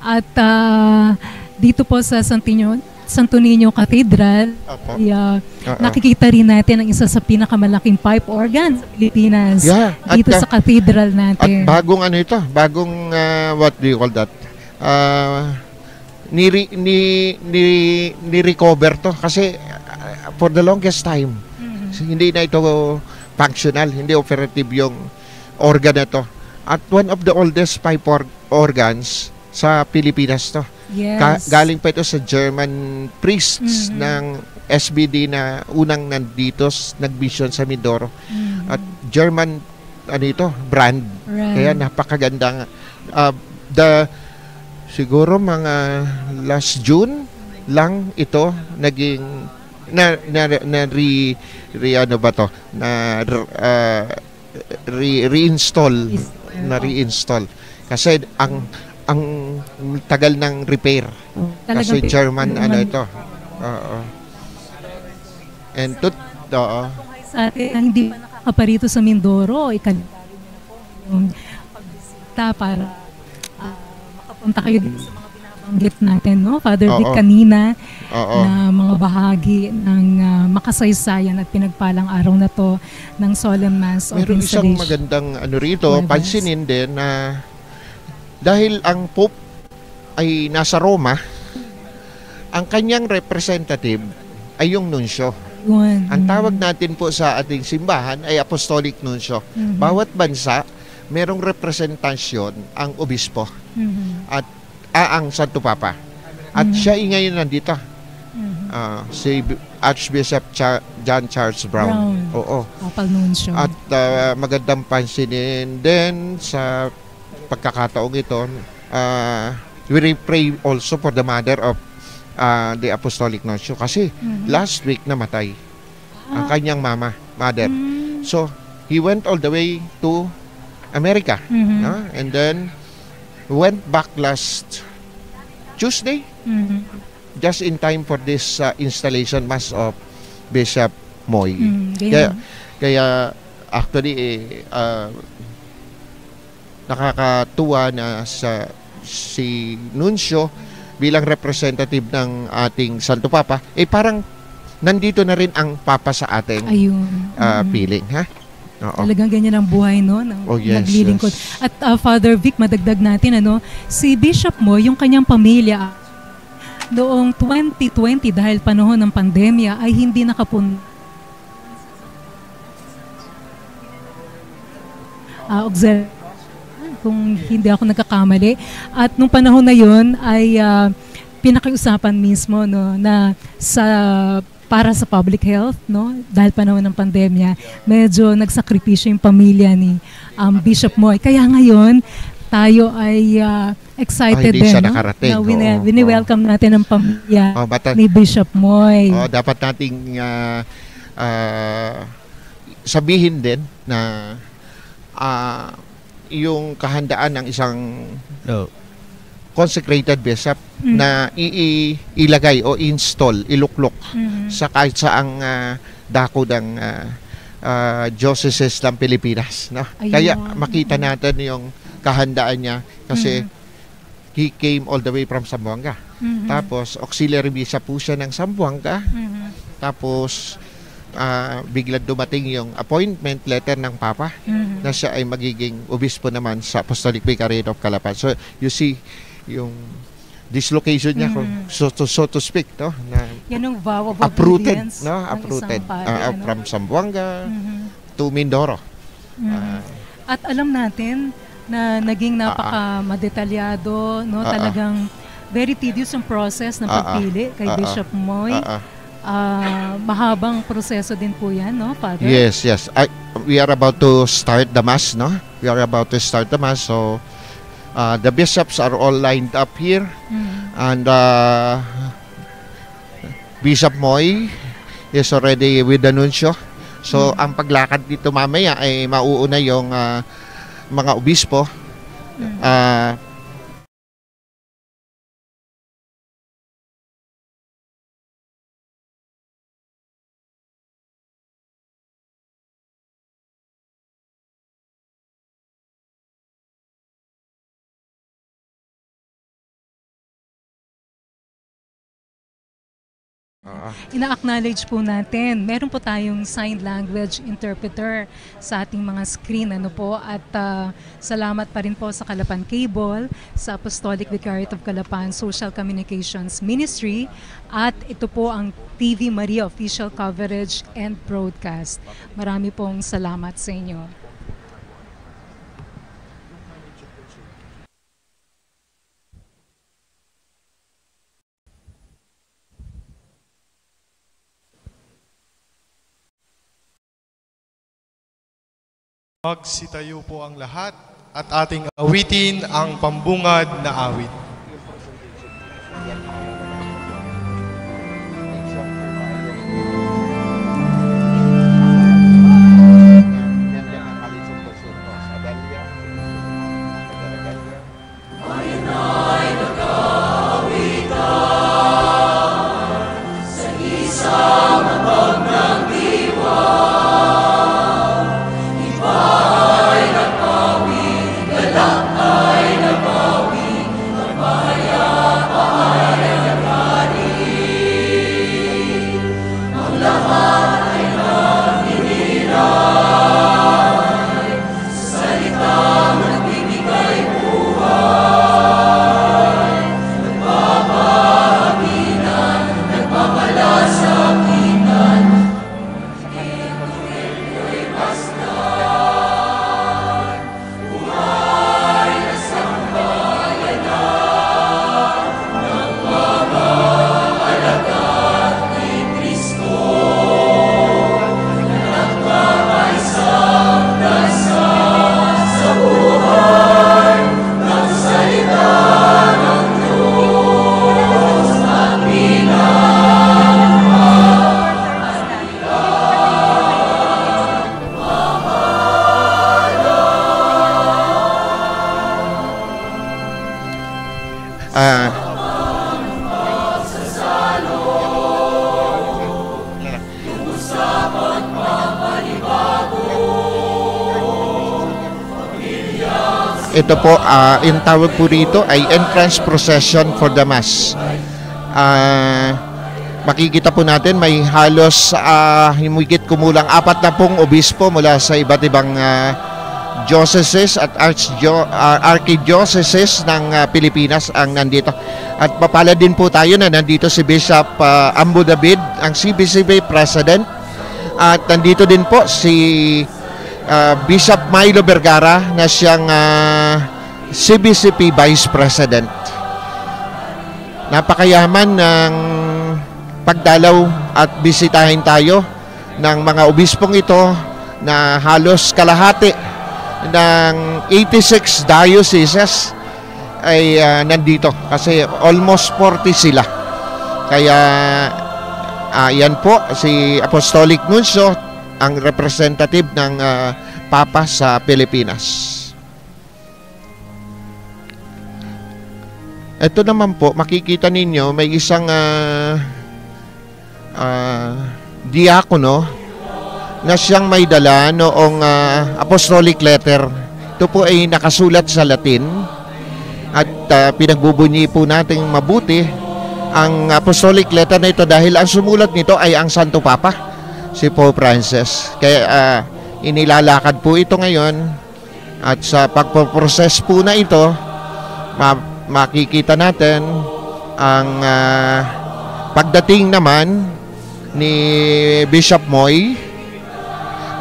at uh, dito po sa Santo Niño, Santo Niño Cathedral Opo. ay, uh, Oo. nakikita rin natin ang isa sa pinakamalaking pipe organ sa Pilipinas Yeah, at, dito uh, sa cathedral At natin. bagong ano ito, bagong ah, what do you call that? Ah, ni ni ni ni-recover to kasi ah, for the longest time Mhm. hindi na ito functional, hindi operative yung organ na to. At one of the oldest pipe or- organs sa Pilipinas to. Yes. Ka- galing pa ito sa German priests Mhm. ng SBD na unang nandito, nag-mission sa Mindoro. Mhm. At German, ano ito, brand. Right. Kaya napakaganda. Uh, the, siguro mga last June lang ito naging na na, na re, re ano ba to na uh, re, reinstall na reinstall kasi ang ang tagal ng repair. Kasi Talagang- German ano ito? Oo. And tut oo. Sa atin hindi pa nakakaparito sa Mindoro, ikalendari mo na po yung pagbisita para ah, makapunta kayo dito sa mga binabanggit natin, no? Father Vic kanina oo. na mga bahagi ng ah, makasaysayan at pinagpalang araw na to ng Solemn Mass of Meron isang magandang ano rito, pansinin din na dahil ang Pope ay nasa Roma, ang kanyang representative ay yung nunsyo. Yun. Ang tawag natin po sa ating simbahan ay apostolic nunsyo. Mhm. Bawat bansa, merong representasyon ang obispo Mhm. at ah, ang Santo Papa. At Mhm. siya ay ngayon nandito, Mhm. ah, si Archbishop Cha- John Charles Brown. Brown. Oo. Papal Nuncio. At uh, magandang pansinin din sa pagkakataong ito, uh, we pray also for the mother of uh, the Apostolic Nuncio kasi Mhm. last week namatay ang kanyang mama, mother. Mhm. So, he went all the way to America. Mhm. no? And then, went back last Tuesday Mhm. just in time for this uh, installation mass of Bishop Moy. Mm, ganyan. Kaya kaya actually eh, uh, nakakatuwa na sa si Nuncio bilang representative ng ating Santo Papa eh parang nandito na rin ang Papa sa ating Ayun. uh, piling ha. Oo. Talagang ganyan ang buhay, no? Ng Oh, yes, naglilingkod. yes. At uh, Father Vic, madagdag natin, ano, si Bishop mo, yung kanyang pamilya, noong 2020, dahil panahon ng pandemya, ay hindi nakapun... Uh, auxil- kung hindi ako nagkakamali. At nung panahon na yun ay ah, pinakiusapan mismo no na sa para sa public health no dahil panahon ng pandemya medyo nagsakripisyo yung pamilya ni um, Bishop Moy kaya ngayon tayo ay ah, excited din no nakarating. na wini- Oo, wini-welcome natin ang pamilya Oh, bata, ni Bishop Moy oh, dapat nating ah, ah, sabihin din na ah, yung kahandaan ng isang consecrated bishop Mm. na i- ilagay o install, iluklok Mhm. sa kahit saang ah, dako ng ah, ah, dioceses ng Pilipinas. No? Ayun. Kaya makita natin yung kahandaan niya kasi Mhm. he came all the way from Zamboanga. Mhm. Tapos auxiliary bishop po siya ng Zamboanga. Mhm. Tapos ah, biglang dumating yung appointment letter ng Papa Mhm. na siya ay magiging obispo naman sa Apostolic Vicariate of Calapan. So you see yung dislocation niya Mhm. so to, so to speak no na yan ang vow of uprooted no uprooted pari, ah, ano? from Zamboanga Mhm. to Mindoro. Mhm. Ah, At alam natin na naging napaka madetalyado, no? Ah, ah. Talagang very tedious yung process ng pagpili kay Ah, ah. Bishop Moy. ah, ah. Ah, mahabang proseso din po 'yan, no, Father? Yes, yes. I, we are about to start the mass, no? We are about to start the mass. So, uh, the bishops are all lined up here. Mhm. And uh, Bishop Moy is already with the nuncio. So, ang paglakad dito mamaya ay mauuna yung uh, mga obispo. Uh, Ina-acknowledge po natin, meron po tayong sign language interpreter sa ating mga screen ano po at ah, salamat pa rin po sa Kalapan Cable, sa Apostolic Vicariate of Calapan Social Communications Ministry at ito po ang TV Maria official coverage and broadcast. Marami pong salamat sa inyo. Magsitayo po ang lahat at ating awitin ang pambungad na awit. Ito po, ah, yung tawag po rito ay entrance procession for the Mass. Ah, makikita po natin may halos uh, himigit kumulang apat na pong obispo mula sa iba't ibang ah, dioceses at archdio, uh, archdioceses ng ah, Pilipinas ang nandito. At papala din po tayo na nandito si Bishop ah, Ambo David, ang CBCB President. At nandito din po si ah, Bishop Milo Vergara na siyang ah, CBCP Vice President. Napakayaman ng pagdalaw at bisitahin tayo ng mga obispong ito na halos kalahati ng 86 dioceses ay ah, nandito kasi almost 40 sila. Kaya ah, yan po si Apostolic Nuncio ang representative ng ah, Papa sa Pilipinas. Ito naman po, makikita ninyo may isang ah, ah, diakono na siyang may dala noong ah, apostolic letter. Ito po ay nakasulat sa Latin at ah, pinagbubunyi po nating mabuti ang apostolic letter na ito dahil ang sumulat nito ay ang Santo Papa, si Pope Francis. Kaya ah, inilalakad po ito ngayon at sa pagpoproses po na ito, ma- makikita natin ang ah, pagdating naman ni Bishop Moy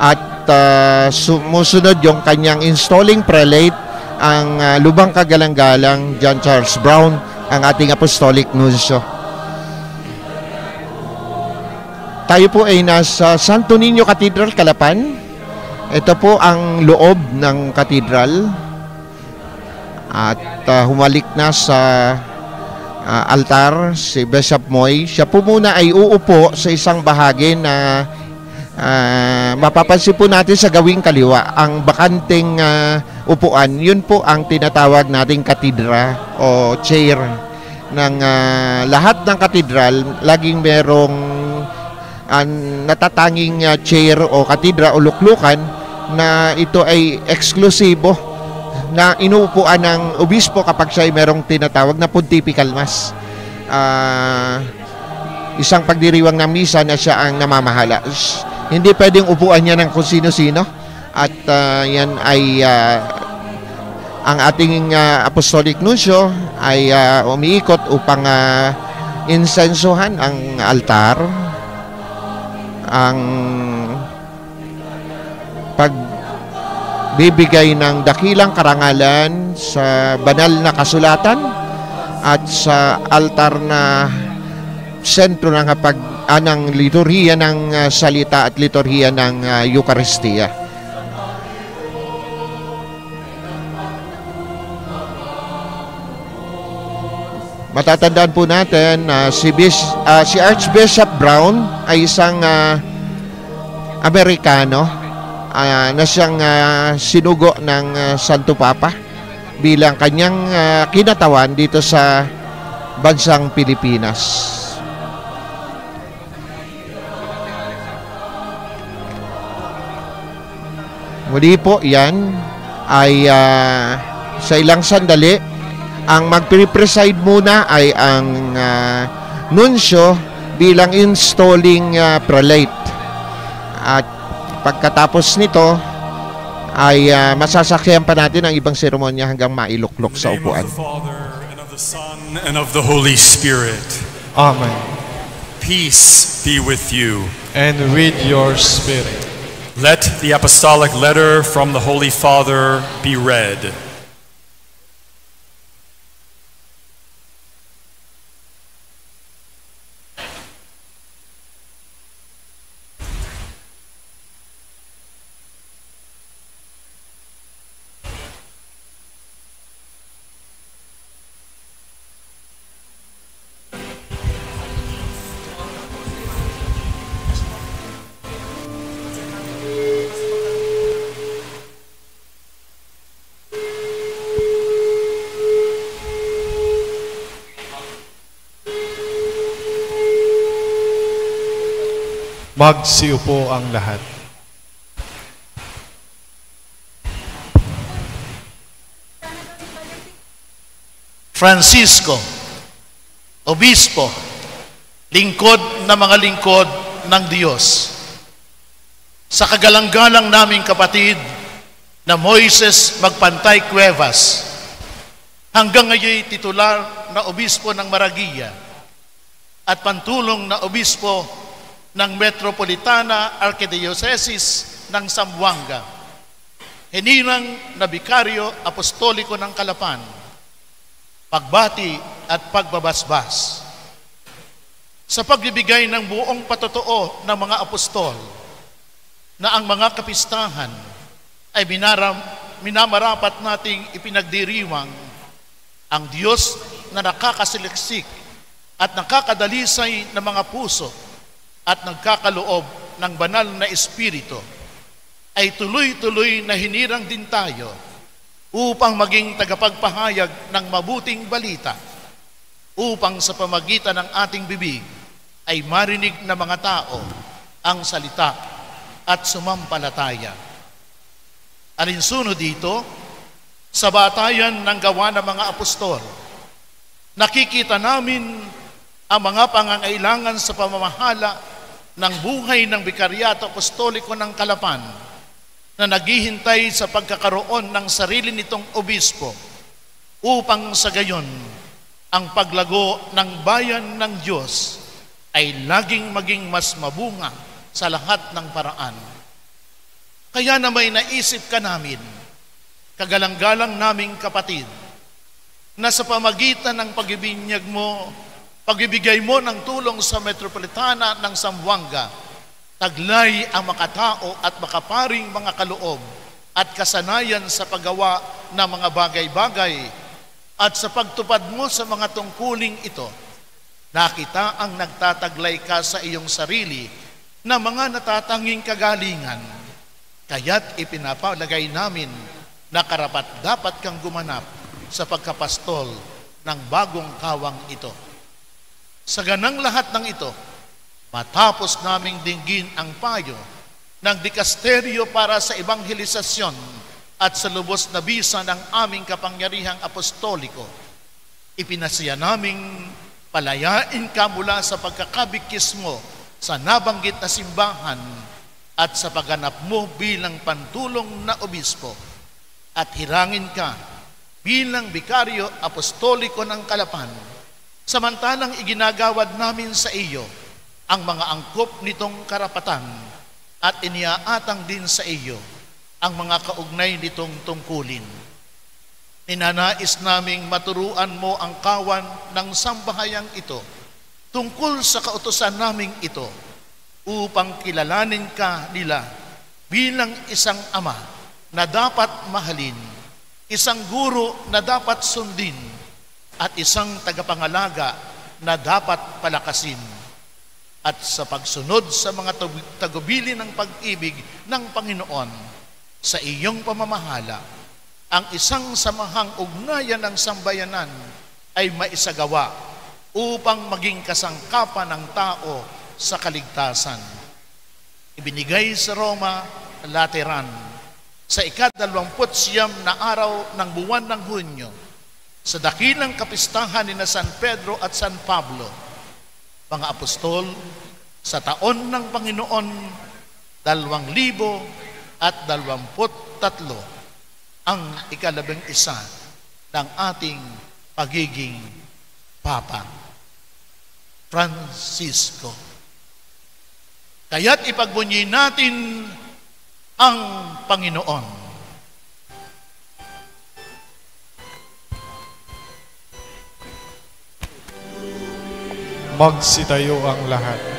at ah, sumusunod yung kanyang installing prelate ang ah, lubang kagalang-galang John Charles Brown ang ating apostolic nuncio. Tayo po ay nasa Santo Niño Cathedral, Calapan. Ito po ang loob ng katedral at ah, humalik na sa ah, altar si Bishop Moy. Siya po muna ay uupo sa isang bahagi na ah, mapapansin po natin sa gawing kaliwa. Ang bakanting ah, upuan, yun po ang tinatawag nating katedra o chair ng ah, lahat ng katedral. Laging merong ah, natatanging ah, chair o katedra o luklukan na ito ay eksklusibo na inuupuan ng obispo kapag siya ay merong tinatawag na pontifical mass. Ah, isang pagdiriwang ng misa na siya ang namamahala. Hindi pwedeng upuan niya ng kung sino-sino at ah, yan ay ah, ang ating ah, apostolic nuncio ay ah, umiikot upang ah, insensuhan ang altar ang pagbibigay ng dakilang karangalan sa banal na kasulatan at sa altar na sentro ng pag anang liturhiya ng ah, salita at liturhiya ng ah, Eucharistia. Matatandaan po natin na si, Bis- ah, si Archbishop Brown ay isang ah, Amerikano ah, na siyang ah, sinugo ng ah, Santo Papa bilang kanyang ah, kinatawan dito sa bansang Pilipinas. Muli po yan ay ah, sa ilang sandali ang magpre-preside muna ay ang ah, nuncio bilang installing ah, prelate. At pagkatapos nito ay ah, masasakyan pa natin ang ibang seremonya hanggang mailuklok sa upuan. the Father, and of the Son, and of the Holy Spirit. Amen. Peace be with you. And with your spirit. Let the apostolic letter from the Holy Father be read. Magsiupo ang lahat. Francisco, Obispo, lingkod na mga lingkod ng Diyos. Sa kagalang-galang naming kapatid na Moises Magpantay Cuevas, hanggang ngayon titular na obispo ng Maraguia at pantulong na obispo ng Metropolitana Archdiocese ng Zamboanga, hininang na bikaryo apostoliko ng Kalapan, pagbati at pagbabasbas. Sa pagbibigay ng buong patotoo ng mga apostol na ang mga kapistahan ay minaram, minamarapat nating ipinagdiriwang ang Diyos na nakakasiliksik at nakakadalisay ng mga puso at nagkakaloob ng banal na espiritu ay tuloy-tuloy na hinirang din tayo upang maging tagapagpahayag ng mabuting balita upang sa pamagitan ng ating bibig ay marinig na mga tao ang salita at sumampalataya. Alinsunod dito, sa batayan ng gawa ng mga apostol, nakikita namin ang mga pangangailangan sa pamamahala ng buhay ng Bikaryato Apostoliko ng Kalapan na naghihintay sa pagkakaroon ng sarili nitong obispo upang sa gayon ang paglago ng bayan ng Diyos ay laging maging mas mabunga sa lahat ng paraan. Kaya na may naisip ka namin, kagalang-galang naming kapatid, na sa pamagitan ng pagibinyag mo, pagibigay mo ng tulong sa Metropolitana ng Zamboanga, taglay ang makatao at makaparing mga kaloob at kasanayan sa paggawa ng mga bagay-bagay at sa pagtupad mo sa mga tungkuling ito, nakita ang nagtataglay ka sa iyong sarili na mga natatanging kagalingan. Kaya't ipinapalagay namin na karapat dapat kang gumanap sa pagkapastol ng bagong kawang ito. Sa ganang lahat ng ito, matapos naming dinggin ang payo ng dikasteryo para sa ebanghelisasyon at sa lubos na bisa ng aming kapangyarihang apostoliko, ipinasya naming palayain ka mula sa pagkakabikis mo sa nabanggit na simbahan at sa pagganap mo bilang pantulong na obispo. At hirangin ka bilang bikaryo apostoliko ng Kalapan, samantalang iginagawad namin sa iyo ang mga angkop nitong karapatan at iniaatang din sa iyo ang mga kaugnay nitong tungkulin. Ninanais naming maturuan mo ang kawan ng sambahayang ito tungkol sa kautosan naming ito upang kilalanin ka nila bilang isang ama na dapat mahalin, isang guro na dapat sundin, at isang tagapangalaga na dapat palakasin. At sa pagsunod sa mga tagubili ng pag-ibig ng Panginoon sa iyong pamamahala, ang isang samahang ugnayan ng sambayanan ay maisagawa upang maging kasangkapan ng tao sa kaligtasan. Ibinigay sa Roma, Lateran, sa ikadalawamput siyam na araw ng buwan ng Hunyo, sa dakilang kapistahan ni San Pedro at San Pablo, mga apostol, sa taon ng Panginoon, dalawang libo at dalawamput tatlo, ang ikalabing isa ng ating pagiging Papa. Francisco. Kaya't ipagbunyi natin ang Panginoon. Magsitayo ang lahat.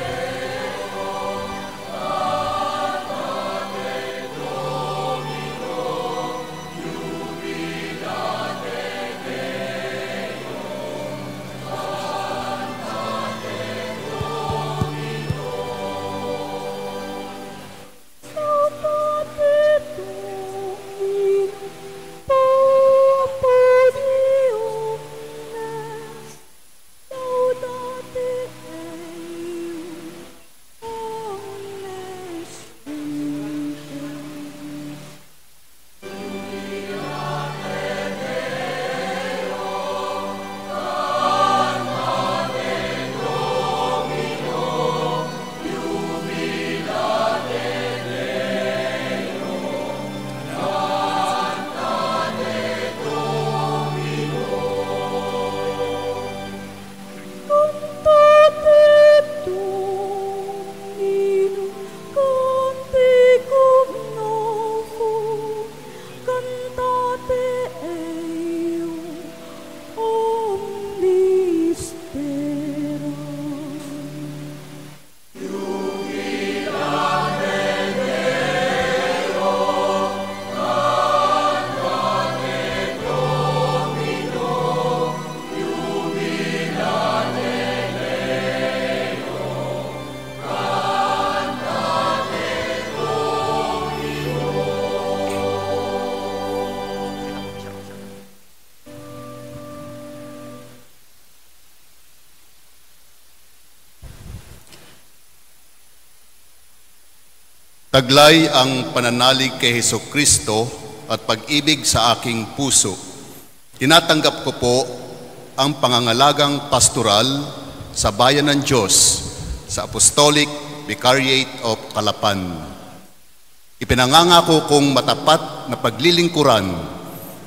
Taglay ang pananalig kay Heso Kristo at pag-ibig sa aking puso. Tinatanggap ko po ang pangangalagang pastoral sa bayan ng Diyos sa Apostolic Vicariate of Calapan. Ipinangangako kong matapat na paglilingkuran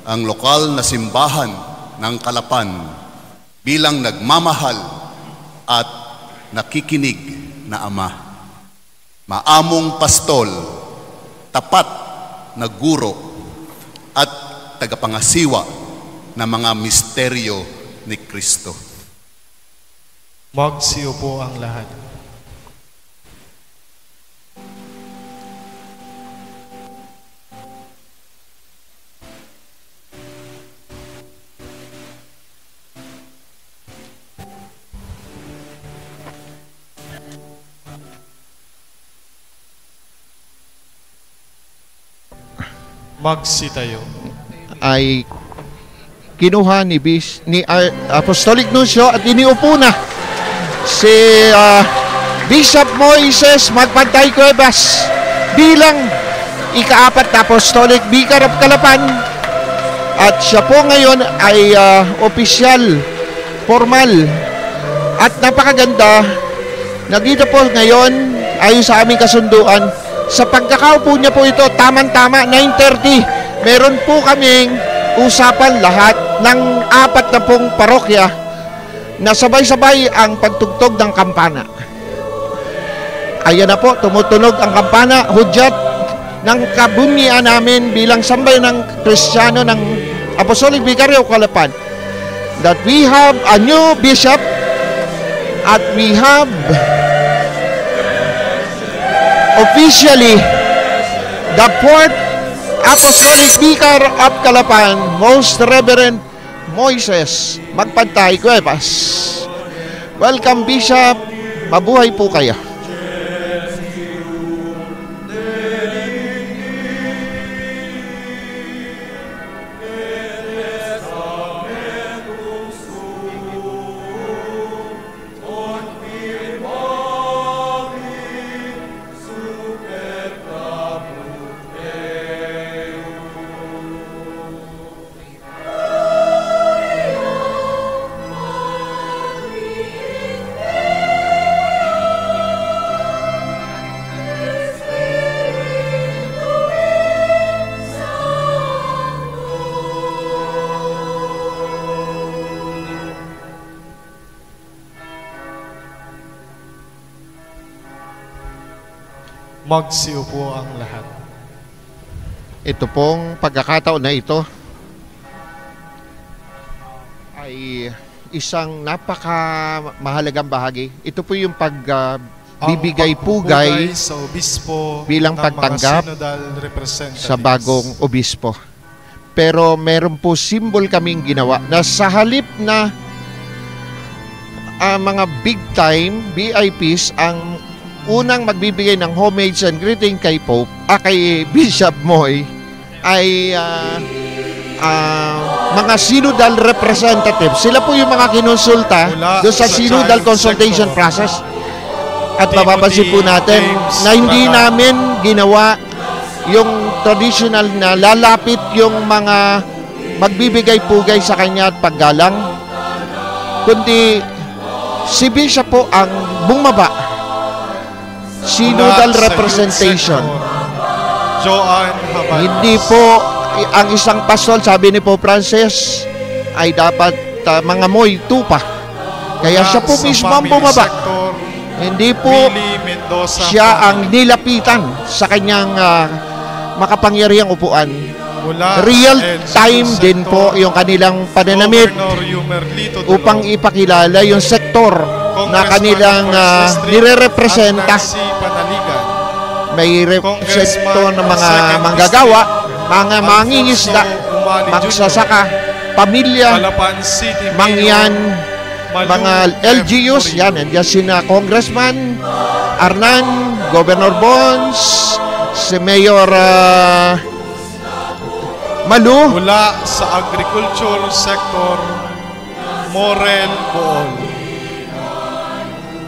ang lokal na simbahan ng Kalapan bilang nagmamahal at nakikinig na ama. Maamong pastol, tapat na guro at tagapangasiwa ng mga misteryo ni Kristo. Magsiyo po ang lahat. Magsitayo. ay kinuha ni, Bis, ni Apostolic Nuncio at iniupo na si ah, Bishop Moises Magpantay Cuevas bilang ikaapat na Apostolic Vicar of Calapan at siya po ngayon ay ah, opisyal, formal at napakaganda nandito po ngayon ayon sa aming kasunduan sa pagkakaupo niya po ito tamang-tama 9.30 meron po kaming usapan lahat ng apat na pong parokya na sabay-sabay ang pagtugtog ng kampana. Ayan na po, tumutunog ang kampana, hudyat ng kabunyian namin bilang sambay ng Kristiyano ng Apostolic Vicario Calapan that we have a new bishop at we have officially the fourth Apostolic Vicar of Calapan, Most Reverend Moises Magpantay Cuevas. Welcome Bishop, mabuhay po kayo. Magsiyo po ang lahat. Ito pong pagkakataon na ito ay isang napaka mahalagang bahagi. Ito po yung pag bibigay Ang pugay pagpupugay sa obispo bilang ng pagtanggap sa bagong obispo. Pero meron po symbol kaming ginawa na sa halip na ah, mga big time VIPs ang unang magbibigay ng homage and greeting kay Pope, ah, kay Bishop Moy ay ah, ah, mga synodal representatives. Sila po yung mga kinonsulta doon sa sa synodal child consultation sector. process. At mapapansin po natin James na hindi Branham. namin ginawa yung traditional na lalapit yung mga magbibigay pugay sa kanya at paggalang kundi si Bishop po ang bumaba Mula sa representation. youth sector, Joan Habanos. hindi po ang isang pastol sabi ni Pope Francis ay dapat ah, mga moy tupa kaya siya po mismo ang bumaba. sector, hindi po siya ang nilapitan sa kanyang ah, makapangyarihang upuan. Mula Real time din po yung kanilang pananamit upang ipakilala yung sektor na kanilang District, nire-representa. May represento ng mga manggagawa, mga mangingisda, magsasaka, pamilya, mangyan, mga. LGUs, yan, nandiyan sina Congressman Arnan, Governor Bons, si Mayor ah, Malu, Mula sa agriculture sector, Morel Bool.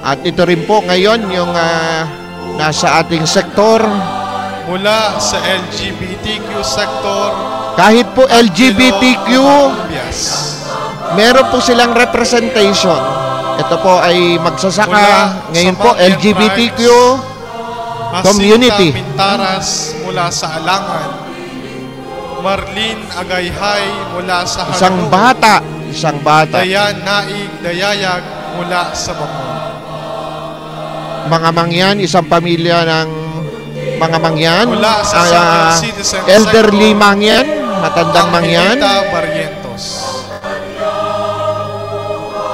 At ito rin po ngayon yung ah, nasa ating sektor mula sa LGBTQ sector Kahit po LGBTQ, Yes. meron po silang representation. Ito po ay magsasaka. Mula Ngayon po, LGBTQ. Jacinta Community. Mintaras mula sa Alangan. Marlene Agayhay mula sa Isang Harnum. bata. Isang bata. Dayan Naig Dayayag mula sa Bamon. Mga mangyan, isang pamilya ng mga mangyan. Mula sa Citizen elderly Sector. mangyan, matandang mangyan. Barrientos.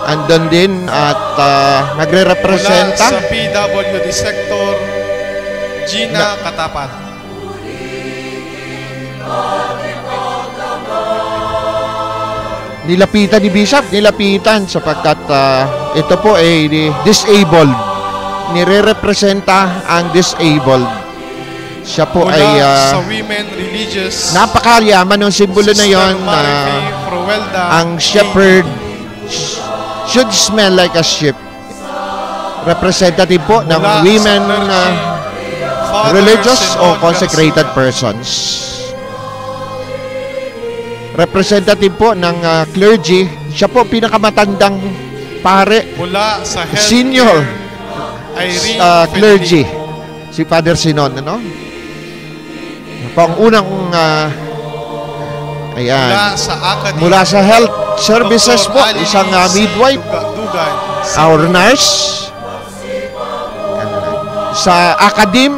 Andun din at Mula nagre-representa. sa PWD sector, Gina Katapat. Nilapitan ni Bishop, nilapitan sapagkat ah, ito po ay di- disabled. Nire-representa ang disabled. Siya po Mula ay ah, sa Women Religious, napakayaman ng simbolo na yon. Marife Fruelda. ang shepherd sh- should smell like a sheep. Representative po ng Mula sa women ah, fathers religious o consecrated persons. Representative po ng ah, clergy, siya po pinakamatandang pare, Mula sa Senior, Irene ah, Federico. clergy, si Father Sinon, ano? Po ang unang, ah, ayan, Mula sa Academy, mula sa health services Dr. po, Ali isang C. midwife, our nurse, sa academe,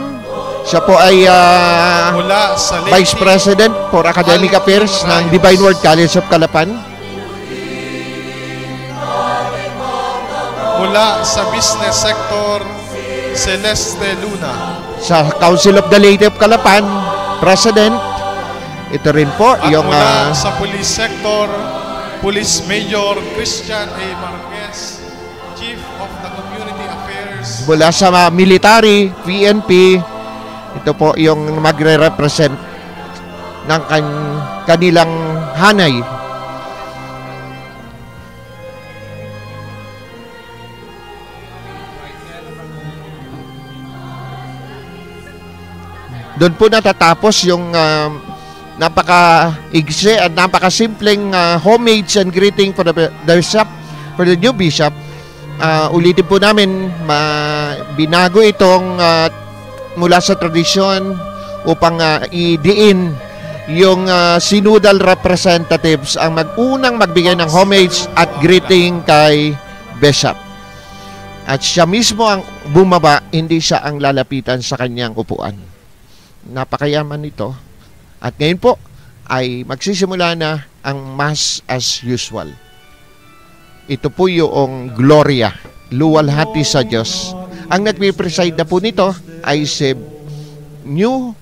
siya po ay ah, Mula sa Vice President for Academic Affairs ng. Divine Word College of Calapan. Mula sa business sector, Celeste Luna. Sa Council of the Lady of Calapan, President. Ito rin po At yung mula ah, sa police sector, Police Major Christian A. Marquez, Chief of the Community Affairs. mula sa mga military, PNP. Ito po yung magre-represent ng kan- kanilang hanay. Doon po natatapos yung um, napaka-igsi at napaka-simpleng uh, homage and greeting for the, bishop, for the new bishop. Ah, ulitin po namin, ma, binago itong ah, mula sa tradisyon upang ah, idiin yung ah, sinudal representatives ang mag-unang magbigay ng homage at greeting kay Bishop. At siya mismo ang bumaba, hindi siya ang lalapitan sa kanyang upuan. Napakayaman nito. At ngayon po ay magsisimula na ang Mass as usual. Ito po yung Gloria, luwalhati sa Diyos. Ang nagpipreside na po nito ay si new,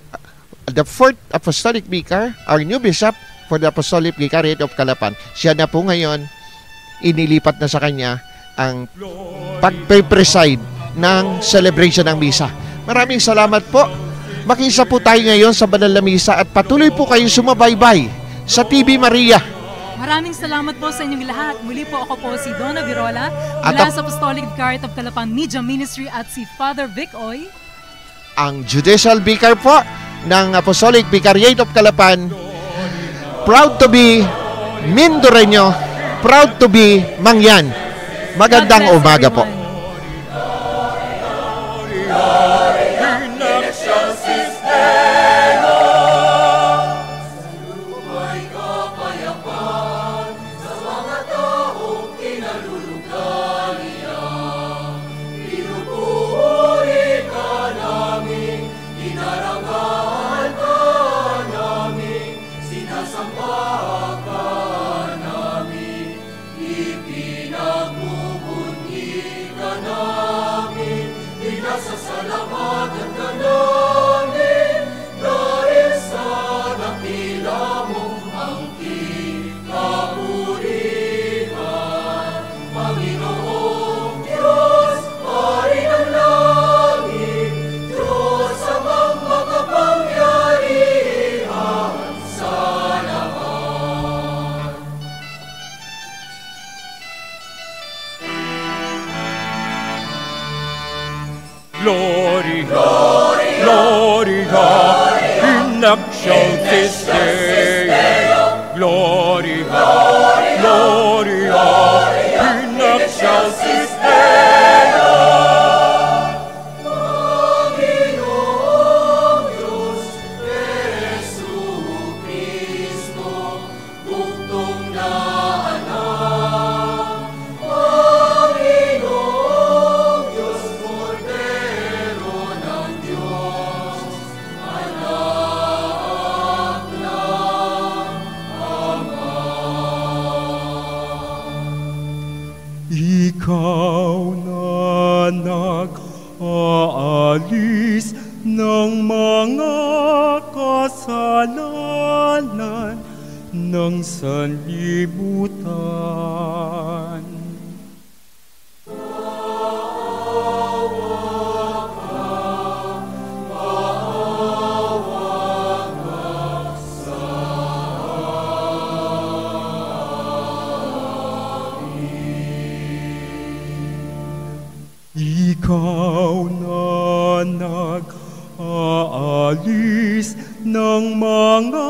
the fourth apostolic vicar, our new bishop for the apostolic vicariate of Calapan. Siya na po ngayon, inilipat na sa kanya ang pagpe-preside ng celebration ng misa. Maraming salamat po. Makisa po tayo ngayon sa banal na misa at patuloy po kayong sumabaybay sa TV Maria. Maraming salamat po sa inyong lahat. Muli po ako po si Donna Virola mula sa Apostolic Vicariate of Calapan Media Ministry at si Father Vic Oy. ang judicial vicar po ng Apostolic Vicariate of Calapan. Proud to be Mindoreño, proud to be Mangyan. Magandang umaga po. In excelsis kasalanan ng sanlibutan. Ikaw na nag-aalis ng mga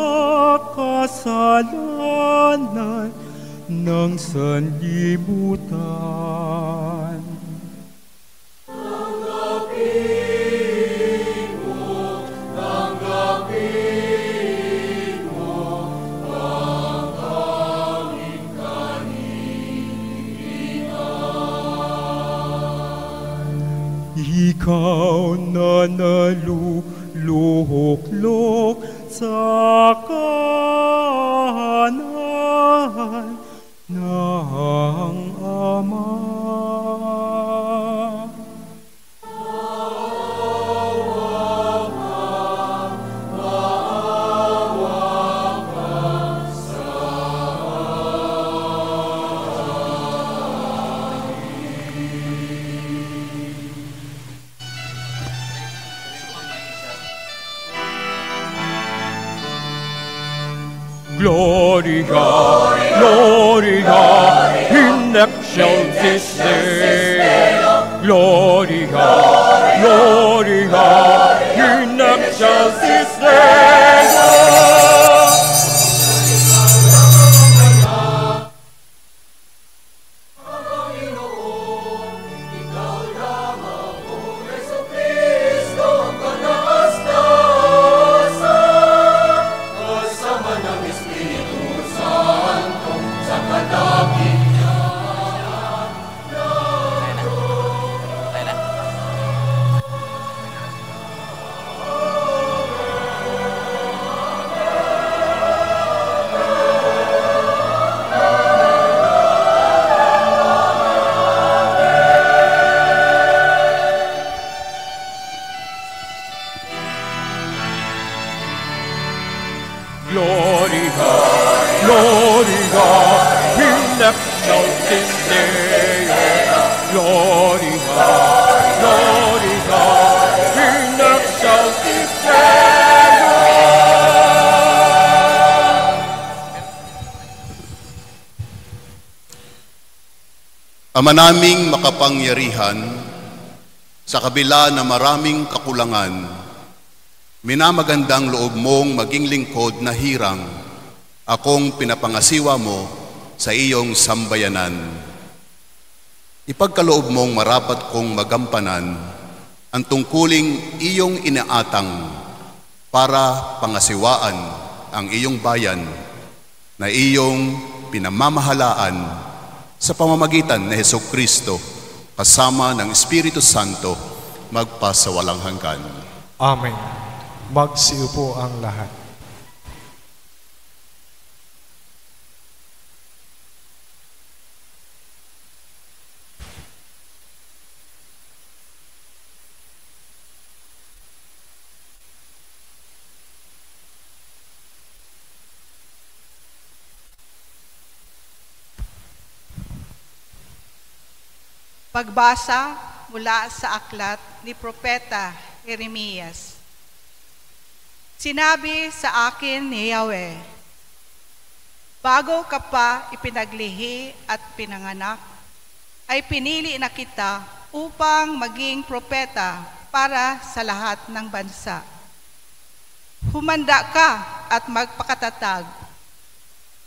kasalanan ng sanlibutan. Ikaw na naluluhok sa kahanan ng Ama. Gloria, Gloria, in excelsis Deo. Gloria, Gloria, in excelsis Ama naming makapangyarihan, sa kabila na maraming kakulangan, minamagandang loob mong maging lingkod na hirang, akong pinapangasiwa mo sa iyong sambayanan. Ipagkaloob mong marapat kong magampanan ang tungkuling iyong inaatang para pangasiwaan ang iyong bayan na iyong pinamamahalaan sa pamamagitan ni Heso Kristo kasama ng Espiritu Santo magpasawalang hanggan. Amen. Magsiupo ang lahat. Pagbasa mula sa aklat ni Propeta Jeremias. Sinabi sa akin ni Yahweh, Bago ka pa ipinaglihi at pinanganak, ay pinili na kita upang maging propeta para sa lahat ng bansa. Humanda ka at magpakatatag.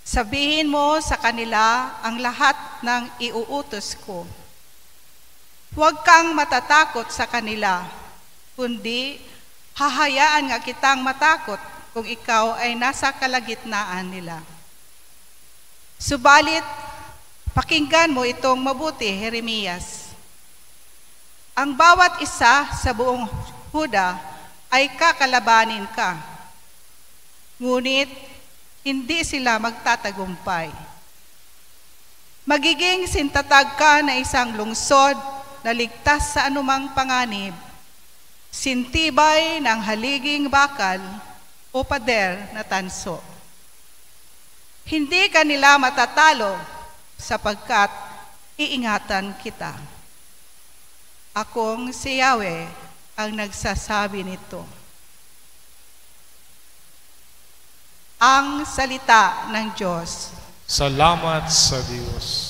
Sabihin mo sa kanila ang lahat ng iuutos ko. Huwag kang matatakot sa kanila, kundi hahayaan nga kitang matakot kung ikaw ay nasa kalagitnaan nila. Subalit, pakinggan mo itong mabuti, Jeremias. Ang bawat isa sa buong Huda ay kakalabanin ka. Ngunit, hindi sila magtatagumpay. Magiging sintatag ka na isang lungsod na ligtas sa anumang panganib, sintibay ng haliging bakal o pader na tanso. Hindi ka nila matatalo sapagkat iingatan kita. Akong si Yahweh ang nagsasabi nito. Ang salita ng Diyos. Salamat sa Diyos.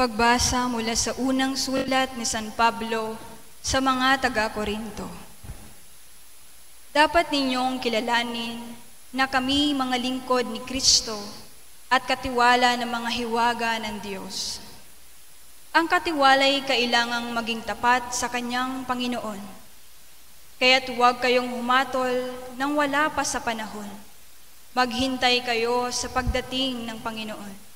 Pagbasa mula sa unang sulat ni San Pablo sa mga taga-Korinto. Dapat ninyong kilalanin na kami mga lingkod ni Kristo at katiwala ng mga hiwaga ng Diyos. Ang katiwalay kailangang maging tapat sa kanyang Panginoon. Kaya't huwag kayong humatol nang wala pa sa panahon. Maghintay kayo sa pagdating ng Panginoon.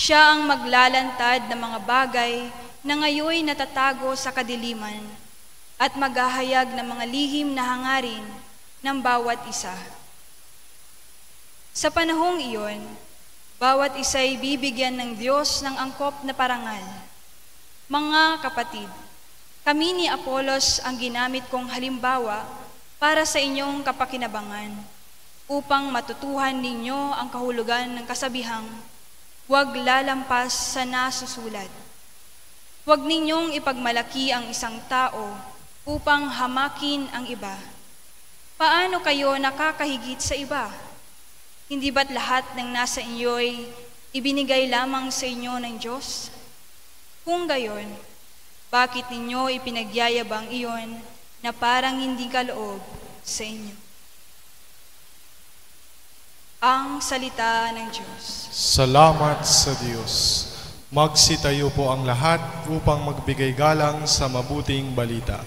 Siya ang maglalantad ng mga bagay na ngayoy natatago sa kadiliman at maghahayag ng mga lihim na hangarin ng bawat isa. Sa panahong iyon, bawat isa'y bibigyan ng Diyos ng angkop na parangal. Mga kapatid, kami ni Apolos ang ginamit kong halimbawa para sa inyong kapakinabangan upang matutuhan ninyo ang kahulugan ng kasabihang huwag lalampas sa nasusulat. Huwag ninyong ipagmalaki ang isang tao upang hamakin ang iba. Paano kayo nakakahigit sa iba? Hindi ba't lahat ng nasa inyo'y ibinigay lamang sa inyo ng Diyos? Kung gayon, bakit ninyo ipinagyayabang iyon na parang hindi kaloob sa inyo? Ang salita ng Diyos. Salamat sa Diyos. Magsitayo po ang lahat upang magbigay galang sa mabuting balita.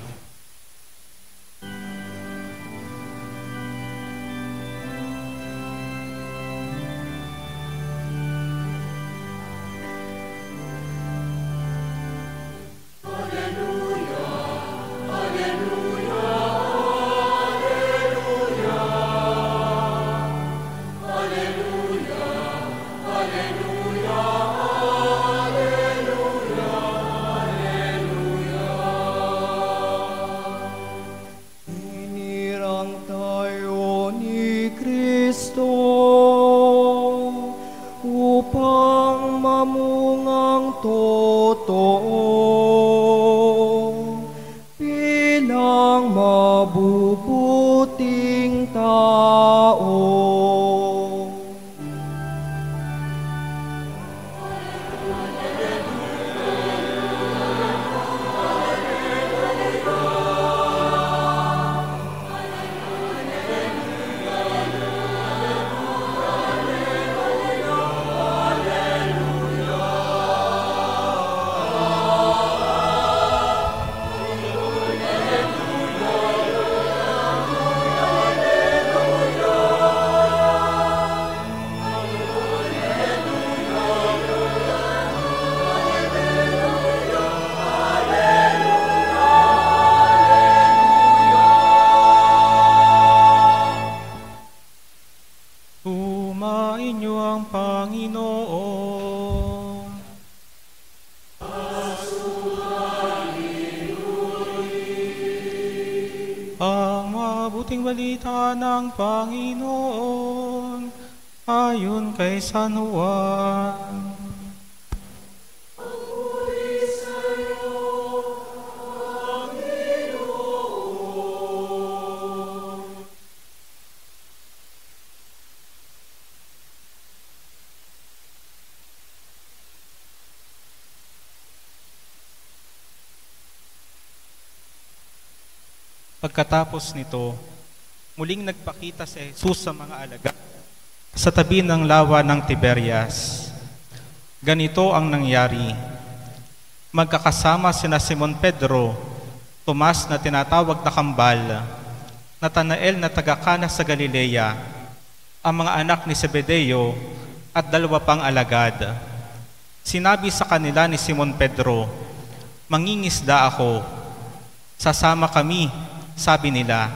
San Juan. Pagkatapos nito, muling nagpakita si Jesus sa mga alagad sa tabi ng lawa ng Tiberias. Ganito ang nangyari. Magkakasama sina Simon Pedro, Tomas na tinatawag na Kambal, Natanael na taga-Kana sa Galilea, ang mga anak ni Zebedeo at dalawa pang alagad. Sinabi sa kanila ni Simon Pedro, Mangingisda ako, sasama kami sabi nila.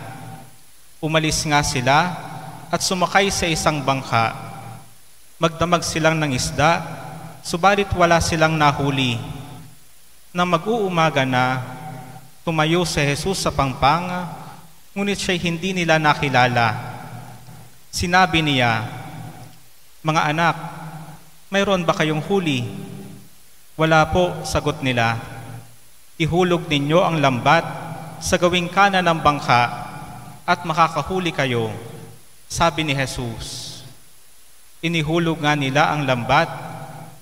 Umalis nga sila at sumakay sa isang bangka. Magdamag silang ng isda, subalit wala silang nahuli. Nang mag-uumaga na, tumayo si Jesus sa pangpang, ngunit siya'y hindi nila nakilala. Sinabi niya, Mga anak, mayroon ba kayong huli? Wala po, sagot nila. Ihulog ninyo ang lambat sa gawing kanan ng bangka at makakahuli kayo, sabi ni Jesus. Inihulog nga nila ang lambat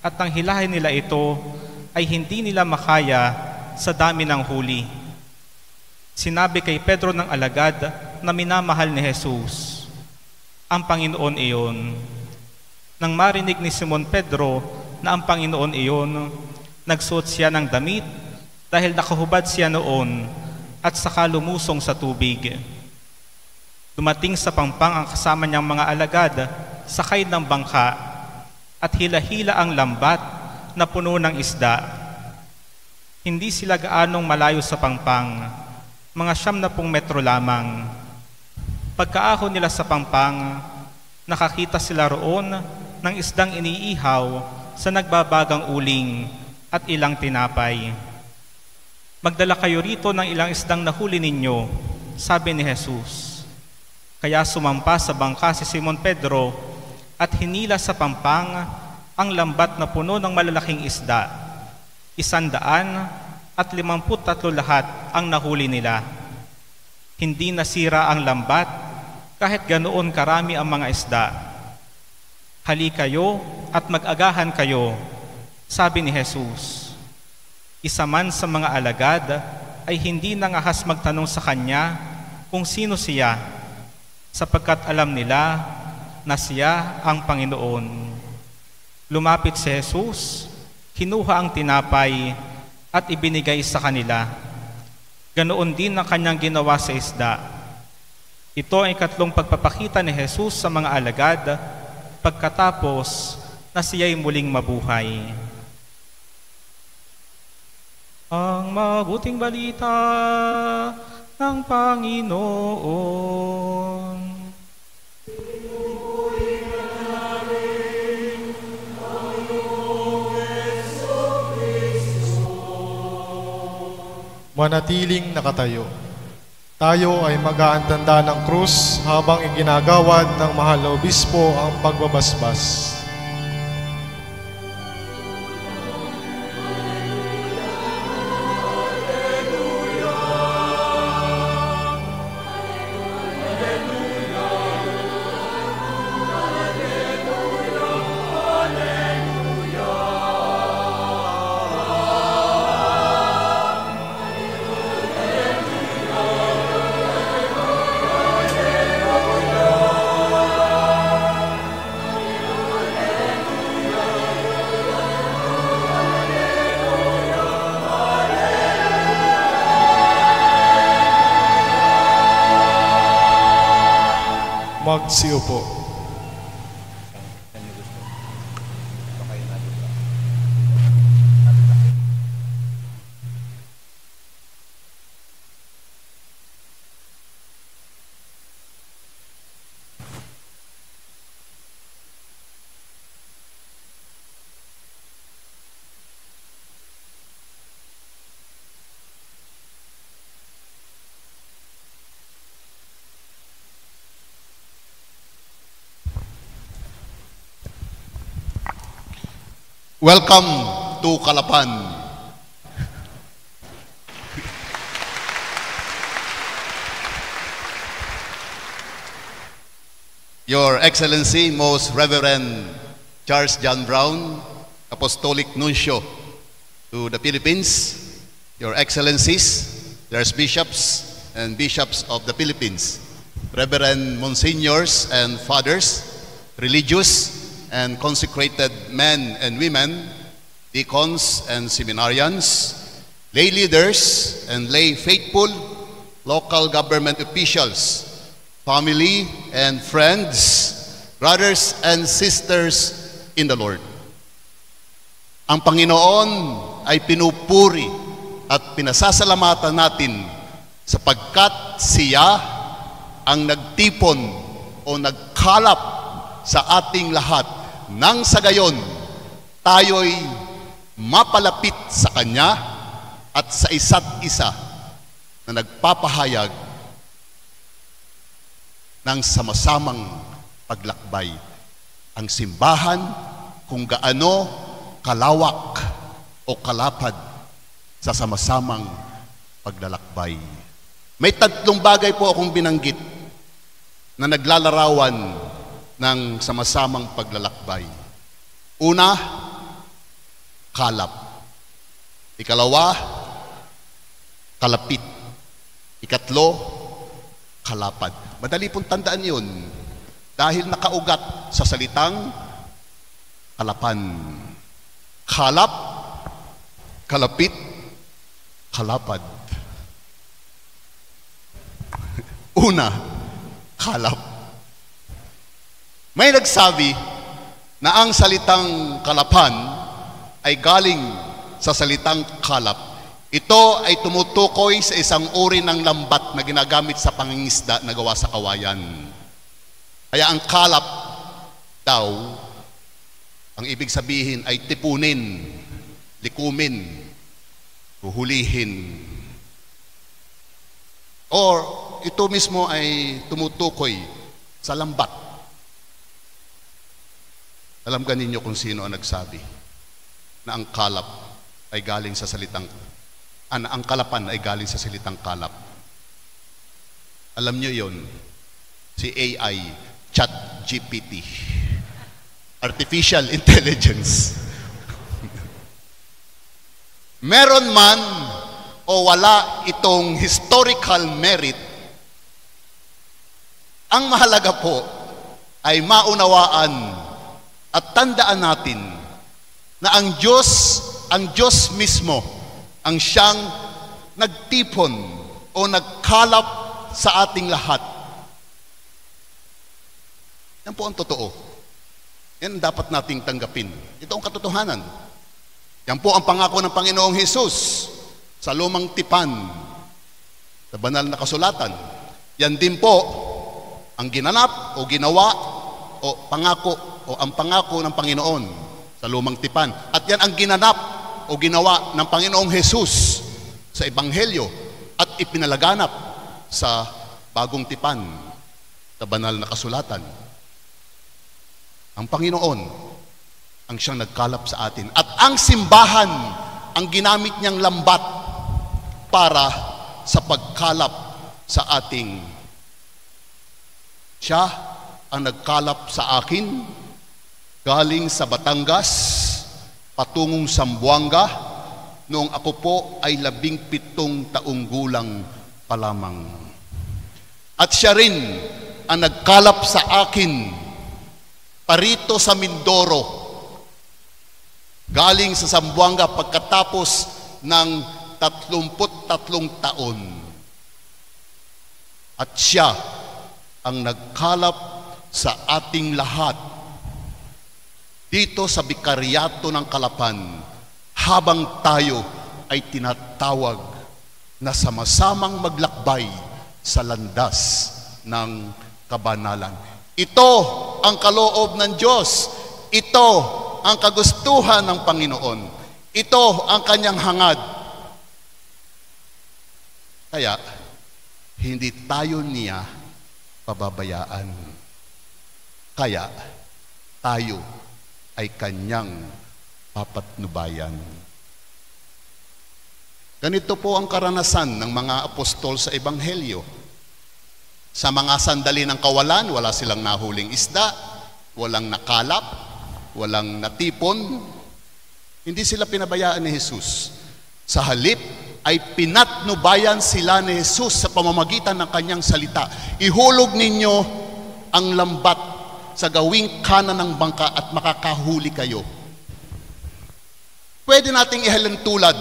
at ang hilahin nila ito ay hindi nila makaya sa dami ng huli. Sinabi kay Pedro ng alagad na minamahal ni Jesus, ang Panginoon iyon. Nang marinig ni Simon Pedro na ang Panginoon iyon, nagsuot siya ng damit dahil nakahubad siya noon at saka lumusong sa tubig. Dumating sa pangpang ang kasama niyang mga alagad, sakay ng bangka, at hila-hila ang lambat na puno ng isda. Hindi sila gaanong malayo sa pangpang, mga siyam na pong metro lamang. Pagkaahon nila sa pangpang, nakakita sila roon ng isdang iniihaw sa nagbabagang uling at ilang tinapay. Magdala kayo rito ng ilang isdang nahuli ninyo, sabi ni Jesus. Kaya sumampa sa bangka si Simon Pedro at hinila sa pampang ang lambat na puno ng malalaking isda. Isandaan at limamput tatlo lahat ang nahuli nila. Hindi nasira ang lambat kahit ganoon karami ang mga isda. Hali kayo at mag-agahan kayo, sabi ni Jesus. Isa man sa mga alagad ay hindi nangahas magtanong sa kanya kung sino siya, sapagkat alam nila na siya ang Panginoon. Lumapit si Jesus, kinuha ang tinapay at ibinigay sa kanila. Ganoon din ang kanyang ginawa sa isda. Ito ay katlong pagpapakita ni Jesus sa mga alagad pagkatapos na siya'y muling mabuhay. Ang mabuting balita ng Panginoon. Manatiling nakatayo. Tayo ay mag-aantanda ng krus habang iginagawad ng mahal na obispo ang pagbabasbas. Magsiupo. Welcome to Kalapan. Your Excellency, Most Reverend Charles John Brown, Apostolic Nuncio to the Philippines, Your Excellencies, there's bishops and bishops of the Philippines, Reverend Monsignors and Fathers, religious and consecrated men and women, deacons and seminarians, lay leaders and lay faithful, local government officials, family and friends, brothers and sisters in the Lord. Ang Panginoon ay pinupuri at pinasasalamatan natin sapagkat siya ang nagtipon o nagkalap sa ating lahat nang sa gayon tayo'y mapalapit sa Kanya at sa isa't isa na nagpapahayag ng sama-samang paglakbay. Ang simbahan kung gaano kalawak o kalapad sa sama-samang paglalakbay. May tatlong bagay po akong binanggit na naglalarawan ng sama-samang paglalakbay. Una, kalap. Ikalawa, kalapit. Ikatlo, kalapad. Madali pong tandaan yun dahil nakaugat sa salitang kalapan. Kalap, kalapit, kalapad. Una, kalap. May nagsabi na ang salitang kalapan ay galing sa salitang kalap. Ito ay tumutukoy sa isang uri ng lambat na ginagamit sa pangingisda na gawa sa kawayan. Kaya ang kalap daw, ang ibig sabihin ay tipunin, likumin, huhulihin. Or ito mismo ay tumutukoy sa lambat. Alam ka ninyo kung sino ang nagsabi na ang kalap ay galing sa salitang an, ang kalapan ay galing sa salitang kalap. Alam nyo yon si AI, Chat GPT, Artificial Intelligence. Meron man o wala itong historical merit, ang mahalaga po ay maunawaan at tandaan natin na ang Diyos, ang Diyos mismo, ang siyang nagtipon o nagkalap sa ating lahat. Yan po ang totoo. Yan dapat nating tanggapin. Ito ang katotohanan. Yan po ang pangako ng Panginoong Hesus sa lumang tipan, sa banal na kasulatan. Yan din po ang ginanap o ginawa o pangako o ang pangako ng Panginoon sa lumang tipan. At yan ang ginanap o ginawa ng Panginoong Hesus sa Ebanghelyo at ipinalaganap sa bagong tipan sa banal na kasulatan. Ang Panginoon ang siyang nagkalap sa atin. At ang simbahan ang ginamit niyang lambat para sa pagkalap sa ating siya ang nagkalap sa akin galing sa Batangas patungong Sambuanga noong ako po ay labing pitong taong gulang pa lamang. At siya rin ang nagkalap sa akin parito sa Mindoro galing sa Sambuanga pagkatapos ng tatlumput tatlong taon. At siya ang nagkalap sa ating lahat dito sa Bikaryato ng Kalapan habang tayo ay tinatawag na sama-samang maglakbay sa landas ng kabanalan. Ito ang kaloob ng Diyos. Ito ang kagustuhan ng Panginoon. Ito ang kanyang hangad. Kaya, hindi tayo niya pababayaan. Kaya, tayo ay kanyang papatnubayan. Ganito po ang karanasan ng mga apostol sa Ebanghelyo. Sa mga sandali ng kawalan, wala silang nahuling isda, walang nakalap, walang natipon. Hindi sila pinabayaan ni Jesus. Sa halip, ay pinatnubayan sila ni Jesus sa pamamagitan ng kanyang salita. Ihulog ninyo ang lambat sa gawing kanan ng bangka at makakahuli kayo. Pwede nating ihalintulad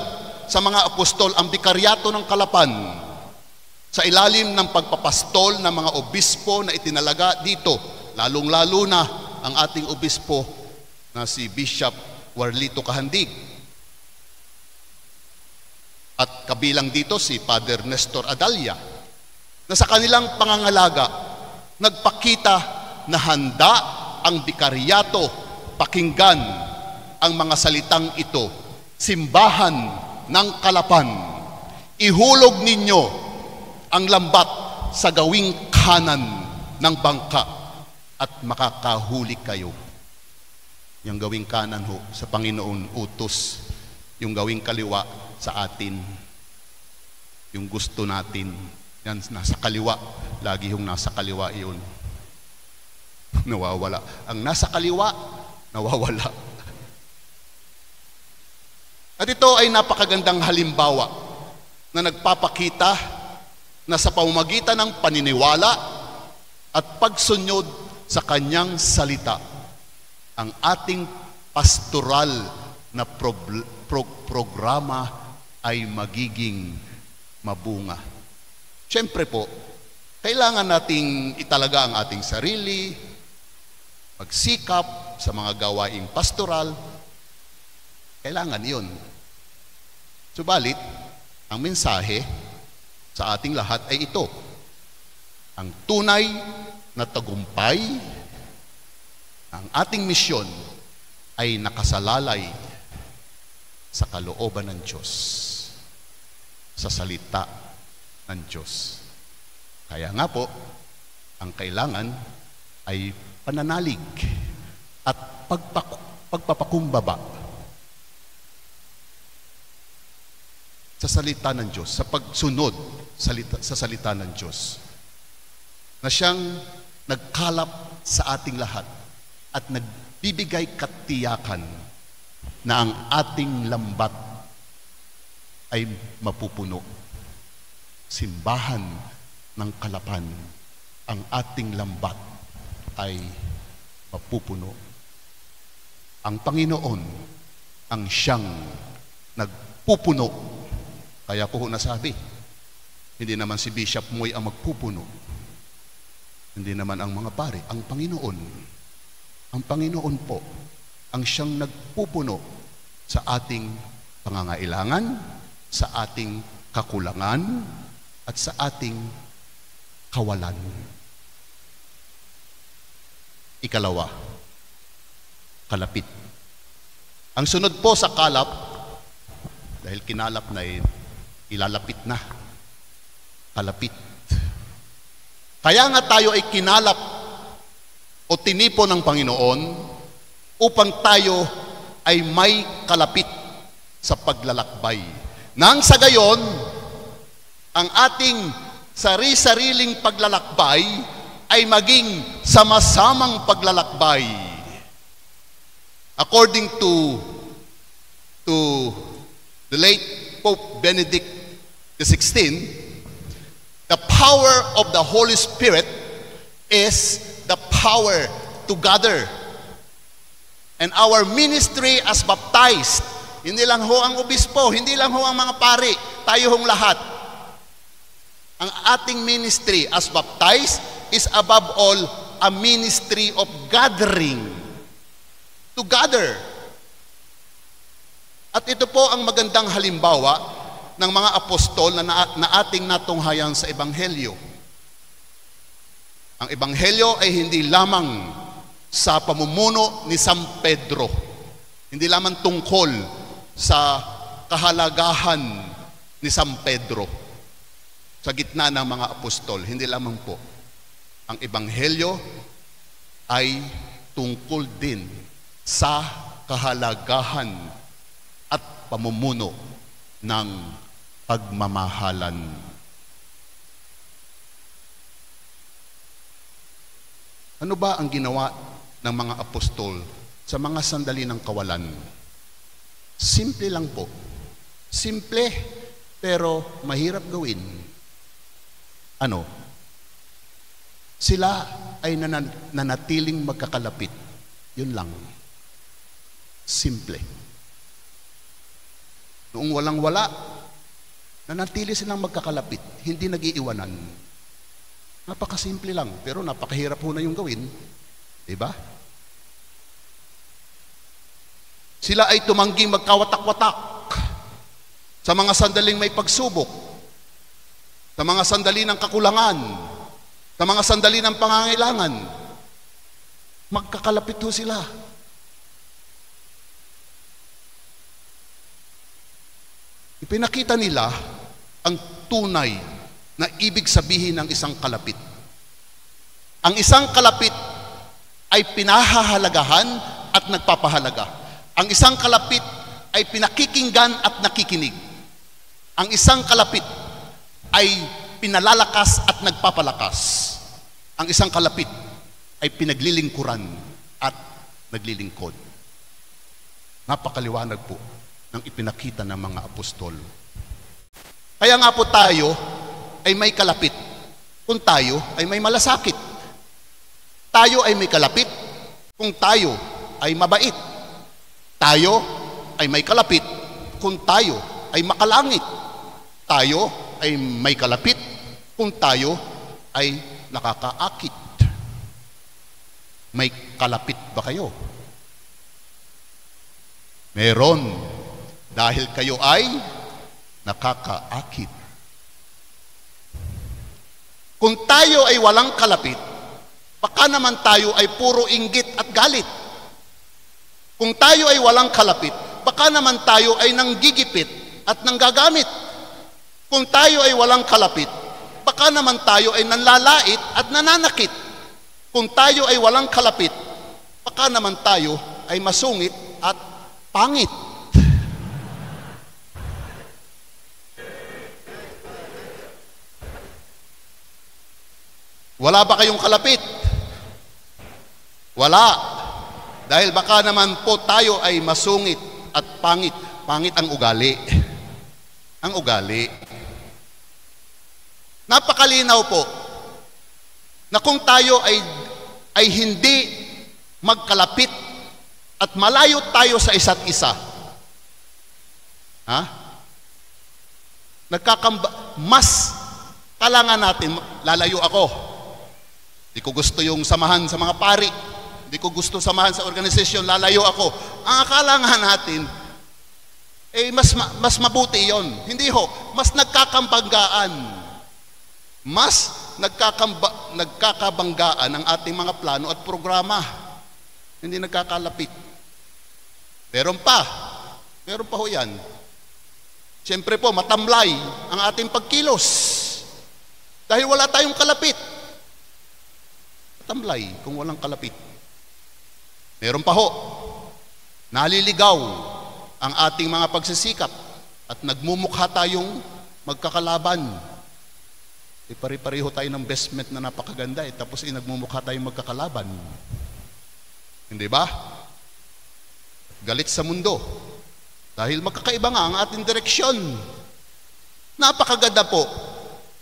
sa mga apostol ang bikaryato ng kalapan sa ilalim ng pagpapastol ng mga obispo na itinalaga dito, lalong-lalo na ang ating obispo na si Bishop Warlito Kahandig. At kabilang dito si Father Nestor Adalia na sa kanilang pangangalaga nagpakita na handa ang bikaryato pakinggan ang mga salitang ito. Simbahan ng kalapan, ihulog ninyo ang lambat sa gawing kanan ng bangka at makakahuli kayo. Yung gawing kanan ho sa Panginoon utos, yung gawing kaliwa sa atin. Yung gusto natin, yan nasa kaliwa, lagi yung nasa kaliwa iyon. Nawawala. Ang nasa kaliwa, nawawala. At ito ay napakagandang halimbawa na nagpapakita na sa pamamagitan ng paniniwala at pagsunyod sa kanyang salita, ang ating pastoral na pro- pro- programa ay magiging mabunga. Siyempre po, kailangan nating italaga ang ating sarili, magsikap sa mga gawaing pastoral, kailangan yun. Subalit, ang mensahe sa ating lahat ay ito. Ang tunay na tagumpay ang ating misyon ay nakasalalay sa kalooban ng Diyos, sa salita ng Diyos. Kaya nga po, ang kailangan ay pananalig at pagpak- pagpapakumbaba sa salita ng Diyos, sa pagsunod salita, sa salita ng Diyos. Na siyang nagkalap sa ating lahat at nagbibigay katiyakan na ang ating lambat ay mapupuno. Simbahan ng kalapan, ang ating lambat ay mapupuno. Ang Panginoon ang siyang nagpupuno kaya ko nasabi, hindi naman si Bishop Moy ang magpupuno. Hindi naman ang mga pare, ang Panginoon. Ang Panginoon po ang siyang nagpupuno sa ating pangangailangan, sa ating kakulangan, at sa ating kawalan. Ikalawa, kalapit. Ang sunod po sa kalap, dahil kinalap na eh, ilalapit na. Kalapit. Kaya nga tayo ay kinalap o tinipo ng Panginoon upang tayo ay may kalapit sa paglalakbay. Nang sa gayon, ang ating sari-sariling paglalakbay ay maging sama-samang paglalakbay. According to to the late Pope Benedict XVI, the power of the Holy Spirit is the power to gather. And our ministry as baptized, hindi lang ho ang obispo, hindi lang ho ang mga pari, tayo hong lahat. Ang ating ministry as baptized is above all a ministry of gathering. To gather. At ito po ang magandang halimbawa ng mga apostol na, na, na ating natunghayan sa Ebanghelyo. Ang Ebanghelyo ay hindi lamang sa pamumuno ni San Pedro. Hindi lamang tungkol sa kahalagahan ni San Pedro sa gitna ng mga apostol. Hindi lamang po. Ang Ebanghelyo ay tungkol din sa kahalagahan at pamumuno ng pagmamahalan. Ano ba ang ginawa ng mga apostol sa mga sandali ng kawalan? Simple lang po. Simple, pero mahirap gawin. Ano? Sila ay nanan- nanatiling magkakalapit. Yun lang. Simple. Noong walang-wala, nanatili silang magkakalapit, hindi nagiiwanan. Napakasimple lang, pero napakahirap ho na yung gawin. Di ba? Sila ay tumangging magkawatak-watak sa mga sandaling may pagsubok, sa mga sandali ng kakulangan, sa mga sandali ng pangangailangan. Magkakalapit ho sila. Ipinakita nila ang tunay na ibig sabihin ng isang kalapit. Ang isang kalapit ay pinahahalagahan at nagpapahalaga. Ang isang kalapit ay pinakikinggan at nakikinig. Ang isang kalapit ay pinalalakas at nagpapalakas. Ang isang kalapit ay pinaglilingkuran at naglilingkod. Napakaliwanag po ng ipinakita ng mga apostol. Kaya nga po tayo ay may kalapit kung tayo ay may malasakit. Tayo ay may kalapit kung tayo ay mabait. Tayo ay may kalapit kung tayo ay makalangit. Tayo ay may kalapit kung tayo ay nakakaakit. May kalapit ba kayo? Meron. Dahil kayo ay nakakaakit. Kung tayo ay walang kalapit, baka naman tayo ay puro inggit at galit. Kung tayo ay walang kalapit, baka naman tayo ay nanggigipit at nanggagamit. Kung tayo ay walang kalapit, baka naman tayo ay nanlalait at nananakit. Kung tayo ay walang kalapit, baka naman tayo ay masungit at pangit. Wala ba kayong kalapit? Wala. Dahil baka naman po tayo ay masungit at pangit. Pangit ang ugali. Ang ugali. Napakalinaw po na kung tayo ay, ay hindi magkalapit at malayo tayo sa isa't isa, ha? Nagkakamba, mas kailangan natin, lalayo ako, Di ko gusto yung samahan sa mga pari. Di ko gusto samahan sa organisasyon. Lalayo ako. Ang akala natin, eh mas, mas mabuti yon. Hindi ho. Mas nagkakambanggaan. Mas nagkakamba, nagkakabanggaan ang ating mga plano at programa. Hindi nagkakalapit. Meron pa. Meron pa ho yan. Siyempre po, matamlay ang ating pagkilos. Dahil wala tayong kalapit tamlay kung walang kalapit. Meron pa ho, naliligaw ang ating mga pagsisikap at nagmumukha tayong magkakalaban. E pare-pareho tayo ng bestment na napakaganda eh, tapos eh, nagmumukha tayong magkakalaban. Hindi ba? Galit sa mundo. Dahil magkakaiba nga ang ating direksyon. Napakaganda po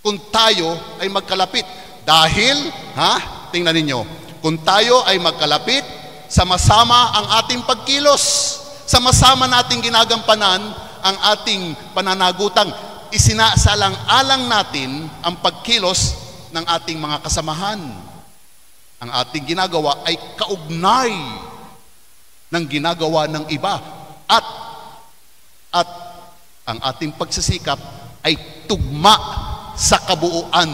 kung tayo ay magkalapit. Dahil, ha, tingnan ninyo, kung tayo ay magkalapit, sama-sama ang ating pagkilos, sama-sama nating ginagampanan ang ating pananagutang, isinaasalang-alang natin ang pagkilos ng ating mga kasamahan. Ang ating ginagawa ay kaugnay ng ginagawa ng iba at at ang ating pagsisikap ay tugma sa kabuuan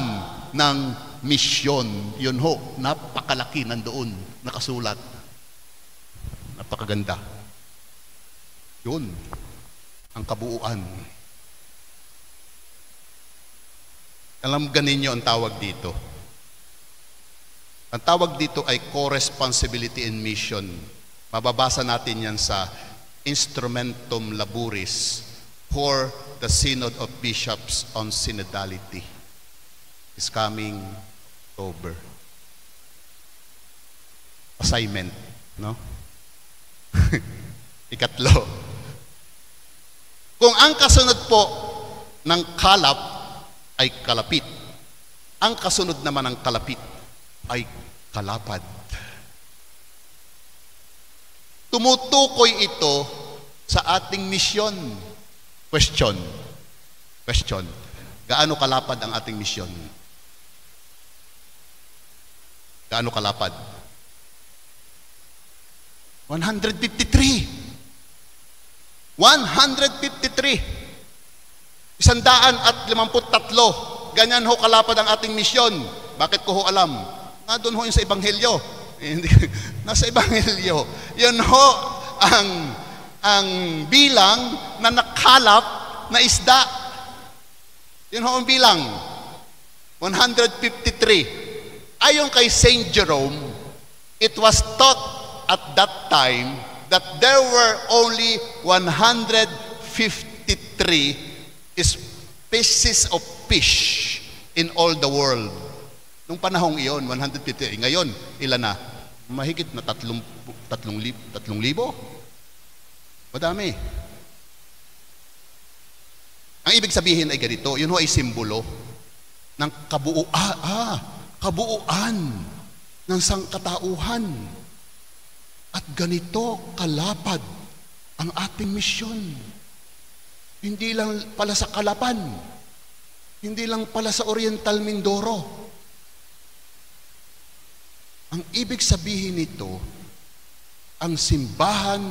ng misyon. Yun ho, napakalaki nandoon, nakasulat. Napakaganda. Yun, ang kabuuan. Alam ganin nyo ang tawag dito. Ang tawag dito ay co-responsibility and mission. Mababasa natin yan sa Instrumentum Laboris for the Synod of Bishops on Synodality. is coming over. Assignment, no? Ikatlo. Kung ang kasunod po ng kalap ay kalapit, ang kasunod naman ng kalapit ay kalapad. Tumutukoy ito sa ating misyon. Question. Question. Gaano kalapad ang ating misyon? Gaano kalapad? 153. 153. Isandaan at limamput tatlo. Ganyan ho kalapad ang ating misyon. Bakit ko ho alam? Nga doon ho yung sa Ebanghelyo. Nasa Ebanghelyo. Yun ho ang, ang bilang na nakalap na isda. Yun ho ang bilang. 153. Ayon kay Saint Jerome, it was taught at that time that there were only 153 species of fish in all the world. Nung panahong iyon, 150. Ngayon, ilan na? Mahigit na tatlong, tatlong, lib, tatlong libo? Madami. Ang ibig sabihin ay ganito, yun ho ay simbolo ng kabuuan, ah, ah, kabuuan ng sangkatauhan. At ganito kalapad ang ating misyon. Hindi lang pala sa Kalapan, hindi lang pala sa Oriental Mindoro. Ang ibig sabihin nito, ang simbahan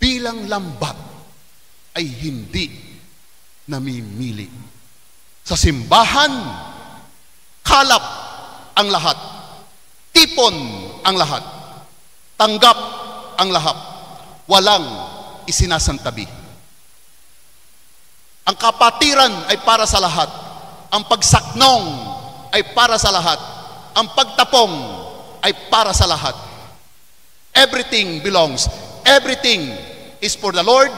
bilang lambat ay hindi namimili. Sa simbahan, kalap ang lahat. Tipon ang lahat. Tanggap ang lahat. Walang isinasantabi. Ang kapatiran ay para sa lahat. Ang pagsaknong ay para sa lahat. Ang pagtapong ay para sa lahat. Everything belongs. Everything is for the Lord.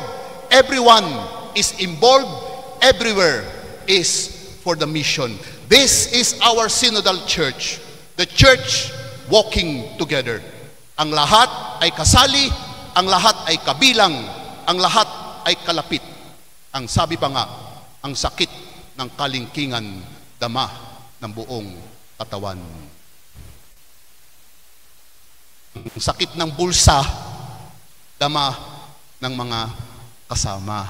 Everyone is involved. Everywhere is for the mission. This is our synodal church. The church walking together. Ang lahat ay kasali, ang lahat ay kabilang, ang lahat ay kalapit. Ang sabi pa nga, ang sakit ng kalingkingan dama ng buong katawan. Ang sakit ng bulsa dama ng mga kasama.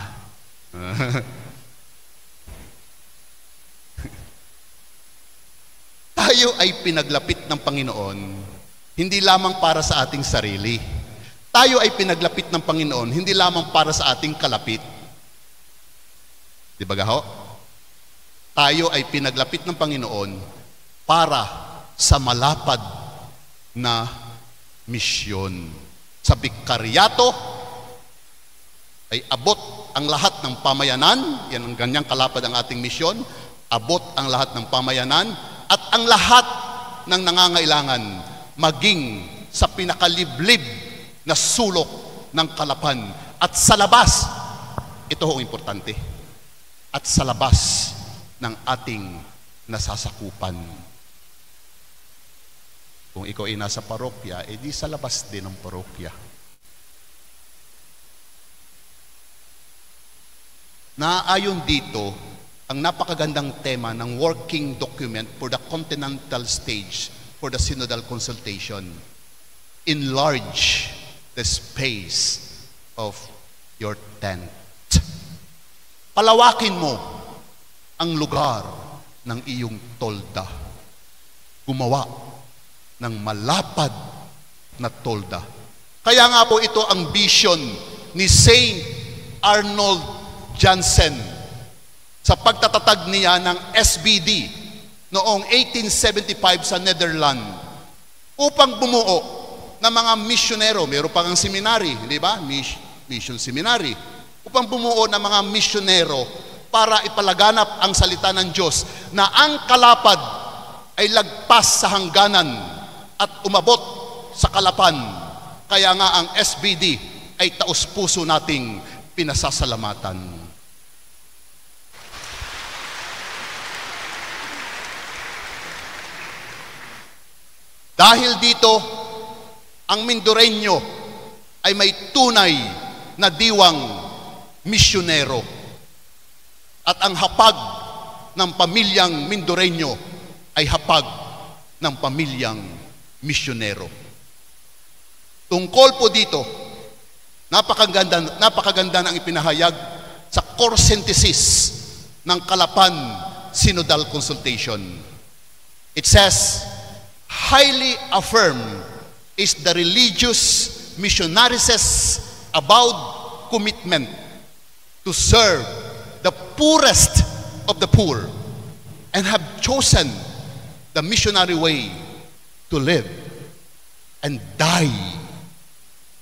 Tayo ay pinaglapit ng Panginoon hindi lamang para sa ating sarili. Tayo ay pinaglapit ng Panginoon hindi lamang para sa ating kalapit. Di ba gaho? Tayo ay pinaglapit ng Panginoon para sa malapad na misyon. Sa bikaryato ay abot ang lahat ng pamayanan, yan ang ganyang kalapad ang ating misyon, abot ang lahat ng pamayanan, at ang lahat ng nangangailangan maging sa pinakaliblib na sulok ng kalapan. At sa labas, ito ho importante, at sa labas ng ating nasasakupan. Kung ikaw ay nasa parokya, edi sa labas din ng parokya. Naayon dito ang napakagandang tema ng working document for the continental stage for the synodal consultation. Enlarge the space of your tent. Palawakin mo ang lugar ng iyong tolda. Gumawa ng malapad na tolda. Kaya nga po ito ang vision ni Saint Arnold Jansen sa pagtatatag niya ng SBD noong 1875 sa Netherlands upang bumuo ng mga misyonero. Meron pang ang seminary, di ba? Mission seminary. Upang bumuo ng mga misyonero para ipalaganap ang salita ng Diyos na ang kalapad ay lagpas sa hangganan at umabot sa kalapan. Kaya nga ang SBD ay taus-puso nating pinasasalamatan. Dahil dito, ang Mindoreño ay may tunay na diwang misyonero. At ang hapag ng pamilyang Mindoreño ay hapag ng pamilyang misyonero. Tungkol po dito, napakaganda, napakaganda ng ipinahayag sa core synthesis ng Kalapan Synodal Consultation. It says, highly affirm is the religious missionaries' avowed commitment to serve the poorest of the poor and have chosen the missionary way to live and die,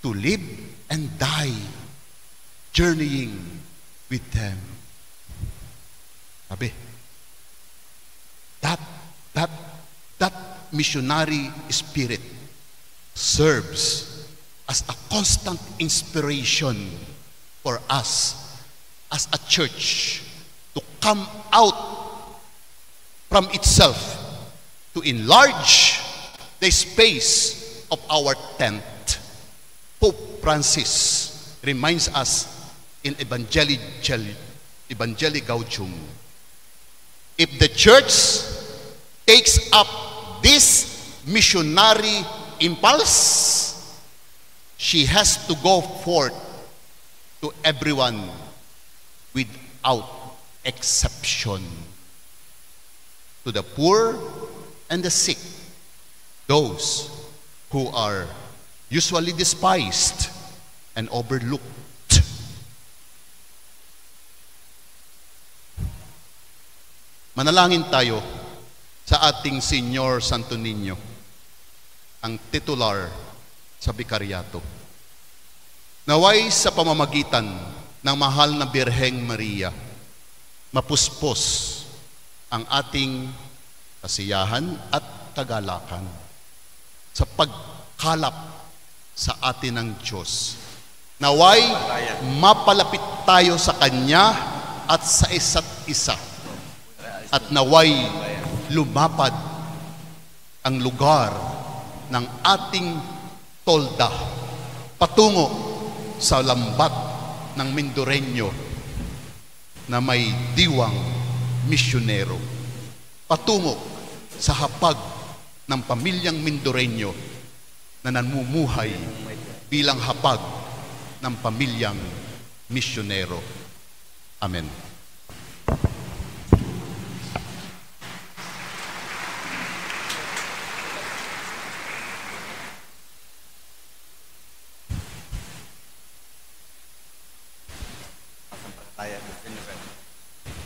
to live and die, journeying with them. That, that, that missionary spirit serves as a constant inspiration for us as a church to come out from itself to enlarge the space of our tent. Pope Francis reminds us in Evangelii Evangelii Gaudium if the church takes up this missionary impulse, she has to go forth to everyone without exception. To the poor and the sick, those who are usually despised and overlooked. Manalangin tayo sa ating Senior Santo Niño, ang titular sa Bikaryato. Naway sa pamamagitan ng mahal na Birheng Maria, mapuspos ang ating kasiyahan at kagalakan sa pagkalap sa atin ng Diyos. Naway mapalapit tayo sa Kanya at sa isa't isa. At naway lumapad ang lugar ng ating tolda patungo sa lambat ng Mindoreño na may diwang misyonero patungo sa hapag ng pamilyang Mindoreño na namumuhay bilang hapag ng pamilyang misyonero. Amen.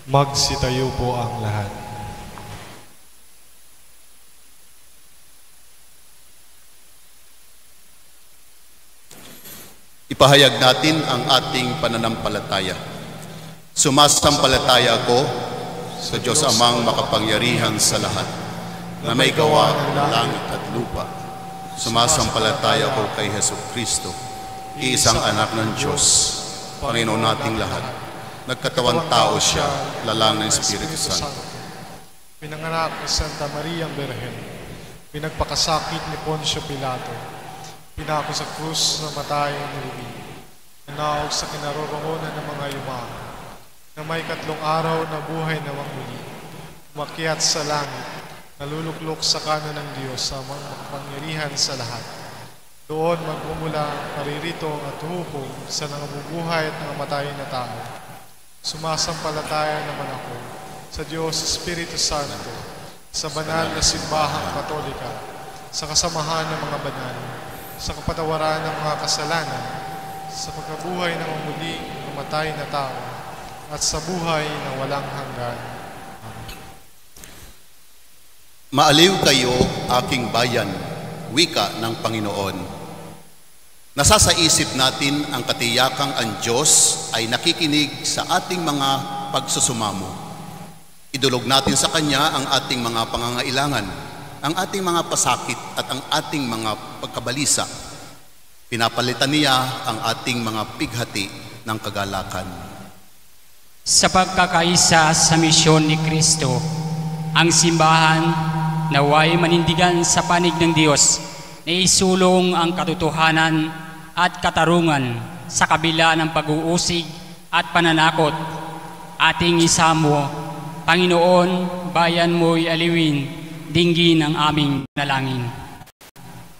Magsitayo po ang lahat. Ipahayag natin ang ating pananampalataya. Sumasampalataya ako sa Diyos amang makapangyarihan sa lahat, na may gawa ng langit at lupa. Sumasampalataya ko kay Heso Kristo, iisang anak ng Diyos, Panginoon nating lahat. Nagkatawan tao siya, lalang ng Espiritu Santo. Pinanganak ni Santa Maria ang Berhen. Pinagpakasakit ni Poncio Pilato. Pinako sa krus na matay ni Rubi. Nanaog sa kinaroroonan ng mga yumaman. Na may katlong araw na buhay na muli. Umakyat sa langit. Naluluklok sa kanan ng Diyos sa mga makapangyarihan sa lahat. Doon magmumula paririto at hukom sa nangabubuhay at nangamatay na tao. Sumasampalataya naman ako sa Diyos Espiritu Santo, sa banal na simbahang katolika, sa kasamahan ng mga banal, sa kapatawaran ng mga kasalanan, sa pagkabuhay ng muli namatay na tao, at sa buhay na walang hanggan. Maaliw kayo, aking bayan, wika ng Panginoon. Nasasaisip natin ang katiyakang ang Diyos ay nakikinig sa ating mga pagsusumamo. Idulog natin sa Kanya ang ating mga pangangailangan, ang ating mga pasakit at ang ating mga pagkabalisa. Pinapalitan niya ang ating mga pighati ng kagalakan. Sa pagkakaisa sa misyon ni Kristo, ang simbahan naway manindigan sa panig ng Diyos na isulong ang katotohanan at katarungan sa kabila ng pag-uusig at pananakot. Ating isamo, Panginoon, bayan mo'y aliwin, dinggin ang aming nalangin.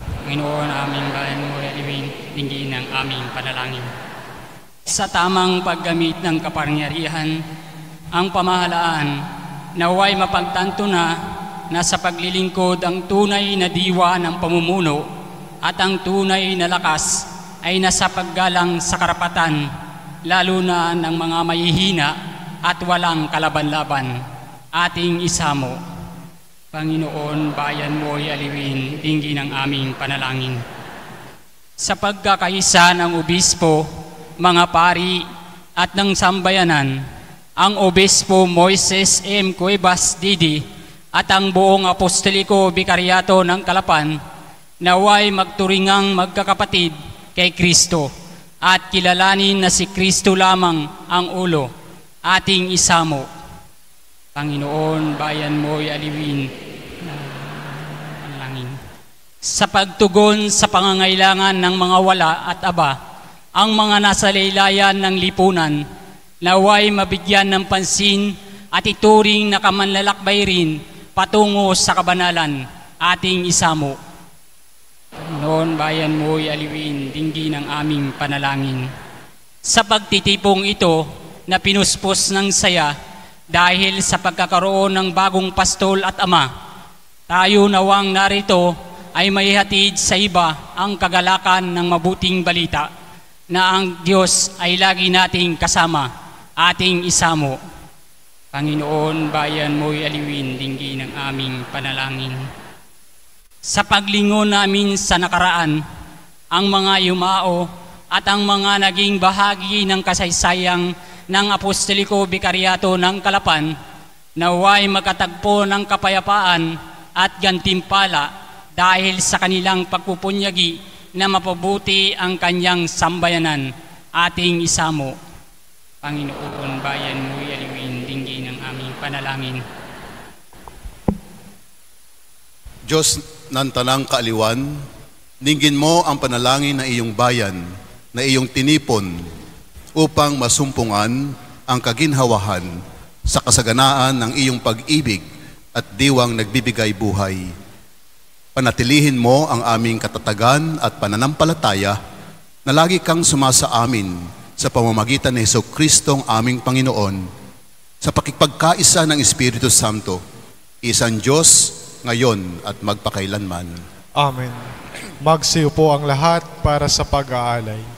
Panginoon, aming bayan mo'y aliwin, dinggin ang aming panalangin. Sa tamang paggamit ng kapangyarihan, ang pamahalaan naway mapagtanto na na sa paglilingkod ang tunay na diwa ng pamumuno at ang tunay na lakas ay nasa paggalang sa karapatan, lalo na ng mga mahihina at walang kalaban-laban. Ating isamo, Panginoon, bayan mo'y aliwin, tinggi ng aming panalangin. Sa pagkakaisa ng obispo, mga pari at ng sambayanan, ang obispo Moises M. Cuevas Didi at ang buong apostoliko bikaryato ng Kalapan naway magturingang magkakapatid kay Kristo at kilalanin na si Kristo lamang ang ulo, ating isamo. Panginoon, bayan mo'y aliwin. Panalangin. Sa pagtugon sa pangangailangan ng mga wala at aba, ang mga nasa laylayan ng lipunan, naway mabigyan ng pansin at ituring na kamanlalakbay rin patungo sa kabanalan, ating isamo. Noon bayan mo'y aliwin, dinggi ng aming panalangin. Sa pagtitipong ito na pinuspos ng saya dahil sa pagkakaroon ng bagong pastol at ama, tayo nawang narito ay may hatid sa iba ang kagalakan ng mabuting balita na ang Diyos ay lagi nating kasama, ating isamo. Panginoon, bayan mo'y aliwin, dinggi ng aming panalangin. Sa paglingon namin sa nakaraan, ang mga yumao at ang mga naging bahagi ng kasaysayang ng Apostoliko Bikaryato ng Kalapan, naway makatagpo ng kapayapaan at gantimpala dahil sa kanilang pagpupunyagi na mapabuti ang kanyang sambayanan, ating isamo. Panginoon, bayan mo'y aliwin, dinggi ng aming panalangin. Diyos ng tanang kaaliwan, ninggin mo ang panalangin ng iyong bayan na iyong tinipon upang masumpungan ang kaginhawahan sa kasaganaan ng iyong pag-ibig at diwang nagbibigay buhay. Panatilihin mo ang aming katatagan at pananampalataya na lagi kang sumasa amin sa pamamagitan ni Heso Kristong aming Panginoon sa pakipagkaisa ng Espiritu Santo, isang Diyos ngayon at magpakailanman. Amen. Magsiyo po ang lahat para sa pag-aalay.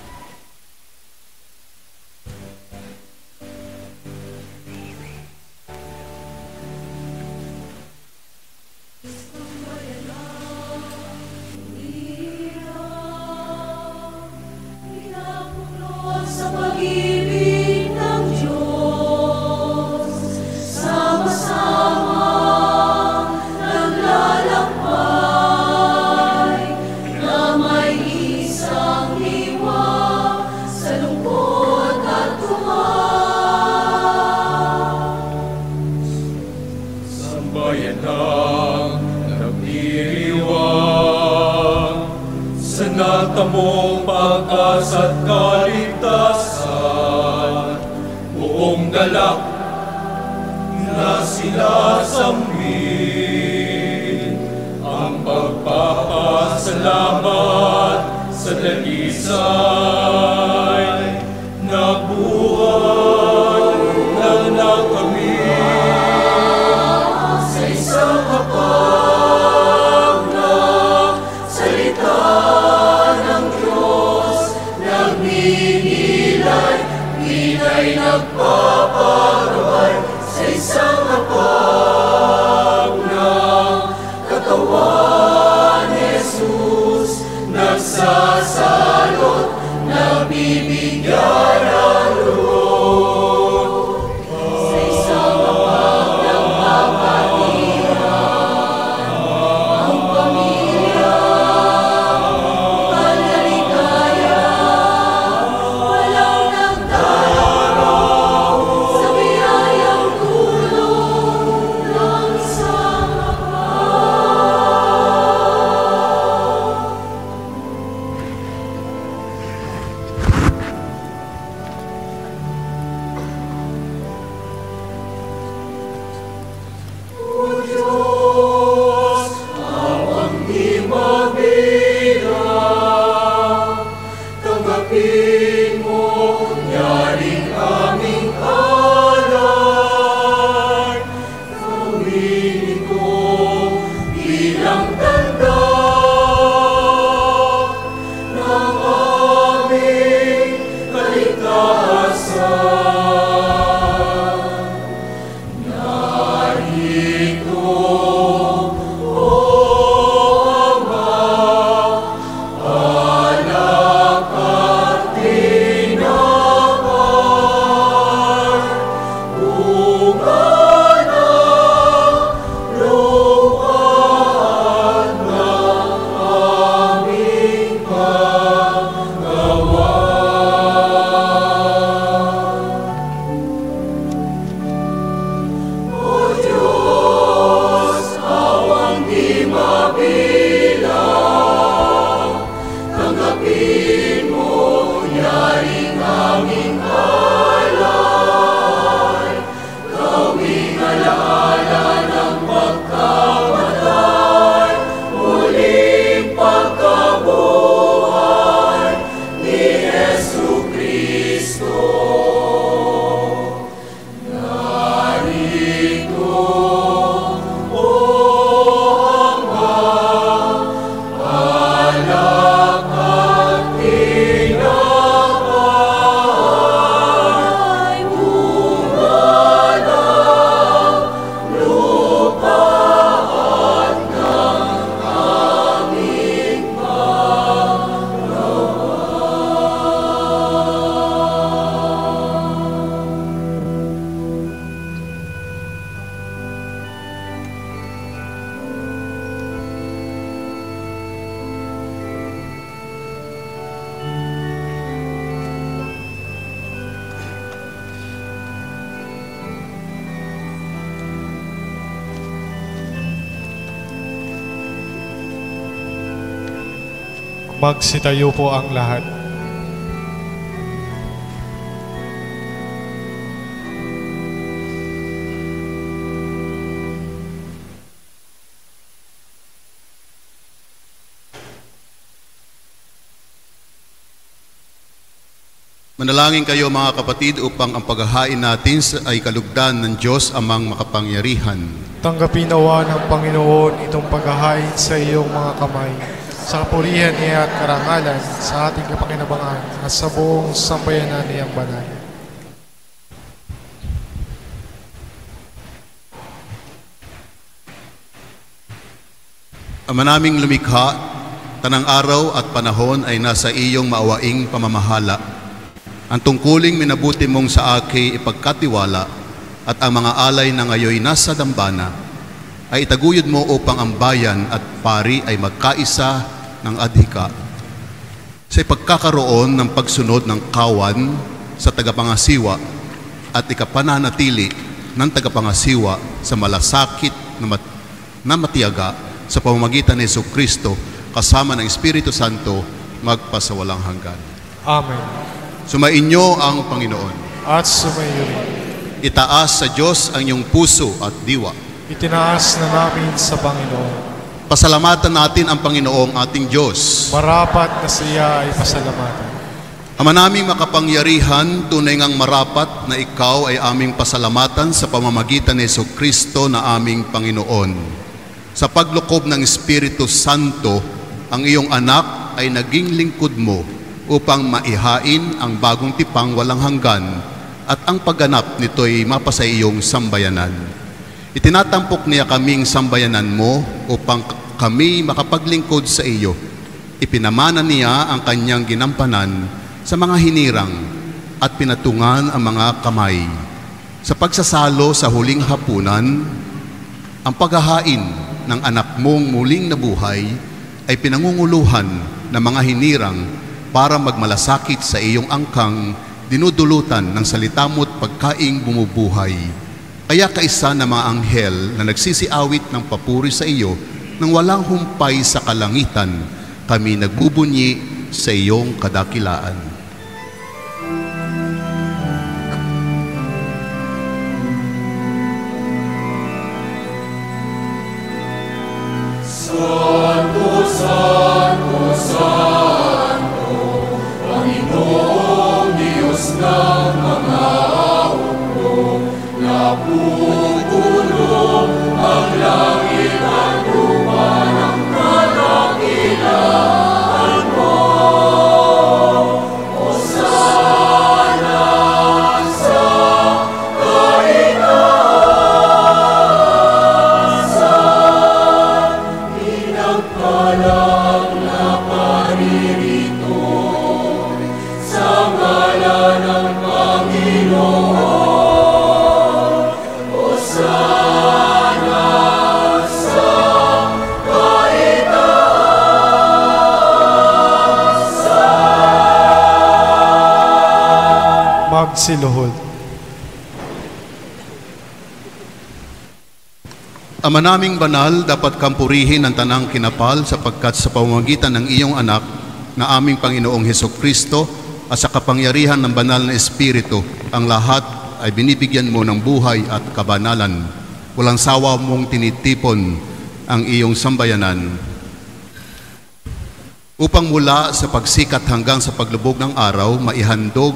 oh Magsitayo po ang lahat. Manalangin kayo mga kapatid upang ang paghahain natin ay kalugdan ng Diyos amang makapangyarihan. Tanggapin nawa ng Panginoon itong paghahain sa iyong mga kamay sa kapurihan niya at karangalan sa ating kapakinabangan at sa buong sambayanan niyang banal. Ama naming lumikha, tanang araw at panahon ay nasa iyong maawaing pamamahala. Ang tungkuling minabuti mong sa aki ipagkatiwala at ang mga alay na ngayoy nasa dambana ay itaguyod mo upang ang bayan at pari ay magkaisa ng adhika. Sa ipagkakaroon ng pagsunod ng kawan sa tagapangasiwa at ikapananatili ng tagapangasiwa sa malasakit na, mat- na matiyaga sa pamamagitan ni Yesu Kristo kasama ng Espiritu Santo magpasawalang hanggan. Amen. Sumainyo ang Panginoon. At sumayo rin. Itaas sa Diyos ang iyong puso at diwa. Itinaas na namin sa Panginoon. Pasalamatan natin ang Panginoong ating Diyos. Marapat na siya ay pasalamatan. Ama naming makapangyarihan, tunay ngang marapat na ikaw ay aming pasalamatan sa pamamagitan ni Yesu Kristo na aming Panginoon. Sa paglukob ng Espiritu Santo, ang iyong anak ay naging lingkod mo upang maihain ang bagong tipang walang hanggan at ang pagganap nito'y mapasa iyong sambayanan. Itinatampok niya kaming sambayanan mo upang kami makapaglingkod sa iyo. Ipinamana niya ang kanyang ginampanan sa mga hinirang at pinatungan ang mga kamay. Sa pagsasalo sa huling hapunan, ang paghahain ng anak mong muling nabuhay ay pinangunguluhan ng mga hinirang para magmalasakit sa iyong angkang dinudulutan ng salita mo't pagkaing bumubuhay. Kaya kaisa ng mga anghel na nagsisiawit ng papuri sa iyo nang walang humpay sa kalangitan, kami nagbubunyi sa iyong kadakilaan. Kaitaasan. Magsiluhod. Ama naming banal, dapat kampurihin ang tanang kinapal sapagkat sa pamamagitan ng iyong anak na aming Panginoong Heso Kristo at sa kapangyarihan ng banal na Espiritu, ang lahat ay binibigyan mo ng buhay at kabanalan. Walang sawa mong tinitipon ang iyong sambayanan upang mula sa pagsikat hanggang sa paglubog ng araw, maihandog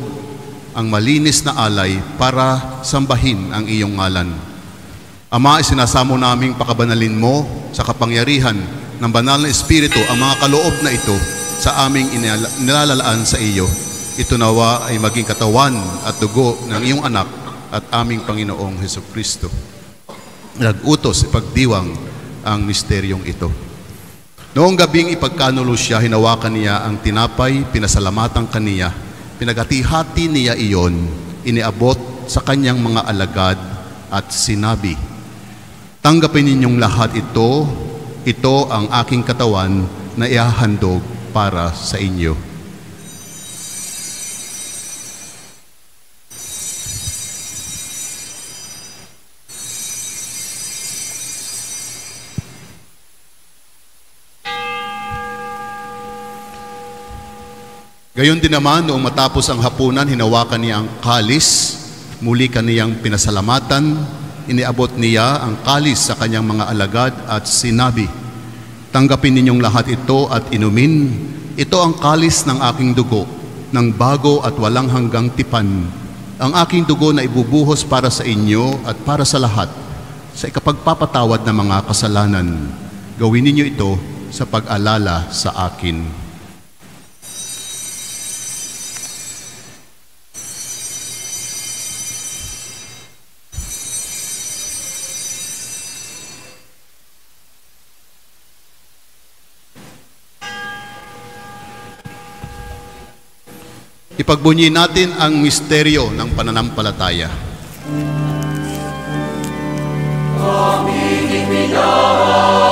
ang malinis na alay para sambahin ang iyong ngalan. Ama, isinasamo naming pakabanalin mo sa kapangyarihan ng banal na Espiritu ang mga kaloob na ito sa aming inilalalaan sa iyo. Ito nawa ay maging katawan at dugo ng iyong anak at aming Panginoong Heso Kristo. Nag-utos ipagdiwang ang misteryong ito. Noong gabing ipagkanulo siya, hinawakan niya ang tinapay, pinasalamatan kaniya, pinagati-hati niya iyon, iniabot sa kanyang mga alagad at sinabi, Tanggapin ninyong lahat ito, ito ang aking katawan na ihahandog para sa inyo. Gayon din naman, noong matapos ang hapunan, hinawakan niya ang kalis, muli kaniyang pinasalamatan, iniabot niya ang kalis sa kanyang mga alagad at sinabi, Tanggapin ninyong lahat ito at inumin, ito ang kalis ng aking dugo, ng bago at walang hanggang tipan, ang aking dugo na ibubuhos para sa inyo at para sa lahat, sa ikapagpapatawad ng mga kasalanan. Gawin ninyo ito sa pag-alala sa akin. Ipagbunyi natin ang misteryo ng pananampalataya. Aming ipinahayag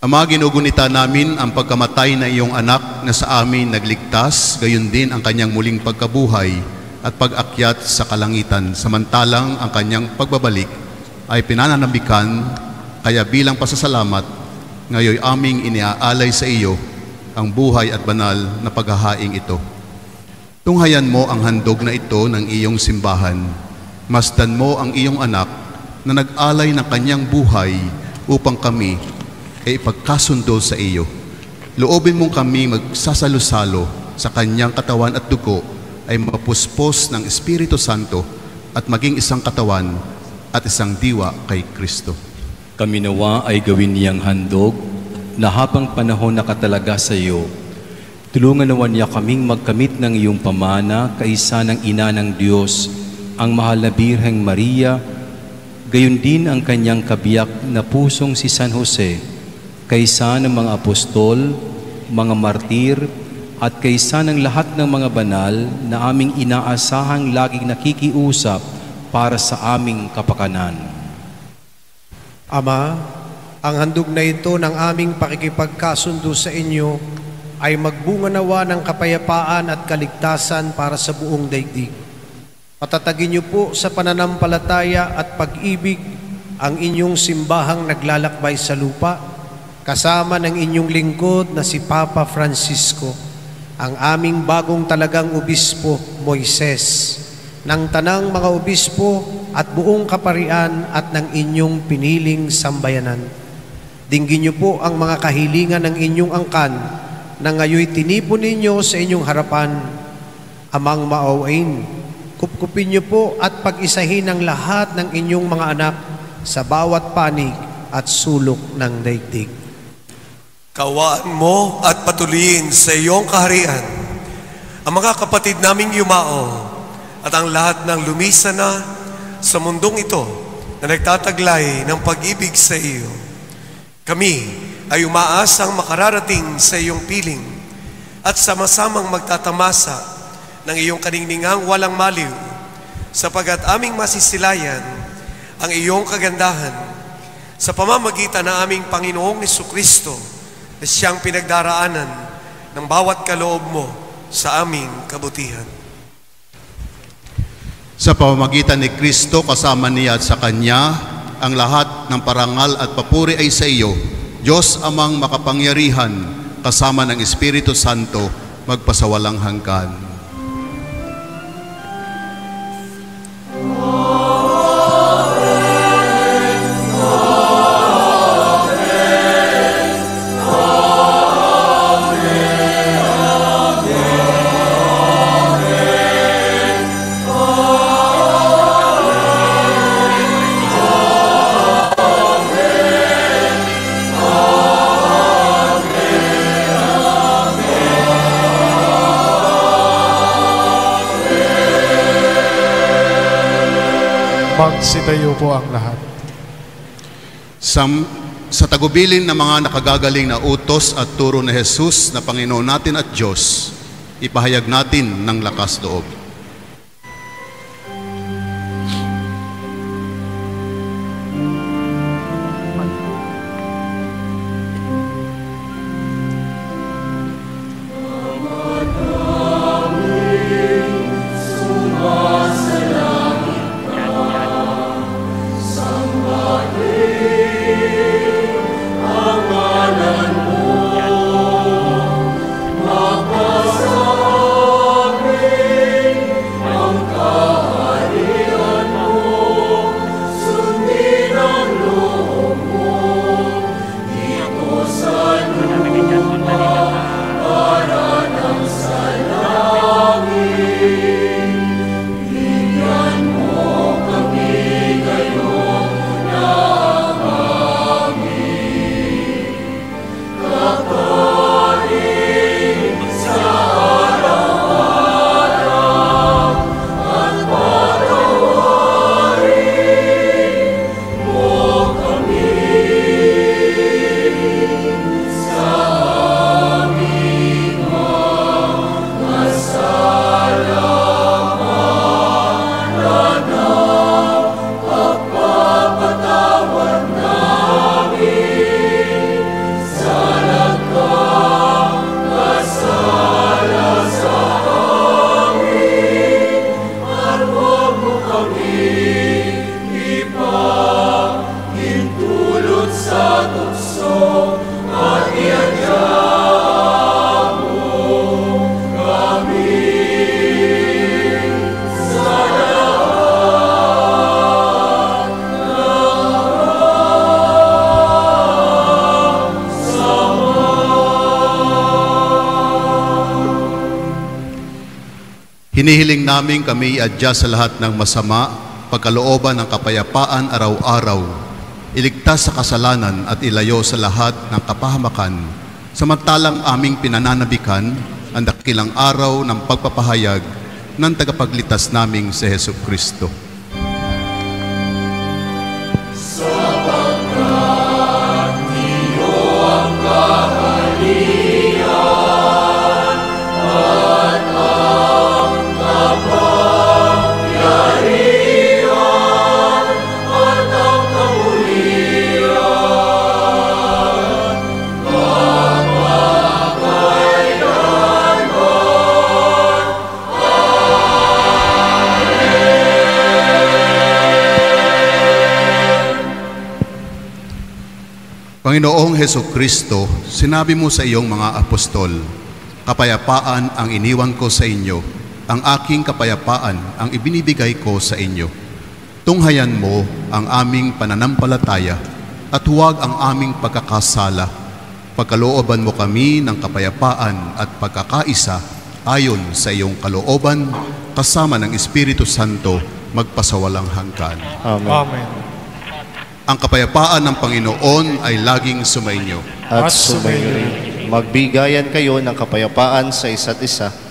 Ama, ginugunita namin ang pagkamatay na iyong anak na sa amin nagligtas, gayon din ang kanyang muling pagkabuhay at pag-akyat sa kalangitan, samantalang ang kanyang pagbabalik ay pinananabikan, kaya bilang pasasalamat, ngayon aming iniaalay sa iyo ang buhay at banal na paghahaing ito. Tunghayan mo ang handog na ito ng iyong simbahan. Masdan mo ang iyong anak na nag-alay ng kanyang buhay upang kami ay ipagkasundo sa iyo. Loobin mong kami magsasalo-salo sa kanyang katawan at dugo ay mapuspos ng Espiritu Santo at maging isang katawan at isang diwa kay Kristo. Kami nawa ay gawin niyang handog na habang panahon nakatalaga sa iyo, tulungan nawa niya kaming magkamit ng iyong pamana kaisa ng ina ng Diyos, ang mahal na Birheng Maria, gayon din ang kanyang kabiyak na pusong si San Jose, kaysa ng mga apostol, mga martir, at kaysa ng lahat ng mga banal na aming inaasahang laging nakikiusap para sa aming kapakanan. Ama, ang handog na ito ng aming pakikipagkasundo sa inyo ay magbunga nawa ng kapayapaan at kaligtasan para sa buong daigdig. Patatagin niyo po sa pananampalataya at pag-ibig ang inyong simbahang naglalakbay sa lupa, kasama ng inyong lingkod na si Papa Francisco, ang aming bagong talagang obispo, Moises, ng tanang mga obispo at buong kaparian at ng inyong piniling sambayanan. Dinggin niyo po ang mga kahilingan ng inyong angkan na ngayoy tinipon ninyo sa inyong harapan. Amang maawain, kupkupin niyo po at pag-isahin ang lahat ng inyong mga anak sa bawat panig at sulok ng daigdig. Kawaan mo at patuloyin sa iyong kaharian ang mga kapatid naming yumao at ang lahat ng lumisa na sa mundong ito na nagtataglay ng pag-ibig sa iyo. Kami ay umaasang makararating sa iyong piling at sama-samang magtatamasa ng iyong kaningningang walang maliw sapagat aming masisilayan ang iyong kagandahan sa pamamagitan ng aming Panginoong Kristo na siyang pinagdaraanan ng bawat kaloob mo sa aming kabutihan. Sa pamamagitan ni Kristo kasama niya at sa Kanya, ang lahat ng parangal at papuri ay sa iyo, Diyos amang makapangyarihan, kasama ng Espiritu Santo, magpasawalang hanggan. Magsitayo po ang lahat. Sa, sa tagubilin ng mga nakagagaling na utos at turo ni Jesus na Panginoon natin at Diyos, ipahayag natin ng lakas loob. Hinihiling namin kami adya sa lahat ng masama, pagkalooban ng kapayapaan araw-araw, iligtas sa kasalanan at ilayo sa lahat ng kapahamakan, samantalang aming pinananabikan ang dakilang araw ng pagpapahayag ng tagapagligtas naming si Heso Kristo. Sapagkat iyo ang kaharian Panginoong Heso Kristo, sinabi mo sa iyong mga apostol, Kapayapaan ang iniwan ko sa inyo, ang aking kapayapaan ang ibinibigay ko sa inyo. Tunghayan mo ang aming pananampalataya at huwag ang aming pagkakasala. Pagkalooban mo kami ng kapayapaan at pagkakaisa ayon sa iyong kalooban kasama ng Espiritu Santo magpasawalang hanggan. Amen. Ang kapayapaan ng Panginoon ay laging sumainyo. At sumayo rin. Magbigayan kayo ng kapayapaan sa isa't isa.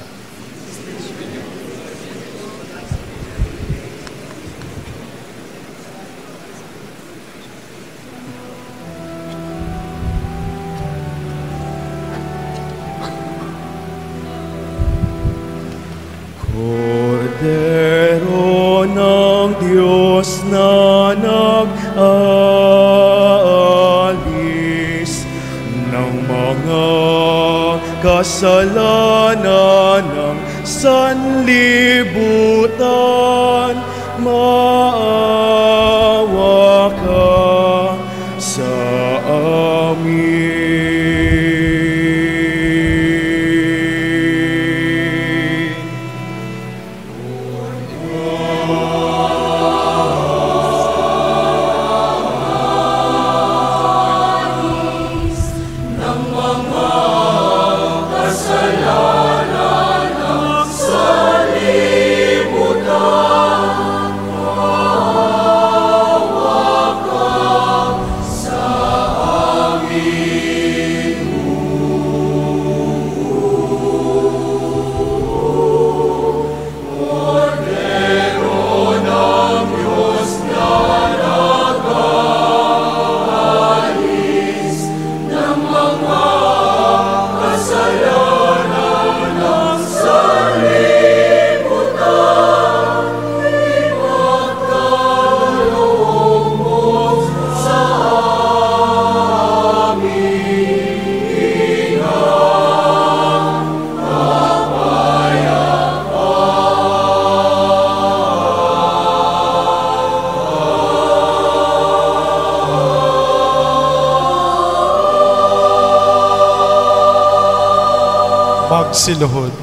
Magsiluhod.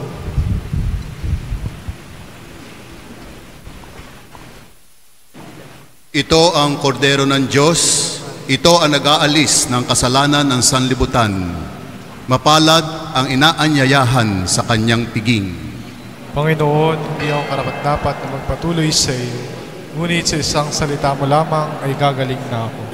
Ito ang kordero ng Diyos, ito ang nag-aalis ng kasalanan ng sanlibutan. Mapalad ang inaanyayahan sa kanyang piging. Panginoon, hindi ako karapat dapat na magpatuloy sa iyo. Ngunit sa isang salita mo lamang ay gagaling na ako.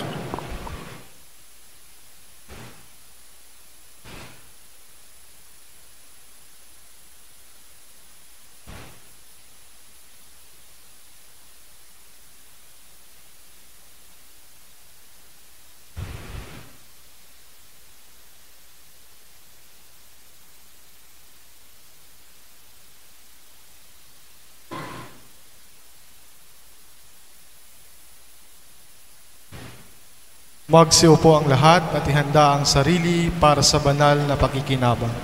Magsiupo ang lahat at ihanda ang sarili para sa banal na pakikinabang.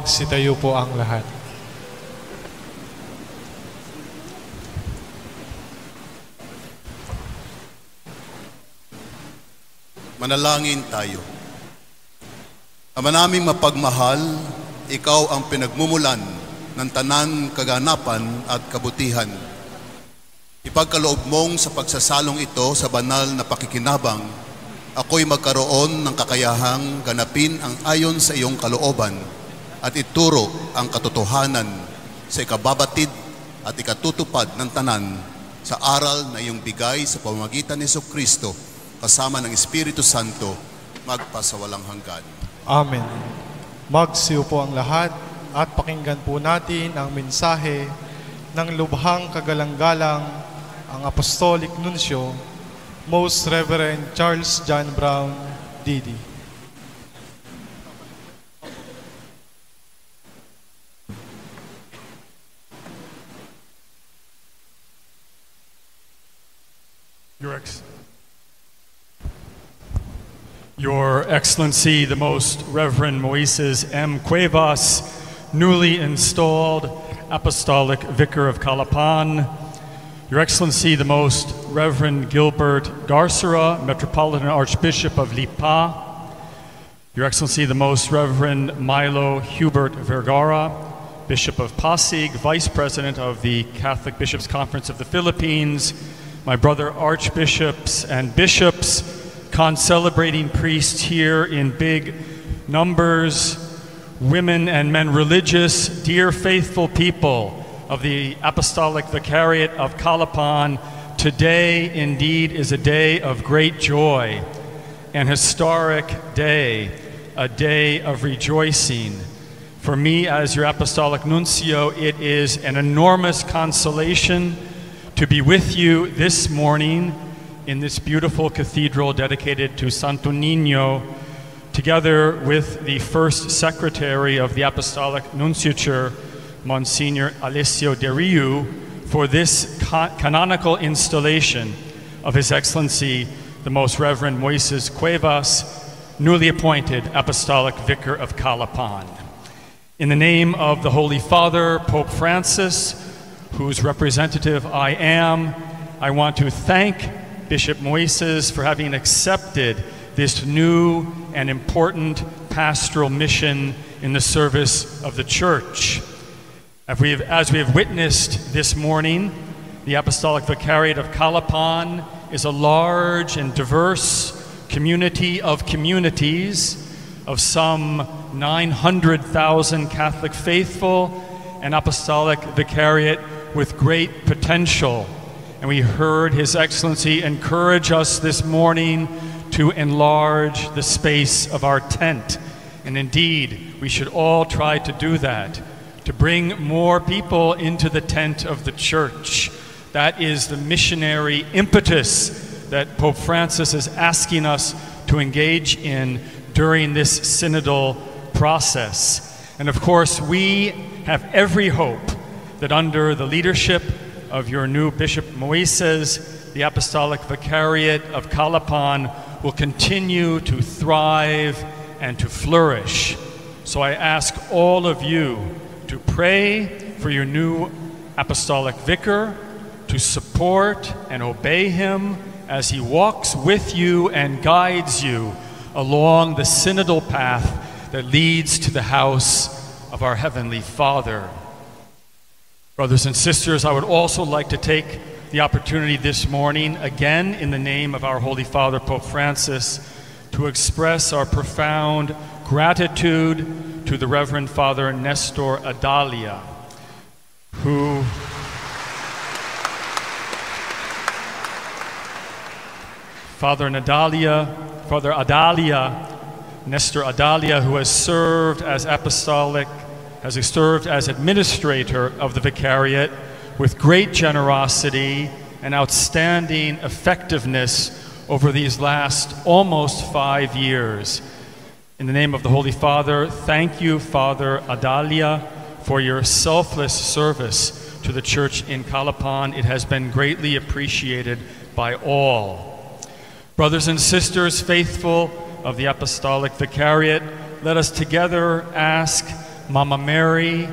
Magsitayo po ang lahat. Manalangin tayo. Ama naming mapagmahal, ikaw ang pinagmumulan ng tanan kaganapan at kabutihan. Ipagkaloob mong sa pagsasalong ito sa banal na pakikinabang, ako'y magkaroon ng kakayahang ganapin ang ayon sa iyong kalooban at ituro ang katotohanan sa ikababatid at ikatutupad ng tanan sa aral na iyong bigay sa pamamagitan ni Yeso Kristo kasama ng Espiritu Santo magpasawalang hanggan. Amen. Magsiyo po ang lahat at pakinggan po natin ang mensahe ng lubhang kagalang-galang ang Apostolic Nuncio, Most Reverend Charles John Brown, D.D. Excellency, the Most Reverend Moises M. Cuevas, newly installed Apostolic Vicar of Calapan, Your Excellency, the Most Reverend Gilbert Garcera, Metropolitan Archbishop of Lipa, Your Excellency, the Most Reverend Milo Hubert Vergara, Bishop of Pasig, Vice President of the Catholic Bishops' Conference of the Philippines, my brother archbishops and bishops, concelebrating priests here in big numbers, women and men religious, dear faithful people of the Apostolic Vicariate of Calapan, today indeed is a day of great joy, an historic day, a day of rejoicing. For me, as your Apostolic Nuncio, it is an enormous consolation to be with you this morning in this beautiful cathedral dedicated to Santo Nino, together with the first secretary of the Apostolic Nunciature, Monsignor Alessio de Riu, for this ca- canonical installation of His Excellency, the Most Reverend Moises Cuevas, newly appointed Apostolic Vicar of Calapan. In the name of the Holy Father, Pope Francis, whose representative I am, I want to thank Bishop Moises for having accepted this new and important pastoral mission in the service of the church. As we have, as we have witnessed this morning, the Apostolic Vicariate of Calapan is a large and diverse community of communities of some 900,000 Catholic faithful and Apostolic Vicariate with great potential. And we heard His Excellency encourage us this morning to enlarge the space of our tent. And indeed, we should all try to do that, to bring more people into the tent of the church. That is the missionary impetus that Pope Francis is asking us to engage in during this synodal process. And of course, we have every hope that under the leadership of your new Bishop Moises, the Apostolic Vicariate of Calapan will continue to thrive and to flourish. So I ask all of you to pray for your new Apostolic Vicar, to support and obey him as he walks with you and guides you along the synodal path that leads to the house of our Heavenly Father. Brothers and sisters, I would also like to take the opportunity this morning, again in the name of our Holy Father, Pope Francis, to express our profound gratitude to the Reverend Father Nestor Adalia, who Father Nadalia, Father Adalia Nestor Adalia, who has served as apostolic, has served as administrator of the vicariate with great generosity and outstanding effectiveness over these last almost five years. In the name of the Holy Father, thank you, Father Adalia, for your selfless service to the church in Calapan. It has been greatly appreciated by all. Brothers and sisters, faithful of the Apostolic Vicariate, let us together ask Mama Mary,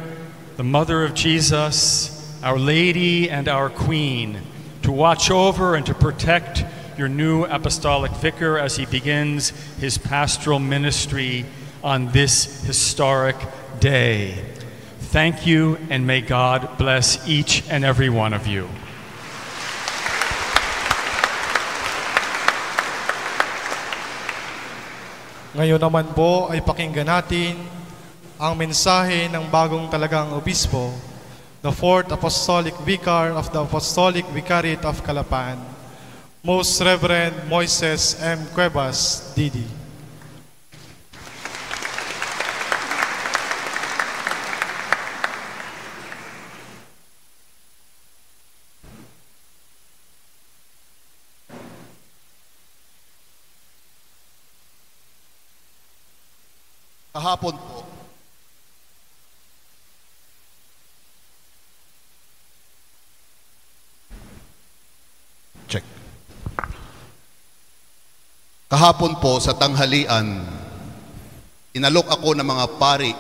the Mother of Jesus, Our Lady, and our Queen to watch over and to protect your new apostolic vicar as he begins his pastoral ministry on this historic day. Thank you, and may God bless each and every one of you. Ngayon naman po ay pakinggan natin ang mensahe ng bagong talagang obispo, the Fourth Apostolic Vicar of the Apostolic Vicariate of Calapan, Most Reverend Moises M. Cuevas, Didi. Kahapon Kahapon po sa tanghalian, inalok ako ng mga pari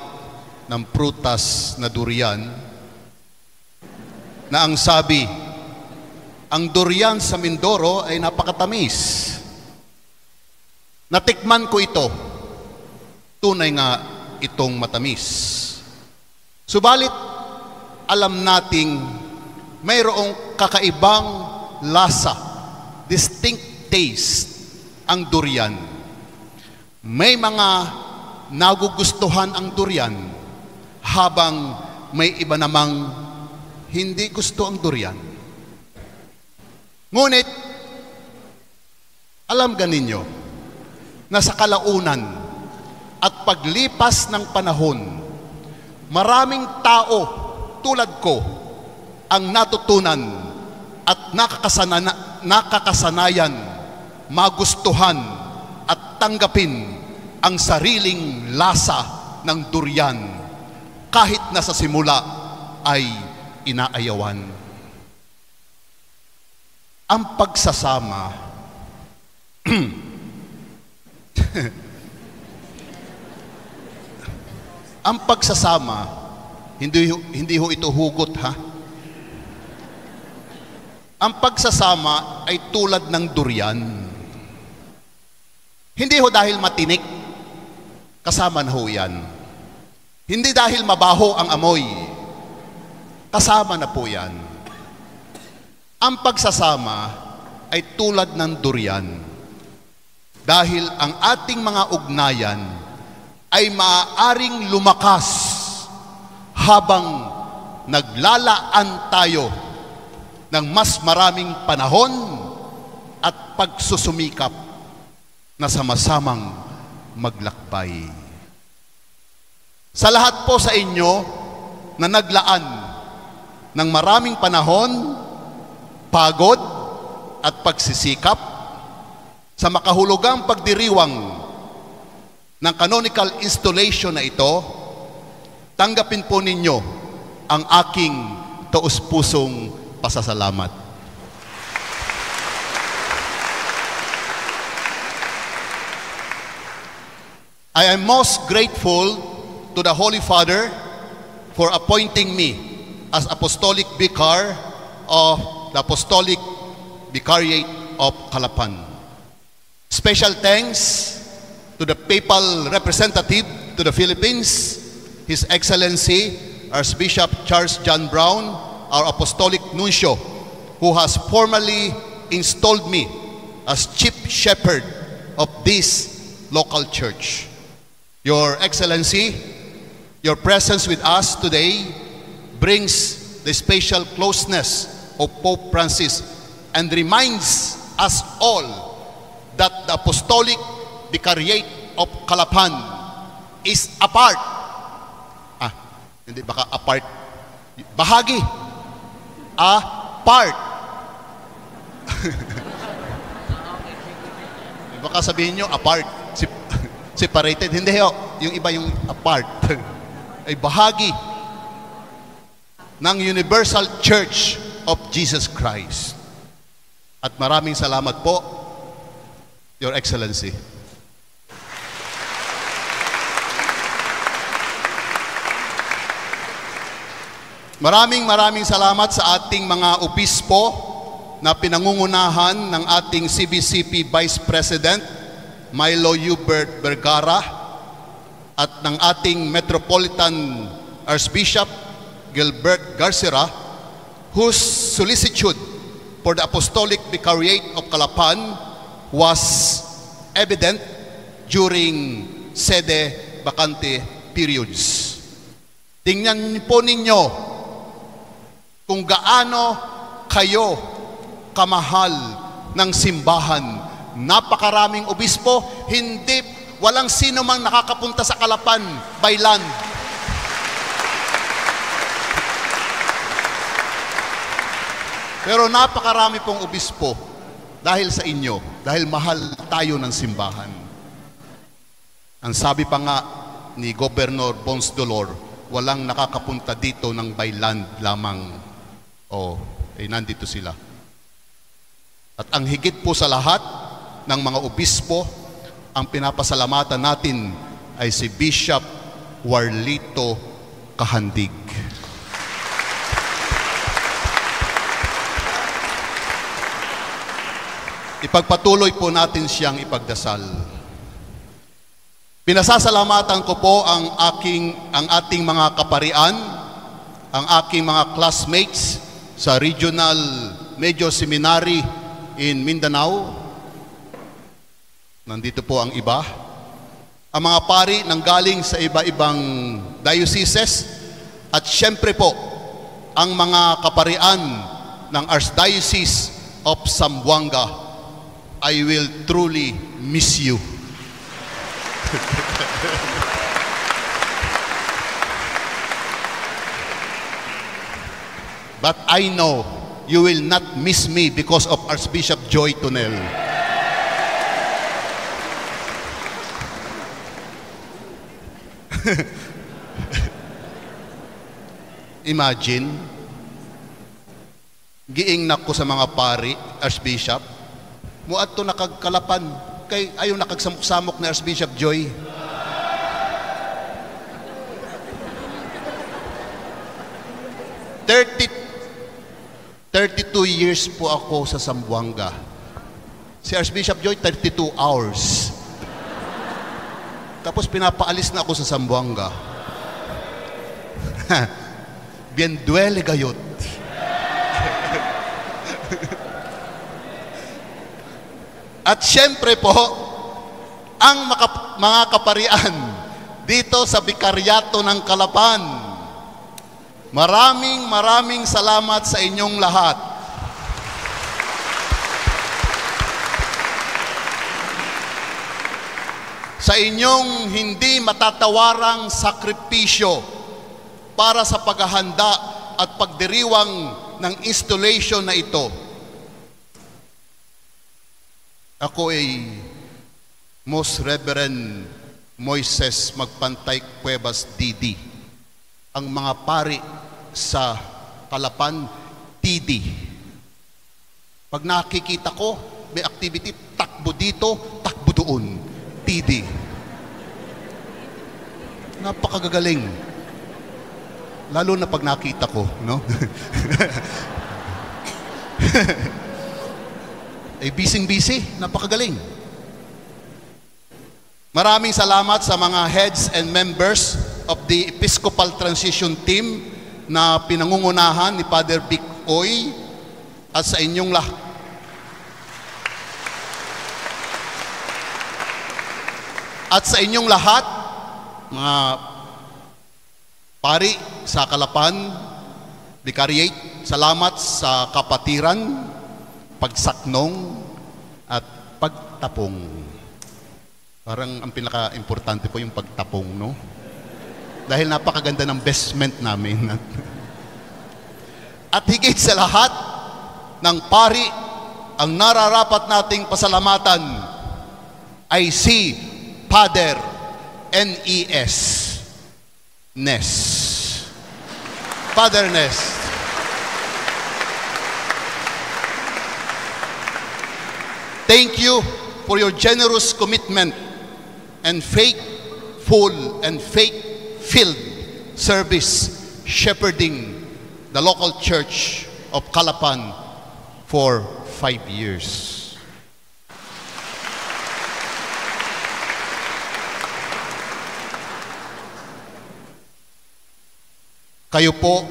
ng prutas na durian na ang sabi, ang durian sa Mindoro ay napakatamis. Natikman ko ito tunay nga itong matamis. Subalit, alam nating mayroong kakaibang lasa, distinct taste ang durian. May mga nagugustuhan ang durian habang may iba namang hindi gusto ang durian. Ngunit, alam ganinyo na sa kalaunan, at paglipas ng panahon, maraming tao tulad ko ang natutunan at nakakasana, nakakasanayan, magustuhan at tanggapin ang sariling lasa ng durian kahit na sa simula ay inaayawan. Ang pagsasama Ang pagsasama, hindi, hindi ho ito hugot ha. Ang pagsasama ay tulad ng durian. Hindi ho dahil matinik, kasama na ho yan. Hindi dahil mabaho ang amoy, kasama na po yan. Ang pagsasama ay tulad ng durian. Dahil ang ating mga ugnayan ay maaaring lumakas habang naglalaan tayo ng mas maraming panahon at pagsusumikap na sama-samang maglakbay. Sa lahat po sa inyo na naglaan ng maraming panahon, pagod at pagsisikap sa makahulugang pagdiriwang ng canonical installation na ito, tanggapin po ninyo ang aking taus-pusong pasasalamat. I am most grateful to the Holy Father for appointing me as Apostolic Vicar of the Apostolic Vicariate of Calapan. Special thanks to the papal representative to the Philippines, His Excellency Archbishop Charles John Brown, our Apostolic Nuncio, who has formally installed me as Chief Shepherd of this local church. Your Excellency, your presence with us today brings the special closeness of Pope Francis and reminds us all that the Apostolic Vicariate of Calapan is apart. Ah, hindi baka apart. Bahagi. Apart. baka sabihin nyo, apart. Sep- Separated. Hindi ho. Yung iba yung apart. Ay bahagi ng Universal Church of Jesus Christ. At maraming salamat po, Your Excellency. Maraming maraming salamat sa ating mga obispo na pinangungunahan ng ating CBCP Vice President Milo Hubert Vergara at ng ating Metropolitan Archbishop Gilbert Garcera whose solicitude for the Apostolic Vicariate of Calapan was evident during sede vacante periods. Tingnan po ninyo kung gaano kayo kamahal ng simbahan. Napakaraming obispo, hindi, walang sino mang nakakapunta sa Kalapan by land. Pero napakarami pong obispo dahil sa inyo, dahil mahal tayo ng simbahan. Ang sabi pa nga ni Governor Bons Dolor, walang nakakapunta dito ng by land lamang. O, eh nandito sila. At ang higit po sa lahat ng mga obispo, ang pinapasalamatan natin ay si Bishop Warlito Kahandig. Ipagpatuloy po natin siyang ipagdasal. Pinasasalamatan ko po ang aking ang ating mga kaparian, ang aking mga classmates sa Regional Major Seminary in Mindanao. Nandito po ang iba. Ang mga pari nang galing sa iba-ibang dioceses at syempre po ang mga kaparian ng Archdiocese of Zamboanga. I will truly miss you. But I know you will not miss me because of Archbishop Joy Tunel. Imagine, giing ko sa mga pari, Archbishop, muad to nakagkalapan, kay ayaw nakagsamok-samok ni Archbishop Joy. Thirty 32 years po ako sa Zamboanga. Si Archbishop Joy, 32 hours. Tapos pinapaalis na ako sa Zamboanga. Bien duele gayot. At syempre po, ang maka- mga kaparian dito sa Bikaryato ng Kalapan, maraming maraming salamat sa inyong lahat. Sa inyong hindi matatawarang sakripisyo para sa paghahanda at pagdiriwang ng installation na ito. Ako ay Most Reverend Moises Magpantay Cuevas DD. Ang mga pari sa Kalapan, TD. Pag nakikita ko, may activity, takbo dito, takbo doon. TD. Napakagagaling. Lalo na pag nakita ko, no? eh, bising-busy. Napakagaling. Maraming salamat sa mga heads and members of the Episcopal Transition Team na pinangungunahan ni Father Vic Oy at sa inyong lahat. At sa inyong lahat, mga pari sa Kalapan, Vicariate, salamat sa kapatiran, pagsaknong, at pagtapong. Parang ang pinaka-importante po yung pagtapong, no? Dahil napakaganda ng basement namin. At higit sa lahat ng pari, ang nararapat nating pasalamatan ay si Father N-E-S. Ness. Father Ness. Thank you for your generous commitment and faithful and faith-filled service shepherding the local church of Calapan for five years. Kayo po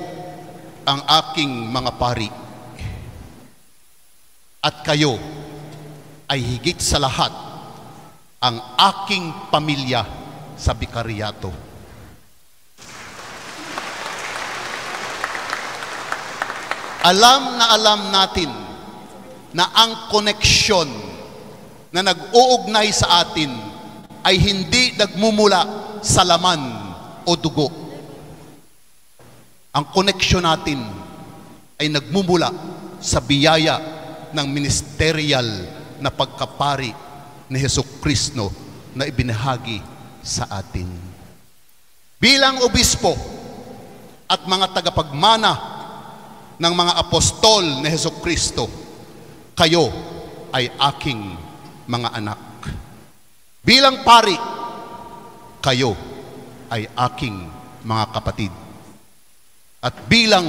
ang aking mga pari. At kayo ay higit sa lahat ang aking pamilya sa Bikaryato. Alam na alam natin na ang koneksyon na nag-uugnay sa atin ay hindi nagmumula sa laman o dugo. Ang koneksyon natin ay nagmumula sa biyaya ng ministerial na pagkapari ni Heso Kristo na ibinahagi sa atin. Bilang obispo at mga tagapagmana ng mga apostol ni Heso Kristo, kayo ay aking mga anak. Bilang pari, kayo ay aking mga kapatid. At bilang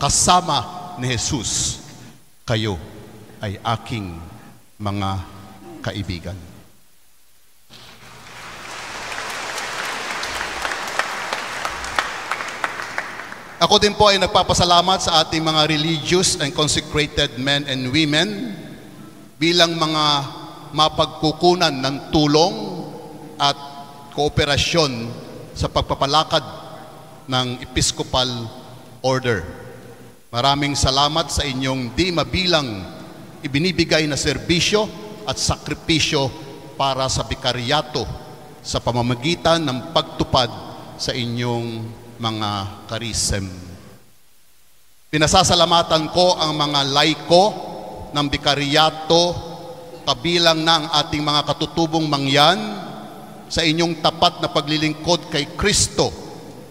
kasama ni Jesus, kayo ay aking mga kaibigan. Ako din po ay nagpapasalamat sa ating mga religious and consecrated men and women bilang mga mapagkukunan ng tulong at kooperasyon sa pagpapalakad ng Episcopal Order. Maraming salamat sa inyong di mabilang ibinibigay na serbisyo at sakripisyo para sa bikaryato sa pamamagitan ng pagtupad sa inyong mga karisem. Pinasasalamatan ko ang mga laiko ng bikaryato kabilang na ang ating mga katutubong mangyan sa inyong tapat na paglilingkod kay Kristo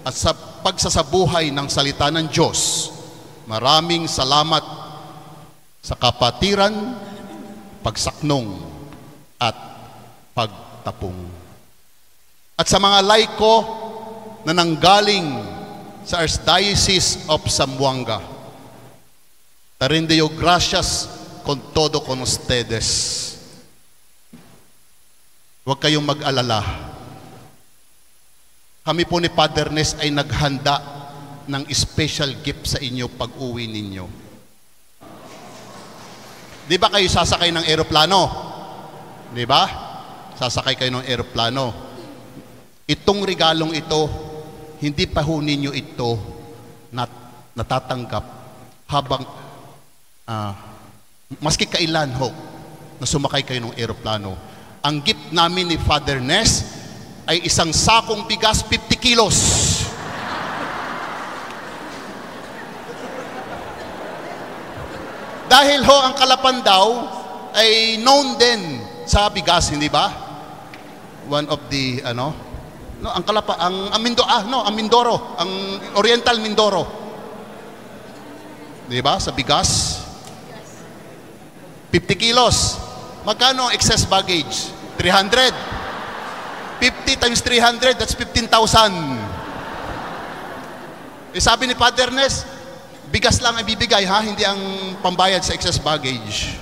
at sa pagsasabuhay ng salita ng Diyos. Maraming salamat sa kapatiran, pagsaknong at pagtapong. At sa mga laiko na nanggaling sa Archdiocese of Zamboanga, Tarindeo gracias con todo con ustedes. Huwag kayong mag-alala. Kami po ni Father Ness ay naghanda ng special gift sa inyo pag uwi ninyo. Di ba kayo sasakay ng eroplano? Di ba? Sasakay kayo ng eroplano. Itong regalong ito, hindi pa ho ninyo ito nat natatanggap habang uh, maski kailan ho na sumakay kayo ng eroplano. Ang gift namin ni Father Ness ay isang sakong bigas 50 kilos. Dahil ho ang Kalapan daw ay known din sa bigas, hindi ba? One of the ano, no, ang Kalapa, ang, ang Mindo, ah, no, ang Mindoro, ang Oriental Mindoro. Di ba? Sa bigas. 50 kilos. Magkano ang excess baggage? 300. 50 times 300, that's 15,000. Eh, sabi ni Father Ness, bigas lang ang bibigay ha, hindi ang pambayad sa excess baggage.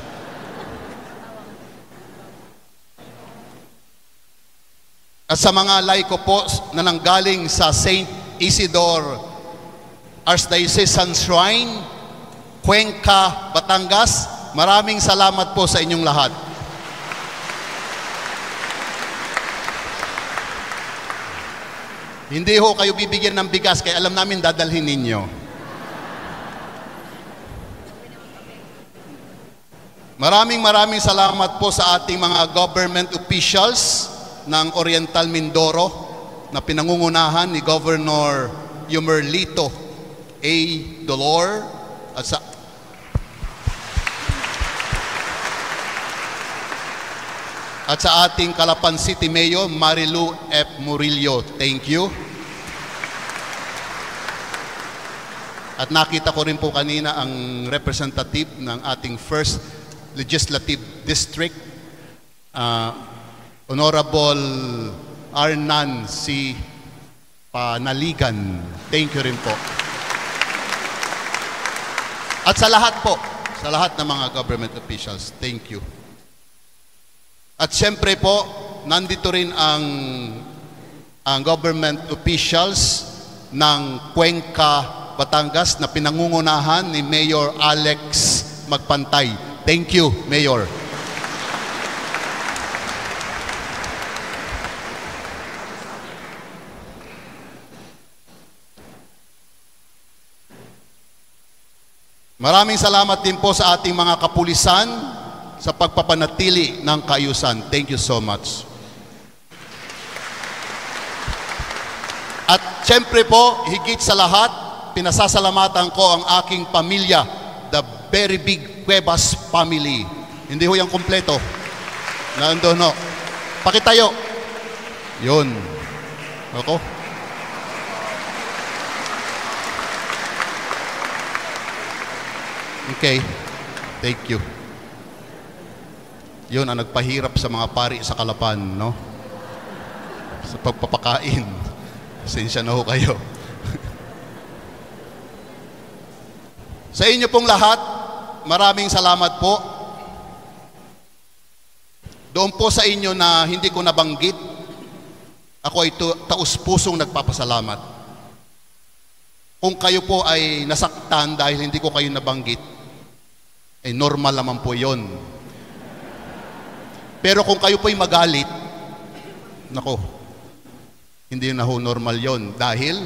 At sa mga laiko po na nanggaling sa St. Isidore Archdiocesan Shrine, Cuenca, Batangas, maraming salamat po sa inyong lahat. Hindi ho kayo bibigyan ng bigas kaya alam namin dadalhin ninyo. Maraming maraming salamat po sa ating mga government officials ng Oriental Mindoro na pinangungunahan ni Governor Yumerlito A. Dolor at sa at sa ating Calapan City Mayor Marilu F. Murillo. Thank you. At nakita ko rin po kanina ang representative ng ating first legislative district, uh, Honorable Arnan C. Panaligan. Thank you rin po. At sa lahat po, sa lahat ng mga government officials, thank you. At siyempre po, nandito rin ang, ang government officials ng Cuenca, Batangas na pinangungunahan ni Mayor Alex Magpantay. Thank you, Mayor. Maraming salamat din po sa ating mga kapulisan sa pagpapanatili ng kaayusan. Thank you so much. At siyempre po, higit sa lahat, pinasasalamatan ko ang aking pamilya, the very big Cuevas family. Hindi ho yung kompleto. Nandun ho. Pakitayo. Yun. Ako. Okay. Thank you. Yun ang nagpahirap sa mga pari sa Kalapan, no? Sa pagpapakain. Pasensya na ho kayo. Sa inyo pong lahat, maraming salamat po. Doon po sa inyo na hindi ko nabanggit, ako ay taus-pusong nagpapasalamat. Kung kayo po ay nasaktan dahil hindi ko kayo nabanggit, eh normal naman po yon. Pero kung kayo po ay magalit, nako, hindi na ho normal yon dahil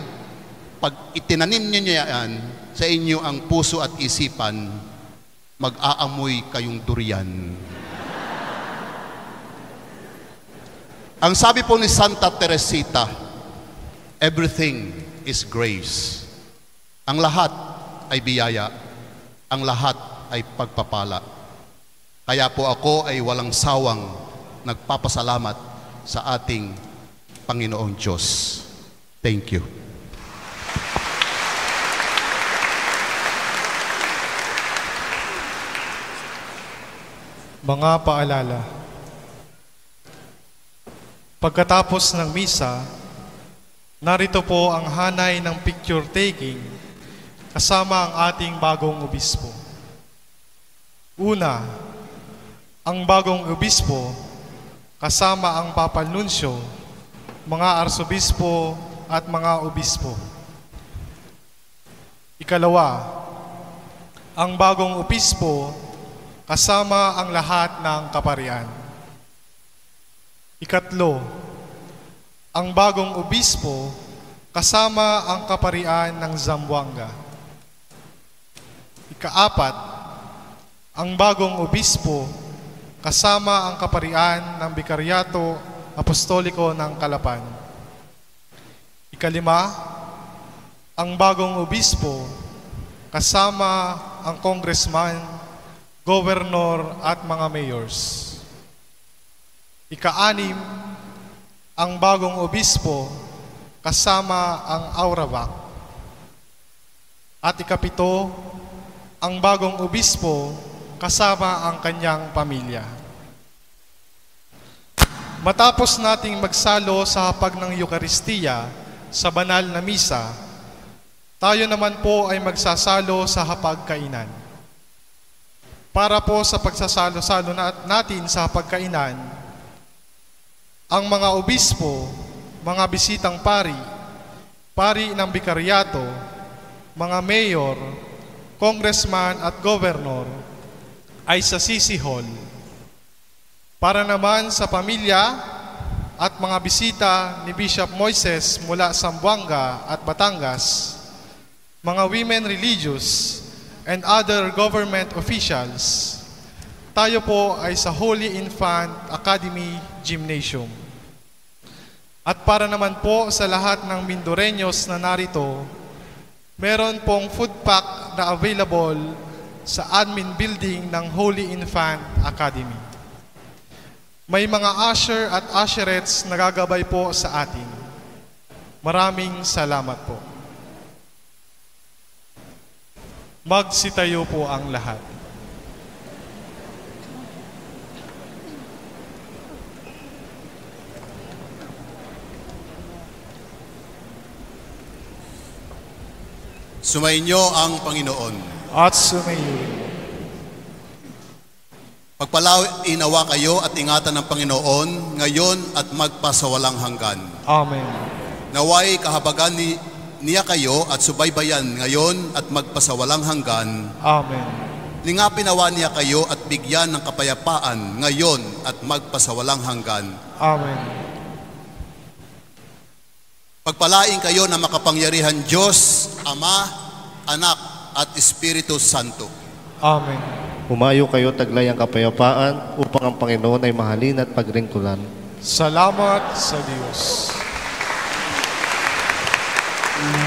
pag itinanim niyo yan sa inyo ang puso at isipan, mag-aamoy kayong durian. Ang sabi po ni Santa Teresita, everything is grace. Ang lahat ay biyaya. Ang lahat ay pagpapala. Kaya po ako ay walang sawang nagpapasalamat sa ating Panginoong Diyos. Thank you. Mga paalala. Pagkatapos ng misa, narito po ang hanay ng picture taking kasama ang ating bagong obispo. Una, ang bagong obispo kasama ang papanunsyo, mga arsobispo at mga obispo. Ikalawa, ang bagong obispo kasama ang lahat ng kaparian. Ikatlo, ang bagong obispo kasama ang kaparian ng Zamboanga. Ikaapat, ang bagong obispo kasama ang kaparian ng Bikaryato Apostoliko ng Kalapan. Ikalima, ang bagong obispo kasama ang congressman, governor at mga mayors. Ika-anim, ang bagong obispo kasama ang Aurabac. At ikapito, ang bagong obispo kasama ang kanyang pamilya. Matapos nating magsalo sa hapag ng Eukaristiya sa banal na misa, tayo naman po ay magsasalo sa hapag kainan. Para po sa pagsasalo-salo natin sa hapagkainan, ang mga obispo, mga bisitang pari, pari ng bikaryato, mga mayor, congressman at governor ay sa Sisi Hall. Para naman sa pamilya at mga bisita ni Bishop Moises mula Sambuanga at Batangas, mga women religious and other government officials, tayo po ay sa Holy Infant Academy Gymnasium. At para naman po sa lahat ng Mindoreños na narito, meron pong food pack na available sa admin building ng Holy Infant Academy. May mga usher at usherettes na gagabay po sa atin. Maraming salamat po. Magsitayo po ang lahat. Sumainyo ang Panginoon. At sumayo. Pagpalainawa kayo at ingatan ng Panginoon ngayon at magpasawalang hanggan. Amen. Naway kahabagan ni, niya kayo at subaybayan ngayon at magpasawalang hanggan. Amen. Lingapin nawa niya kayo at bigyan ng kapayapaan ngayon at magpasawalang hanggan. Amen. Pagpalain kayo na makapangyarihan Diyos, Ama, Anak at Espiritu Santo. Amen. Humayo kayo taglay ang kapayapaan upang ang Panginoon ay mahalin at pagringkulan. Salamat sa Diyos. Ang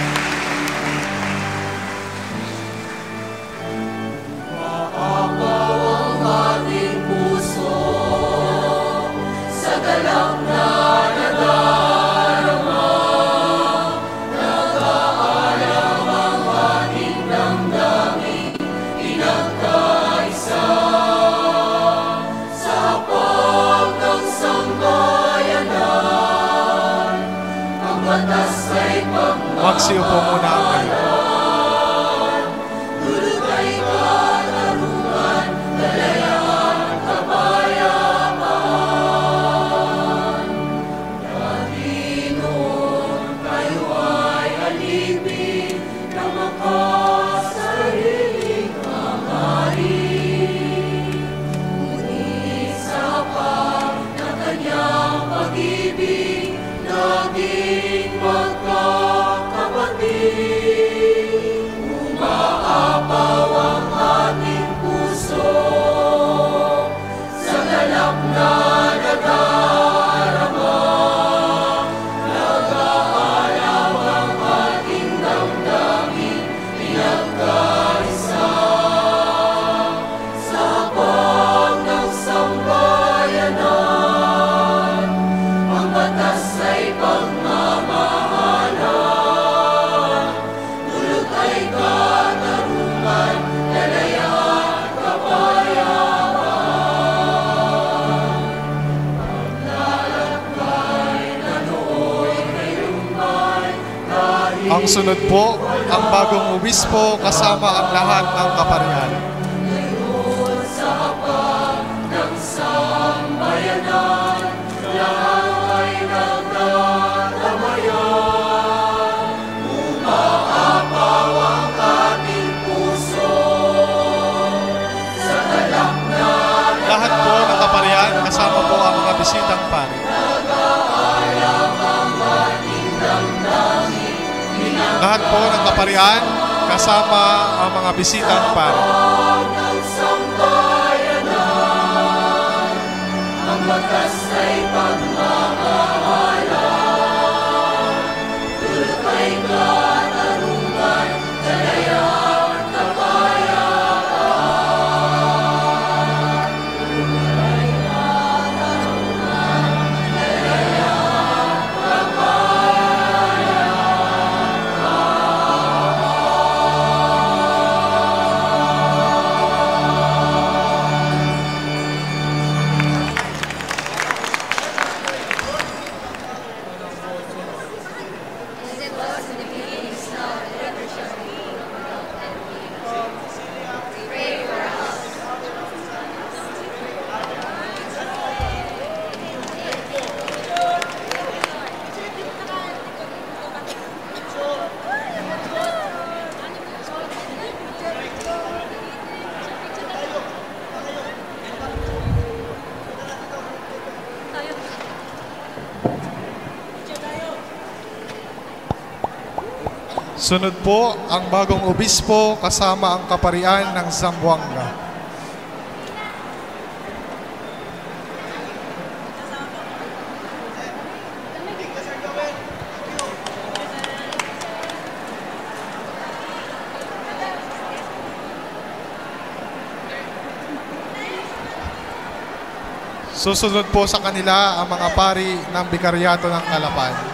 Singapore. Kahit Ang sunod po, ang bagong obispo kasama ang lahat ng sambayanan, lahat po ng kaparian kasama po ang mga bisitang pari. Lahat po ng kaparian kasama ang mga bisitang pari. ang batas Sunod po ang bagong obispo kasama ang kaparian ng Zamboanga. Susunod po sa kanila ang mga pari ng Bikaryato ng Kalapan.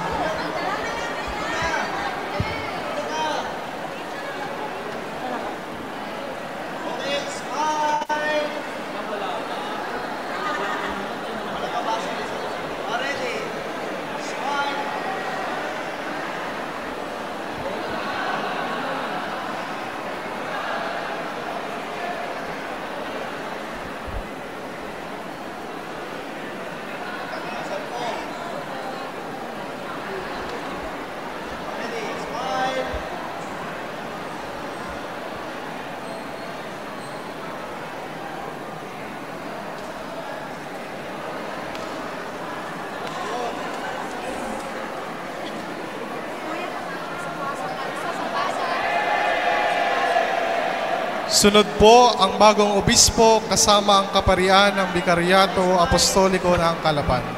Sunod po ang bagong obispo kasama ang kaparian ng Bikaryato Apostoliko ng Kalapan.